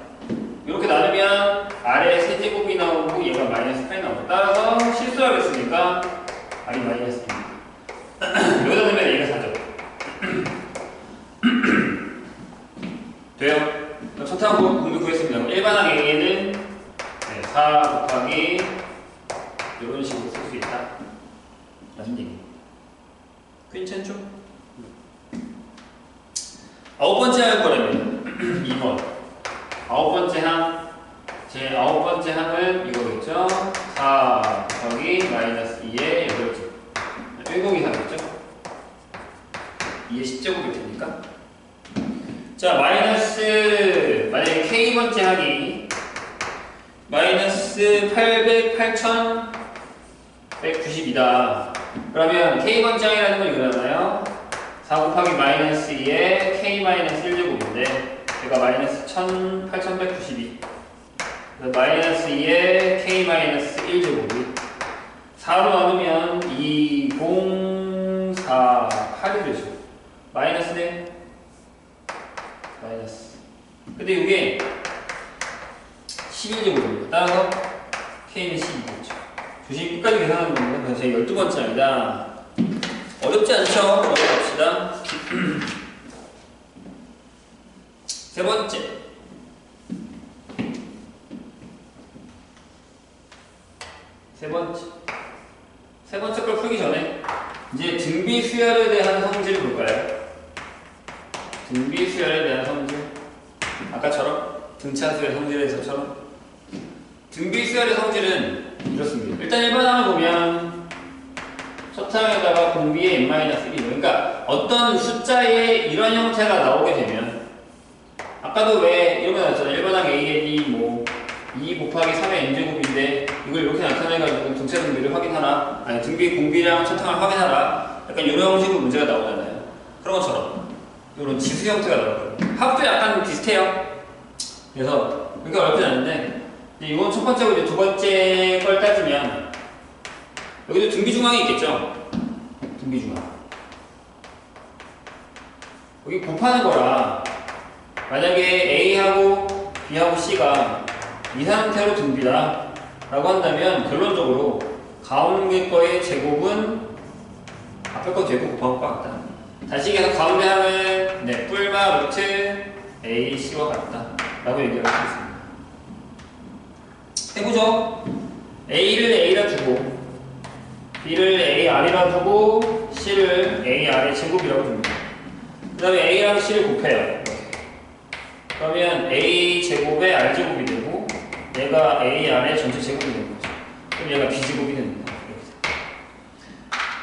이렇게 나누면 R의 세제곱이 나오고 얘가 마이너스 8이 나오고 따라서 실수하겠으니까 R이 마이너스 8입니다. 여기다 넣으면 얘가 4죠. 돼요? 첫항 공부 구했습니다. 그럼 일반항 A는 네, 4 곱하기 이런 식으로 쓸 수 있다. 라는 얘기. 괜찮죠? 아홉 번째 할 거라면 2번. 아홉 번째 항. 제 아홉 번째 항은 이거겠죠? 4 곱하기 마이너스 2의 8제. 1공이 4겠죠? 2의 10제곱일 테니까. 자, 마이너스, 만약에 K번째 항이 마이너스 800, 8190이다. 그러면 K번째 항이라는 건 이거잖아요. 4 곱하기 마이너스 2에 K 마이너스 1제곱인데 얘가 마이너스 1000, 8192 마이너스 2에 K 마이너스 1제곱이 4로 나누면 2, 0, 4, 8이 되죠. 마이너스네. 마이너스. 근데 이게 11제곱입니다. 따라서 K는 12겠죠. 조심 끝까지 계산하는 겁니다. 그래서 제 12번째 아니다. 어렵지 않죠? 넘어갑시다. 세 번째. 세 번째. 세 번째 걸 풀기 전에 이제 등비 수열에 대한 성질을 볼까요? 등비 수열에 대한 성질. 아까처럼 등차 수열 성질에서처럼 등비 수열의 성질은 이렇습니다. 일단 일반항을 보면 첫 항에다가 공비의 n-1 그러니까 어떤 숫자의 이런 형태가 나오게 되면 아까도 왜 이런 거 나왔잖아요. 일반항 AN이 뭐 2 곱하기 3의 n제곱인데 이걸 이렇게 나타내가지고 등차 등비를 확인하라 아니 등비 공비량 첫 항을 확인하라 약간 이런 형식으로 문제가 나오잖아요. 그런 것처럼 이런 지수 형태가 나와요. 합도 약간 비슷해요. 그래서 그러니까 어렵지 않은데 이건 첫 번째고 이제 두 번째 걸 따지면 여기도 등비 중앙이 있겠죠? 등비 중앙. 여기 곱하는 거라 만약에 A하고 B하고 C가 이 상태로 등비다 라고 한다면 결론적으로 가운데 거의 제곱은 앞에 거 제곱 것과 같다. 다시 해서 가운데 하면 네, 뿔마 루트 A, C와 같다 라고 얘기할 수 있습니다. 해보죠. A를 A라 두고 B를 AR이라 두고 C를 AR의 제곱이라고 줍니다. 그 다음에 A랑 C를 곱해요. 그러면 A 제곱에 R 제곱이 되고 얘가 AR의 전체 제곱이 되는 거죠. 그럼 얘가 B 제곱이 됩니다.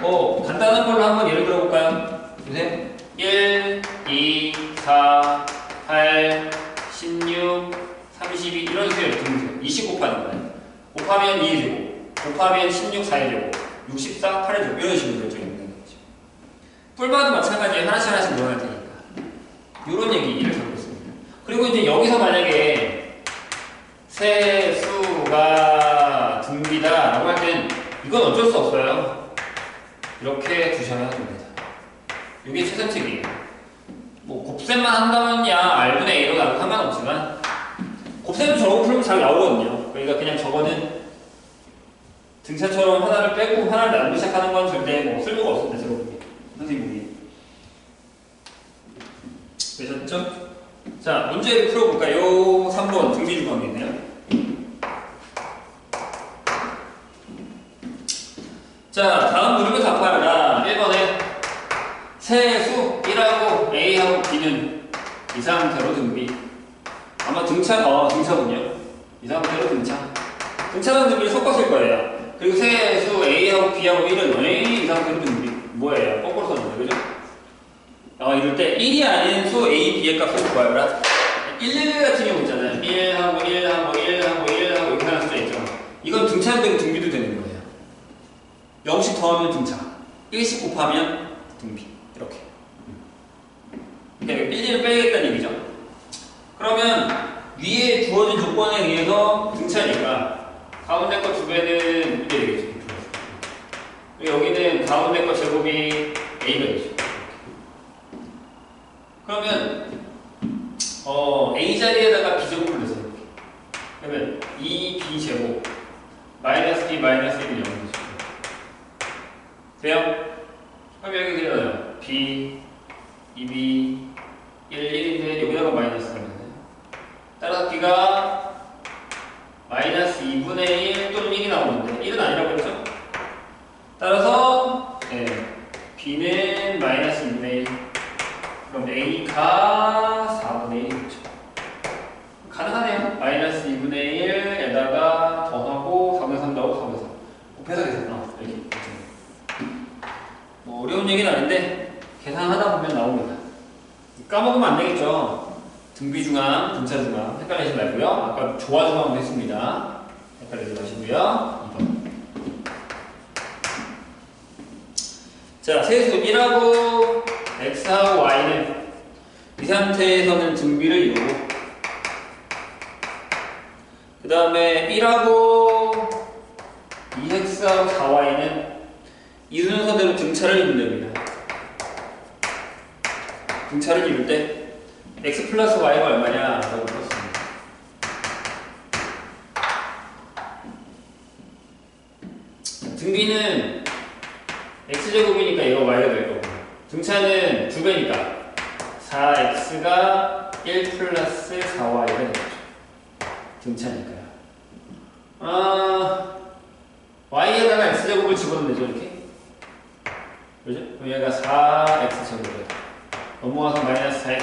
어, 간단한 걸로 한번 예를 들어 볼까요? 보세요. 1, 2, 4, 8, 16, 32 이런 수를 두세요. 20 곱하는 거예요. 곱하면 2제곱, 곱하면 16, 4제곱, 64, 8제곱 이런 식으로 결정이 되는 거죠. 뿔마도 마찬가지에 하나씩 하나씩 늘어날 테니까. 이런 하고 있습니다. 그리고 이제 여기서 만약에 세 수가 등비다 라고 할 땐 이건 어쩔 수 없어요. 이렇게 두셔야 됩니다. 이게 최선책이에요. 뭐 곱셈만 한다면야 R분의 A로 나도 상관없지만 곱셈도 저거 풀면 잘 나오거든요. 그러니까 그냥 저거는 등차처럼 하나를 빼고 하나를 나누기 시작하는 건 절대 뭐 쓸모가 없습니다. 제가 보기에. 선생님이. 되셨죠? 자, 문제를 풀어볼까요? 3번 등비주광이네요. 자, 다음 누르면 답하라. 1번에 세수 1하고 A하고 B는 이 상태로 등비. 아마 등차, 어, 등차군요. 이 상태로 등차. 등차랑 등비를 섞었을 거예요. 그리고 세수 A하고 B하고 1은 A 이 상태로 등비. 뭐예요? 거꾸로 써주죠. 그죠? 어, 이럴 때 1이 아닌 수 A, B의 값을 구하여라. 1, 같은 경우 있잖아요. 1하고 1하고 1하고 1하고 이렇게 하는 숫자 있죠. 이건 등차도 되고 등비도 되는 거예요. 0씩 더하면 등차. 1씩 곱하면 등비. 이렇게. 그러니까 1, 1을 빼겠다는 얘기죠. 그러면 위에 주어진 조건에 의해서 등차니까 가운데 거 두 배는 이게 되겠죠. 여기는 가운데 거 제곱이 A가 되죠. 그러면 어, A 자리에다가 B 제곱을 넣으세요. 그러면 2B 제곱 마이너스 B 마이너스 1은 0이죠. 돼요? 그럼 여기 그려요. B, 2B, 1, 1인데 여기다가 마이너스 돼요. 따라서 B가 마이너스 2분의 1 또는 1이 나오는데 1은 아니라고 했죠? 따라서 네, B는 마이너스 2분의 1 그럼 A가 4분의 1이죠. 가능하네요. 마이너스 2분의 1에다가 더하고 3을 3 더하고 3을 3 곱해서 계산 어, 이렇게 뭐 어려운 얘기는 아닌데 계산하다 보면 나옵니다. 까먹으면 안 되겠죠. 등비중앙, 등차중앙 헷갈리지 말고요. 아까 조화중앙도 했습니다. 헷갈리지 마시고요. 2번. 자, 세수 1하고 x하고 y는 이 상태에서는 등비를 이루고 그 다음에 1하고 2x하고 4y는 이 순서대로 등차를 이루면 됩니다. 등차를 이룰 때 x 플러스 y가 얼마냐 라고 물었습니다. 등비는 x제곱이니까 얘가 y가 될 거고 등차는 2배니까 4x가 1 플러스 4y가 되겠죠. 등차니까요. 아, y에다가 x제곱을 집어넣으면 되죠, 이렇게. 그죠? 그럼 얘가 4x 제곱이에요. 넘어가서 마이너스 4x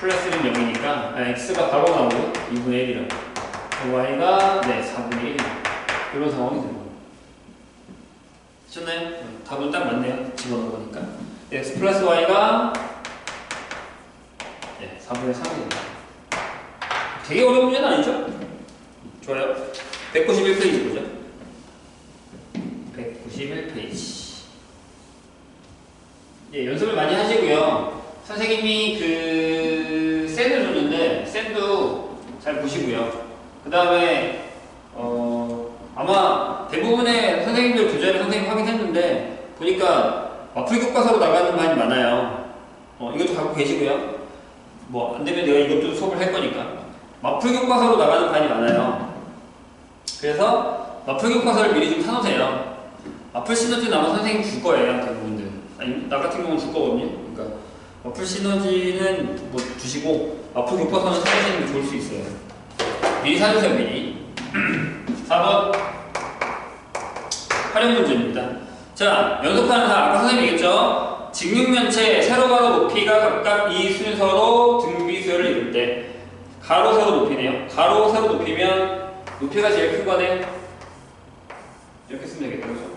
플러스는 0이니까 아, x가 바로 나오고 2분의 1이라고. y가 네 4분의 1 이런 상황이 되는 거예요. 됐나요? 답은 딱 맞네요. 집어넣은 거니까. x 플러스 y가 네 4분의 3이 됩니다. 되게 어려운 문제는 아니죠? 좋아요. 191페이지 보죠. 191페이지. 예, 연습을 많이 하시고요. 선생님이 그 센을 줬는데 센도 잘 보시고요. 그 다음에 어 아마 대부분의 선생님들 교재를 선생님 확인했는데 보니까 마플 교과서로 나가는 반이 많아요. 어, 이것도 갖고 계시고요. 뭐 안 되면 내가 이것도 수업을 할 거니까 마플 교과서로 나가는 반이 많아요. 그래서 마플 교과서를 미리 좀 사놓으세요. 마플 시너지는 아마 선생님 줄 거예요, 대부분들. 아니, 나 같은 경우는 줄 거거든요. 그러니까 마플 시너지는 뭐 주시고 마플 교과서는 사주시는 게 좋을 수 있어요. 미리 사주세요, 미리. 4번 활용 문제입니다. 자, 연속하는 사 아까 선생님이 얘기했죠? 직육면체 세로 가로 높이가 각각 이 순서로 등비수열을 이룰 때 가로 세로 높이네요. 가로 세로 높이면 높이가 제일 큰 거네. 이렇게 쓰면 되겠다, 그죠?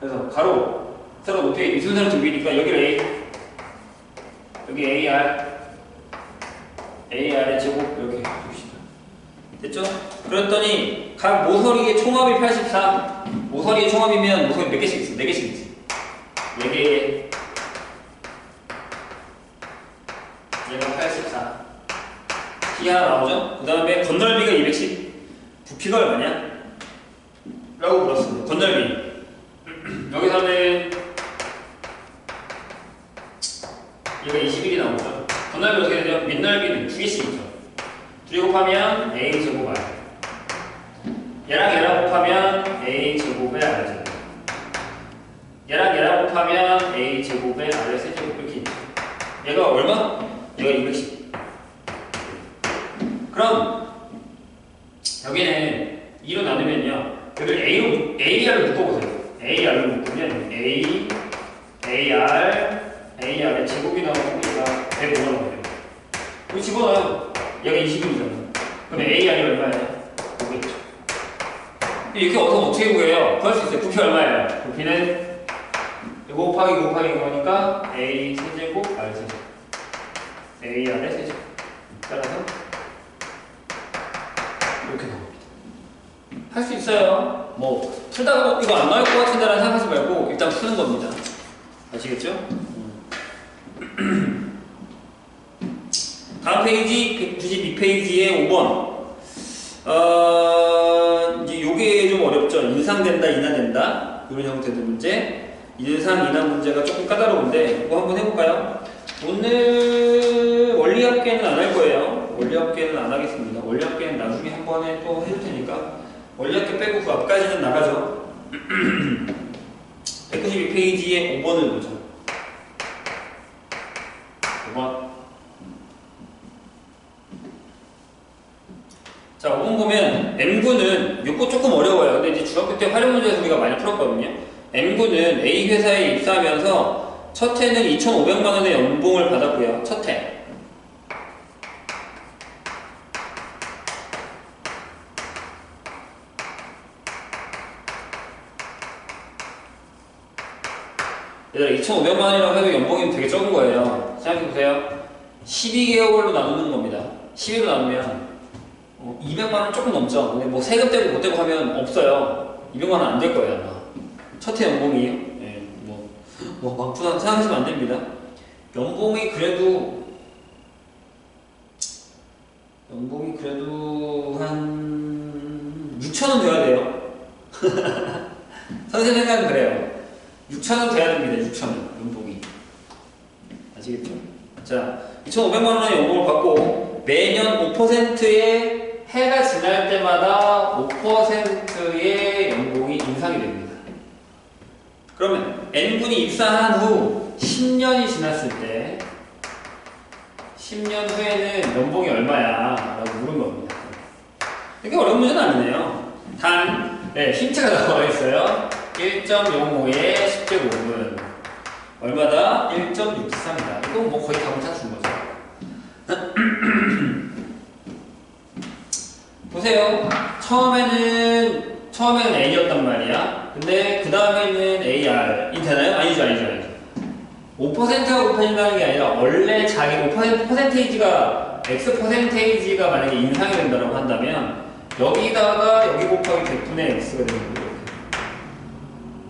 그래서 가로 세로 높이 이 순서로 등비니까 여기를 A, 여기 AR, AR의 제곱 이렇게 봅시다. 됐죠? 그랬더니 각 모서리의 총합이 84. 모서리의 총합이면 모서리 몇 개씩 있어? 4개씩 있어. 4개. 얘가 84. 키 하나 나오죠? 그 다음에 건널비가 210. 부피가 얼마냐? 라고 물었습니다. 건널비. 여기서는 얘가 21이 나오죠? 건널비 어떻게 되죠? 밑넓이는 두 개씩 있죠? 둘이 곱하면 a 제곱 r 얘랑 얘랑 곱하면 a 제곱의 r 제곱 얘랑 얘랑 곱하면 a 제곱의 r의 세제곱 이렇게 있죠 얘가 얼마? 얘가 210 그럼 여기는 2로 나누면요 여기를 a로 ar을 묶어보세요 ar을 묶으면 a ar ar의 제곱이 나오고 얘가 105가 나오죠 이거 집어넣어요 얘가 20이잖아. 그럼 AR이 얼마예요? 500죠. 이렇게 어서 어떻게 구해요? 구할 수 있어요. 부피 얼마예요? 부피는 이거 곱하기 곱하기 이거니까 A 세제곱 R 세제곱 AR의 세제곱 따라서 이렇게 나옵니다. 할 수 있어요. 뭐 풀다가 이거 안 나올 것 같은데 라는 생각하지 말고 일단 푸는 겁니다. 아시겠죠? 다음 페이지 192페이지의 5번. 어, 이제 요게 좀 어렵죠. 인상된다, 인하된다. 이런 형태의 문제. 인상, 인하 문제가 조금 까다로운데, 이거 한번 해볼까요? 오늘 원리합계는 안 할 거예요. 원리합계는 안 하겠습니다. 원리합계는 나중에 한 번에 또 해줄 테니까. 원리합계 빼고 그 앞까지는 나가죠. 192페이지의 5번을 보죠. 5번. 자, 5번 보면 M군은 요거 조금 어려워요. 근데 이제 중학교 때 활용 문제에서 우리가 많이 풀었거든요. M군은 A 회사에 입사하면서 첫 해는 2,500만 원의 연봉을 받았고요. 첫 해. 얘들아 2,500만 원이라고 해도 연봉이 되게 적은 거예요. 생각해보세요. 12개월로 나누는 겁니다. 12로 나누면 어, 200만 원 조금 넘죠. 근데 뭐 세금 떼고 못 떼고 하면 없어요. 200만 원 안 될 거예요 아마. 첫해 연봉이요. 예, 뭐, 뭐 막부담 생각하시면 안 됩니다. 연봉이 그래도 연봉이 그래도 한 6천 원 돼야 돼요. 선생님 생각은 그래요. 6천 원 돼야 됩니다. 6천 원 연봉이. 아시겠죠? 자, 2,500만 원의 연봉을 받고 매년 5%의 해가 지날 때마다 5%의 연봉이 인상이 됩니다. 그러면 n분이 입사한 후 10년이 지났을 때 10년 후에는 연봉이 얼마야? 라고 물은 겁니다. 이게 어려운 문제는 아니네요. 단, 네, 힌트가 나와 있어요. 1.05의 10제곱은 얼마다? 1.63이다. 이건 뭐 거의 다 맞춘 거죠. 보세요. 처음에는 처음에는 A였단 말이야. 근데 그 다음에는 AR이 되나요? 아니죠, 아니죠, 아니죠. 5%가 곱해진다는 게 아니라 원래 자기 5% 퍼센테이지가 X 퍼센테이지가 만약에 인상이 된다고 한다면 여기다가 여기 곱하기 100분의 X가 되는 거예요.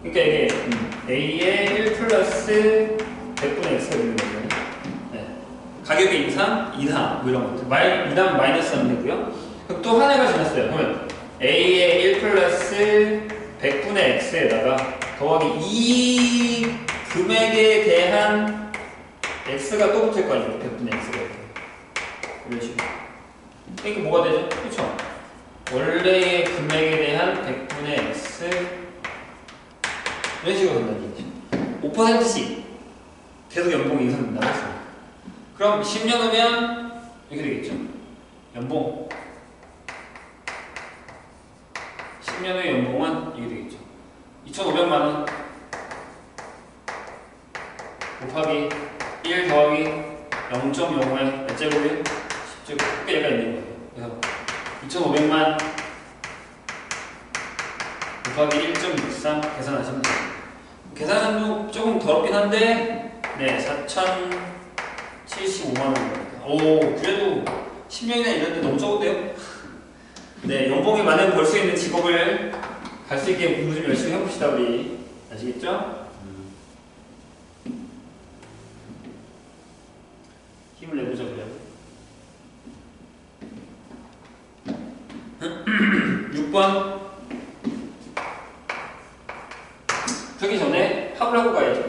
그러니까 이게 음, A의 1 플러스 100분의 X가 되는 거죠. 네. 가격의 인상, 이상 뭐 이런 것들. 마이, 이단 마이너스 하면 되고요. 그럼 또 하나가 지났어요. 그러면 A의 1 플러스 100분의 X에다가 더하기 이 금액에 대한 X가 또 붙을 거 아니에요. 100분의 X가 이렇게. 이런 식으로. 이게 뭐가 되죠? 그렇죠? 원래의 금액에 대한 100분의 X 이런 식으로 된다는 얘기죠. 5%씩 계속 연봉이 인상된다고 했어요. 그럼 10년 후면 이렇게 되겠죠. 연봉 10년 후의 연봉은 이게 되겠죠. 2,500만 원 곱하기 1 더하기 0.05의 몇 제곱이 10제곱 얘가 있는 거예요. 그래서 2,500만 곱하기 1.63 계산하시면 돼요. 계산은 조금 더럽긴 한데 네, 4,075만 원입니다. 오, 그래도 10년이나 일했는데 너무 적은데요? 네, 연봉이 많은 벌 수 있는 직업을 갈 수 있게 공부 좀 열심히 해봅시다, 우리. 아시겠죠? 힘을 내보자, 그래요. 6번. 하기 전에 합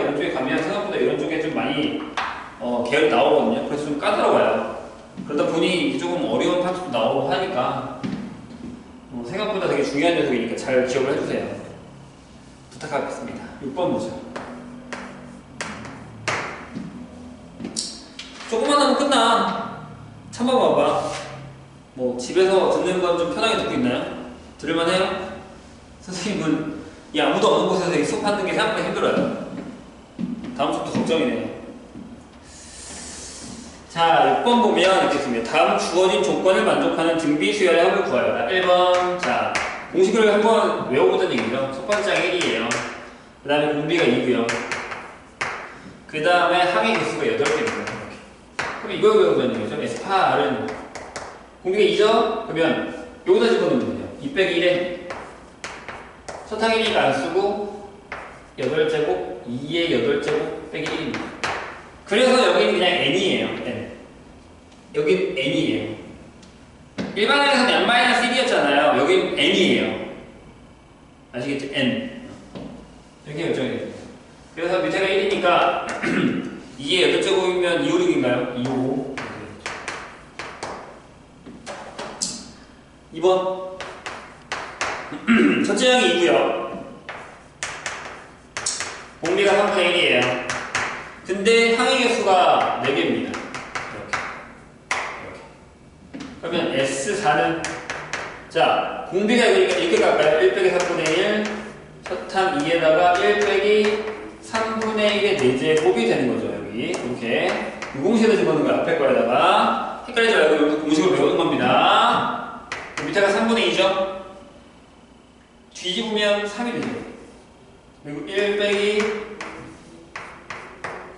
이런 쪽에 가면 생각보다 이런 쪽에 좀 많이 어, 계열이 나오거든요. 그래서 좀 까다로워요. 그러다 보니 조금 어려운 파트도 나오고 하니까 어, 생각보다 되게 중요한 녀석이니까 잘 기억을 해주세요. 부탁하겠습니다. 6번 보죠. 조금만 하면 끝나. 참아봐봐. 뭐 집에서 듣는 건 좀 편하게 듣고 있나요? 들을만 해요? 선생님은 이 아무도 없는 곳에서 이 수업하는 게 생각보다 힘들어요. 다음 주부터 걱정이네요. 자, 6번 보면 이렇게 있습니다. 다음 주어진 조건을 만족하는 등비 수열의 합을 구하여라. 1번, 자, 공식을 한번 외워보던 얘기죠. 첫 번째 항 1이에요. 그 다음에 공비가 2고요. 그 다음에 항의 개수가 8개입니다. 그럼 이걸 외우자는 얘기죠. S8은 공비가 2죠? 그러면 여기다 집어넣으면 돼요. 2 빼기 1에 첫 항이니까 안 쓰고 8제곱, 2의 8제곱 빼기 1입니다. 그래서 여기는 그냥 n이에요. n. 여긴 n이에요. 일반항에서는 n-1이었잖아요. 여긴 n이에요. 아시겠죠? n. 이렇게 결정이 됩니다. 그래서 밑에가 1이니까 2의 8제곱이면 2, 5, 6인가요? 2, 5. 2번. 첫째 항이 2고요. 공비가 3분의 1이에요. 근데 항의 개수가 4개입니다. 이렇게. 이렇게. 그러면 S4는 자, 공비가 그러니까 이렇게 갈까요? 1 빼기 4분의 1, 첫항 2에다가 1 빼기 3분의 1의 4제곱이 되는 거죠, 여기. 이렇게. 이 공식에다 집어넣는 거야, 앞에 거에다가. 헷갈리지 말고 여기서 공식을 배우는 겁니다. 밑에가 3분의 2죠? 뒤집으면 3이 되죠. 그리고 1 빼기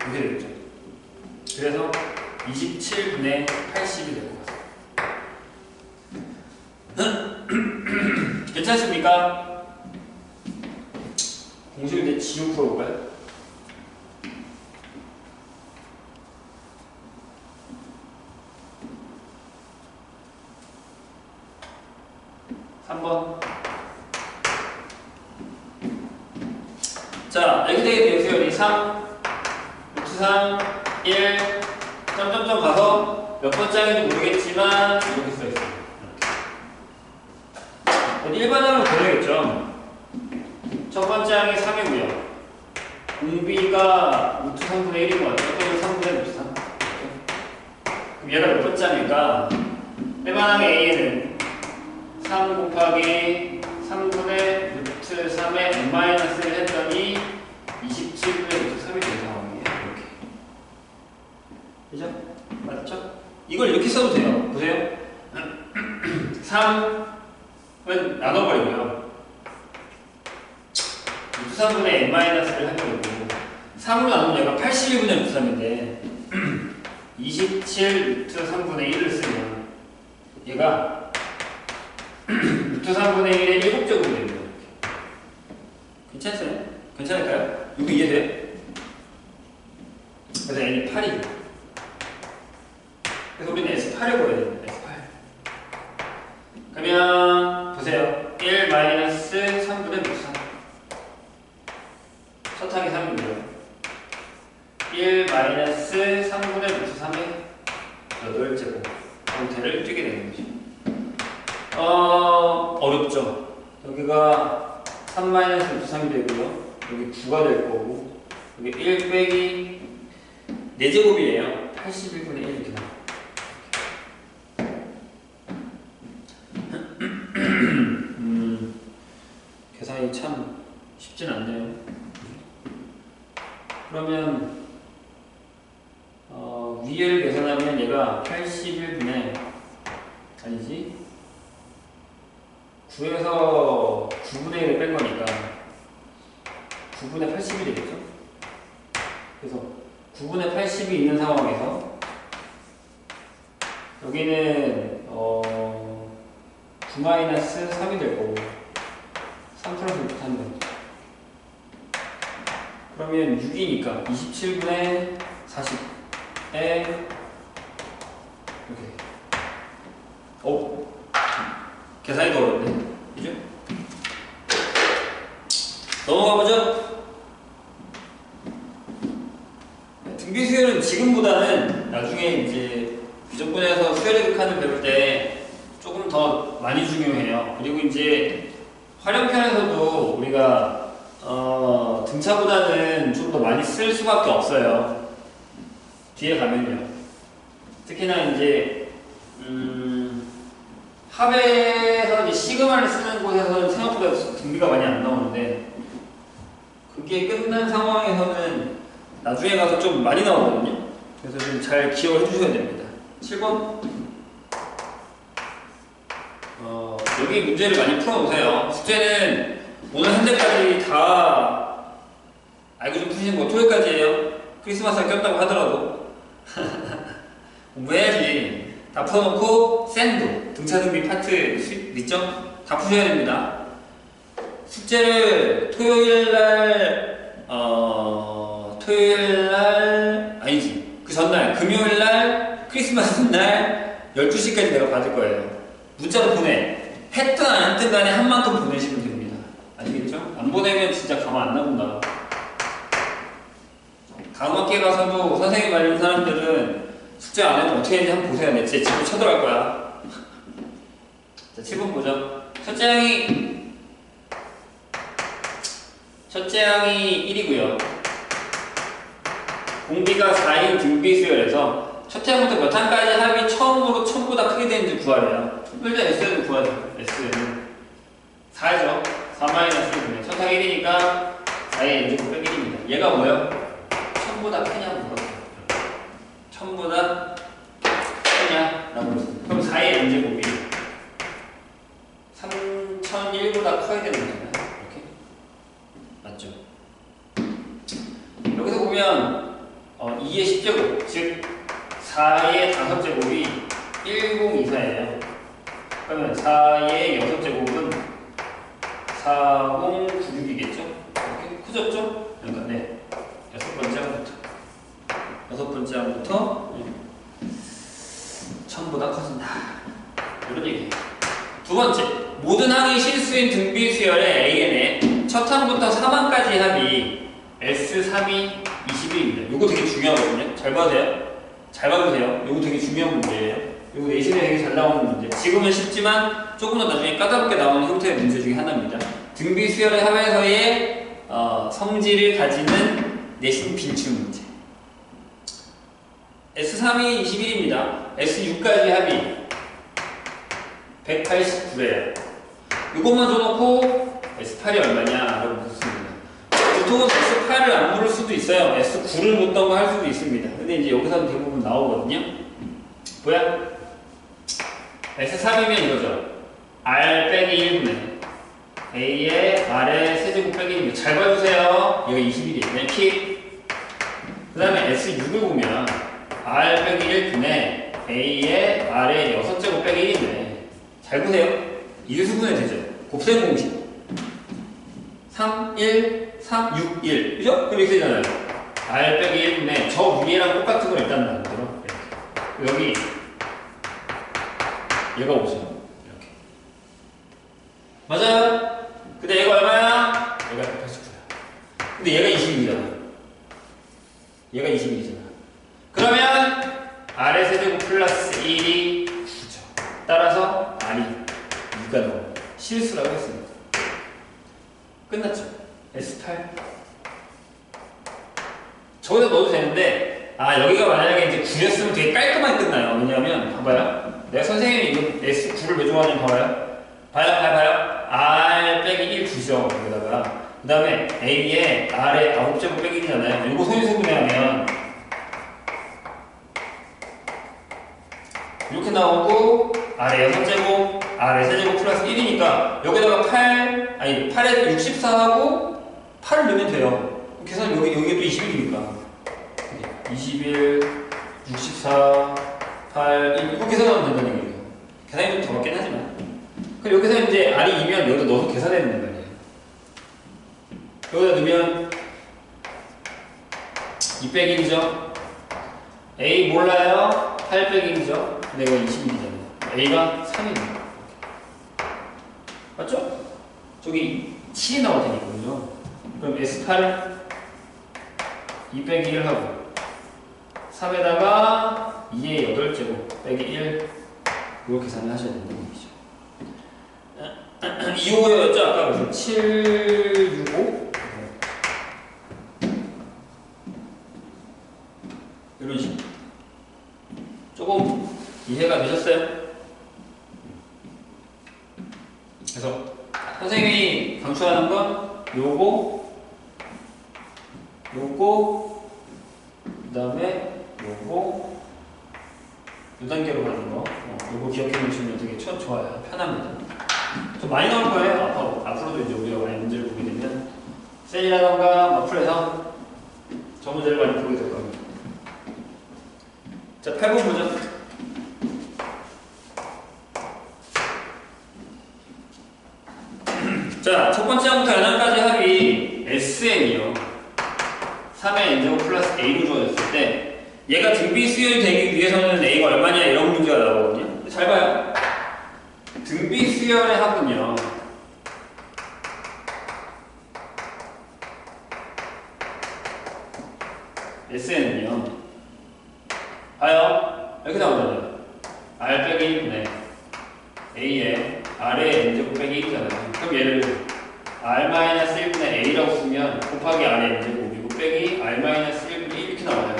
이렇게 되겠죠. 그래서 27 분의 80이 될것 같습니다. 괜찮습니까? 공식을 이제 지우 풀어볼까요? 삼번 자, 되게 되세요. 3, 루트 3, 1, 점점점 가서 몇 번째인지 모르겠지만 이렇게 써 있어요. 일반항을 보내겠죠. 첫 번째 항이 3이고요. 공비가 루트 3분의 1인 것 같아요. 또는 3분의 루트 3. 그럼 얘가 몇 번째 항일까? 일반 항의 A는 3 곱하기 3분의 루트 3의 n-를 했더니 27분의 루트 3이 된 상황이에요. 이렇게. 그죠? 맞죠? 이걸 이렇게 써도 돼요. 보세요. 3은 나눠버리고요. 루트 3분의 n-를 해버리고 3으로 나누면 얘가 81분의 루트 3인데 27 루트 3분의 1을 쓰면 얘가 루트 3분의 1의 7제곱이 됩니다. 괜찮으세요? 괜찮을까요? 여기 이해돼요? 그래서 n이 8이 그래서 우리는 s8을 보여야 됩니다. s8 그러면 보세요. 1-3분의 3 첫항이 3이고요. 1-3분의 3의 8제곱 형태를 뛰게 되는 거죠. 어, 어렵죠. 여기가 3 마이너스 3이 되고요. 여기 9가 될 거고 여기 1 빼기 4제곱이에요. 81분의 1 이렇게 나와요. S8을 안 물을 수도 있어요. S9를 못다고 할 수도 있습니다. 근데 이제 여기서는 대부분 나오거든요. 뭐야? S3이면 이거죠. R 빼기 1분의 A의 R의 세제곱 빼기 1분의 잘 봐주세요. 여기 21이에요. P. 그 다음에 S6을 보면 R 빼기 1분의 A의 R의 6제곱 빼기 1분의 잘 보세요. 일수분해 되죠. 곱셈 공식. 3, 1, 3, 6, 1. 그죠? 그럼 이렇게 되잖아요. R 빼기 1분의 저 위에랑 똑같은 걸 일단 만들어. 네. 여기. 얘가 5죠. 이렇게. 맞아요? 근데 얘가 얼마야? 얘가 189야. 근데 얘가 22잖아. 얘가 22잖아. 그러면 아래 세제곱 플러스 1이 9죠. 따라서 아니 2가 넘어. 실수라고 했습니다. 끝났죠. S8. 저기다 넣어도 되는데, 아, 여기가 만약에 이제 9였으면 되게 깔끔하게 끝나요. 왜냐면, 봐봐요. 내가 선생님이 이거 S9를 왜 좋아하는지 봐봐요. 봐요, 봐요, 봐요. R 빼기 1 9죠. 여기다가. 그 다음에 A에 R에 9제곱 빼기 1이잖아요. 이거 소인수분해하면 이렇게 나오고 R에 6제곱, R에 3제곱 플러스 1이니까 여기다가 8, 아니 8에 64하고 8을 넣으면 돼요. 계산 여기, 여기 또 21이니까. 21, 64, 8, 1, 이거 계산하면 된다는 얘기예요. 계산이 좀더 맞긴 하지만. 그럼 여기서 이제 R이 2면 여기다 넣어서 계산해야 된단 말이에요. 여기다 넣으면 2 빼기 1이죠. A 몰라요. 8 빼기 1이죠. 근데 이거 21이잖아요. A가 3입니다. 맞죠? 저기 7이 나올 테니까, 그죠? 그럼 S8 2 빼기 1 하고 3에다가 2의 8제곱 빼기 1 이거 계산을 하셔야 된다는 얘기죠. 2, 5였죠? 아까 무슨 7, 6, 5? 이런 식으로. 조금 이해가 되셨어요? 그래서 선생님이 강조하는 건 요거, 요거, 그 다음에 요거, 요 단계로 가는 거. 어, 요거 기억해 놓으시면 되게 첫 좋아요. 편합니다. 좀 많이 나올 거예요. 앞으로, 앞으로도 이제 우리가 많이 문제를 보게 되면 셀이라던가 마플에서 저 문제를 많이 보게 될 겁니다. 자, 8번 보죠. 자, 첫 번째 항부터 연합까지 합이 SN이요. 3의 n제곱 플러스 A로 주어졌을 때 얘가 등비 수열이 되기 위해서는 A가 얼마냐 이런 문제가 나오거든요. 잘 봐요. 등비 수열의 합은요. SN은요. 봐요. 이렇게 나오잖아요. R 빼기 1분의 A에 R의 N제곱 빼기 1이잖아요. 그럼 얘를 R-1분의 A라고 쓰면 곱하기 R의 N제곱이고 빼기 R-1분의 1 이렇게 나와요.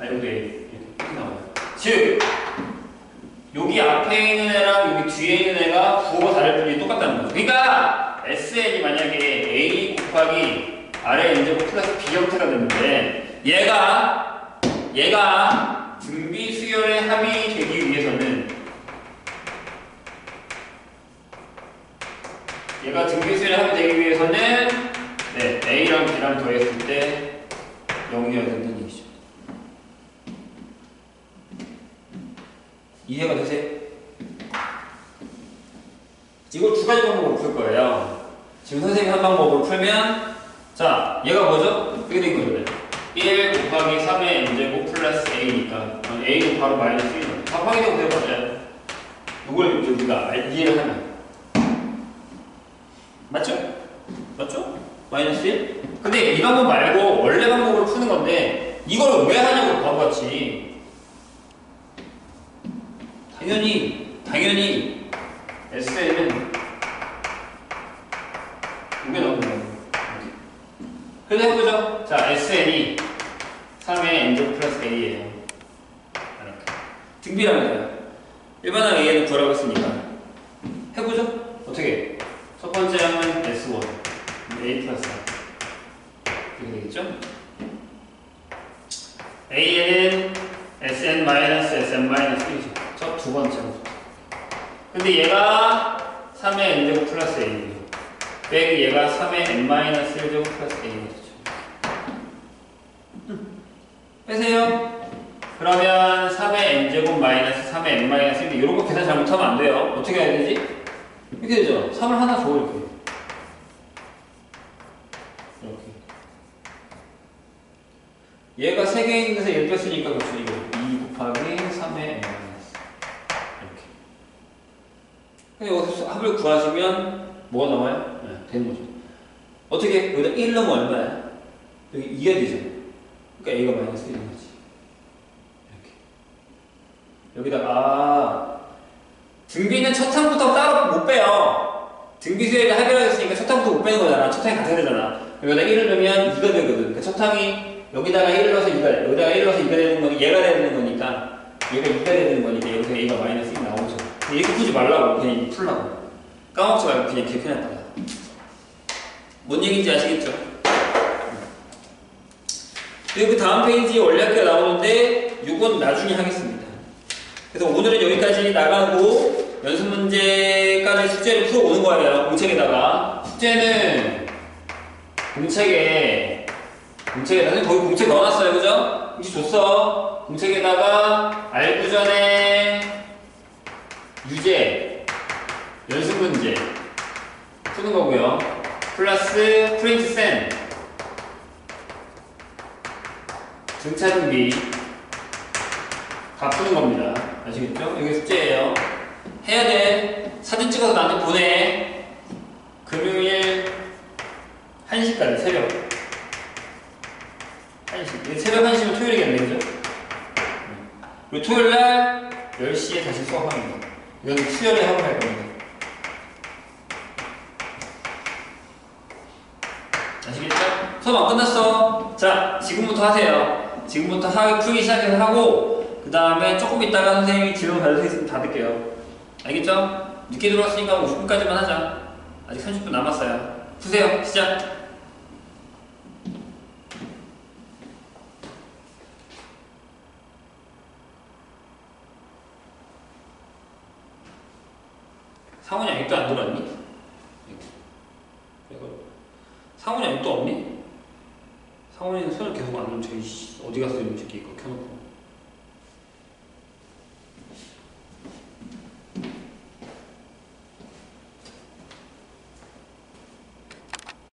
아, 여기 이렇게, 나와요. 즉, 여기 앞에 있는 애랑 여기 뒤에 있는 애가 부호가 다를 뿐이 똑같다는 거죠. 그러니까 SN이 만약에 A 곱하기 R의 N제곱 플러스 B 형태가 됐는데 얘가 얘가 등비 수열의 합이 되기 위해서는 얘가 등비 수열의 합이 되기 위해서는 네, A랑 B랑 더했을 때 0이어야 된다는 얘기죠. 이해가 되세요? 이걸 두 가지 방법으로 풀 거예요. 지금 선생님이 한 방법으로 풀면 자, 얘가 뭐죠? 이렇게 된 거잖아요. 1 곱하기 3의 n제곱 플러스 a니까 a는 바로 마이너스 1이죠. 다 확인해 보세요. 맞아요? 이걸 이제 우리가 이해를 하면 맞죠? 맞죠? 마이너스 1? 근데 이 방법 말고 원래 방법으로 푸는 건데 이걸 왜 하냐고 바보같이 당연히 당연히 SL은 이게 나오는. 그래서 해보죠. 자, SN이 3의 n제곱 플러스 a예요. 이렇게. 등비라면서요. 일반항 a는 구하라고 했으니까. 해보죠. 어떻게? 첫 번째 항은 S1, a 플러스 1. 이렇게 되겠죠? a는 sn 마이너스 sn 마이너스 1이죠. 첫두 번째부터. 근데 얘가 3의 n제곱 플러스 a예요. 빼기 얘가 3의 n-1제곱 플러스 a겠죠. 빼세요. 그러면 3의 n제곱 마이너스 3의 n-1 이런 거 계산 잘못하면 안 돼요. 어떻게 해야 되지? 이렇게 되죠. 3을 하나 줘. 이렇게. 얘가 3개 있는 데서 1 뺐으니까 그렇죠. 이거 2 곱하기 3의 n-. 이렇게. 근데 여기서 합을 구하시면 뭐가 나와요? 네, 되는 거죠. 어떻게? 여기다 1 넣으면 얼마야? 여기 2가 되죠. 그러니까 A가 마이너스 1인 거지. 이렇게. 여기다가, 아, 등비는 첫 항부터 따로 못 빼요. 등비 수열이 해결하겠으니까 첫 항부터 못 빼는 거잖아. 첫 항이 같아야 되잖아. 여기다 1을 넣으면 2가 되거든. 그러니까 첫 항이 여기다가 1을 넣어서 2가, 여기다가 1을 넣어서 2가 되는 건 얘가 되는 거니까 얘가 2가 돼야 되는 거니까 여기서 A가 마이너스 1 나오죠. 이렇게 푸지 말라고. 그냥 풀라고. 까먹지 말고 그냥 이렇게 해놨다. 뭔 얘기인지 아시겠죠? 그리고 그 다음 페이지에 원래학교가 나오는데 이건 나중에 하겠습니다. 그래서 오늘은 여기까지 나가고 연습 문제까지 숙제를 풀어오는 거예요. 공책에다가. 숙제는 공책에 공책에다 거기 공책 넣어놨어요. 그죠? 이제 줬어. 공책에다가 알구 전에 유제 연습 문제 푸는 거고요. 플러스 프린트 센 등차 준비 다 푸는 겁니다. 아시겠죠? 여기 숙제예요. 해야 돼. 사진 찍어서 나한테 보내. 금요일 1시까지 새벽. 1시. 이게 새벽 1시면 토요일이겠네, 그죠? 그리고 토요일 날 10시에 다시 수업합니다. 이건 수요일에 하고 할 겁니다. 아시겠죠? 수업 안 끝났어. 자, 지금부터 하세요. 지금부터 하, 풀기 시작해서 하고, 그 다음에 조금 있다가 선생님이 질문 받을 수 있으면 받을게요. 알겠죠? 늦게 들어왔으니까 50분까지만 하자. 아직 30분 남았어요. 푸세요. 시작. 상훈이 아직도 안? 이거. 상훈이 아직도 없니? 상훈이는 손을 계속 안. 이씨, 어디 새끼 이거 켜놓고.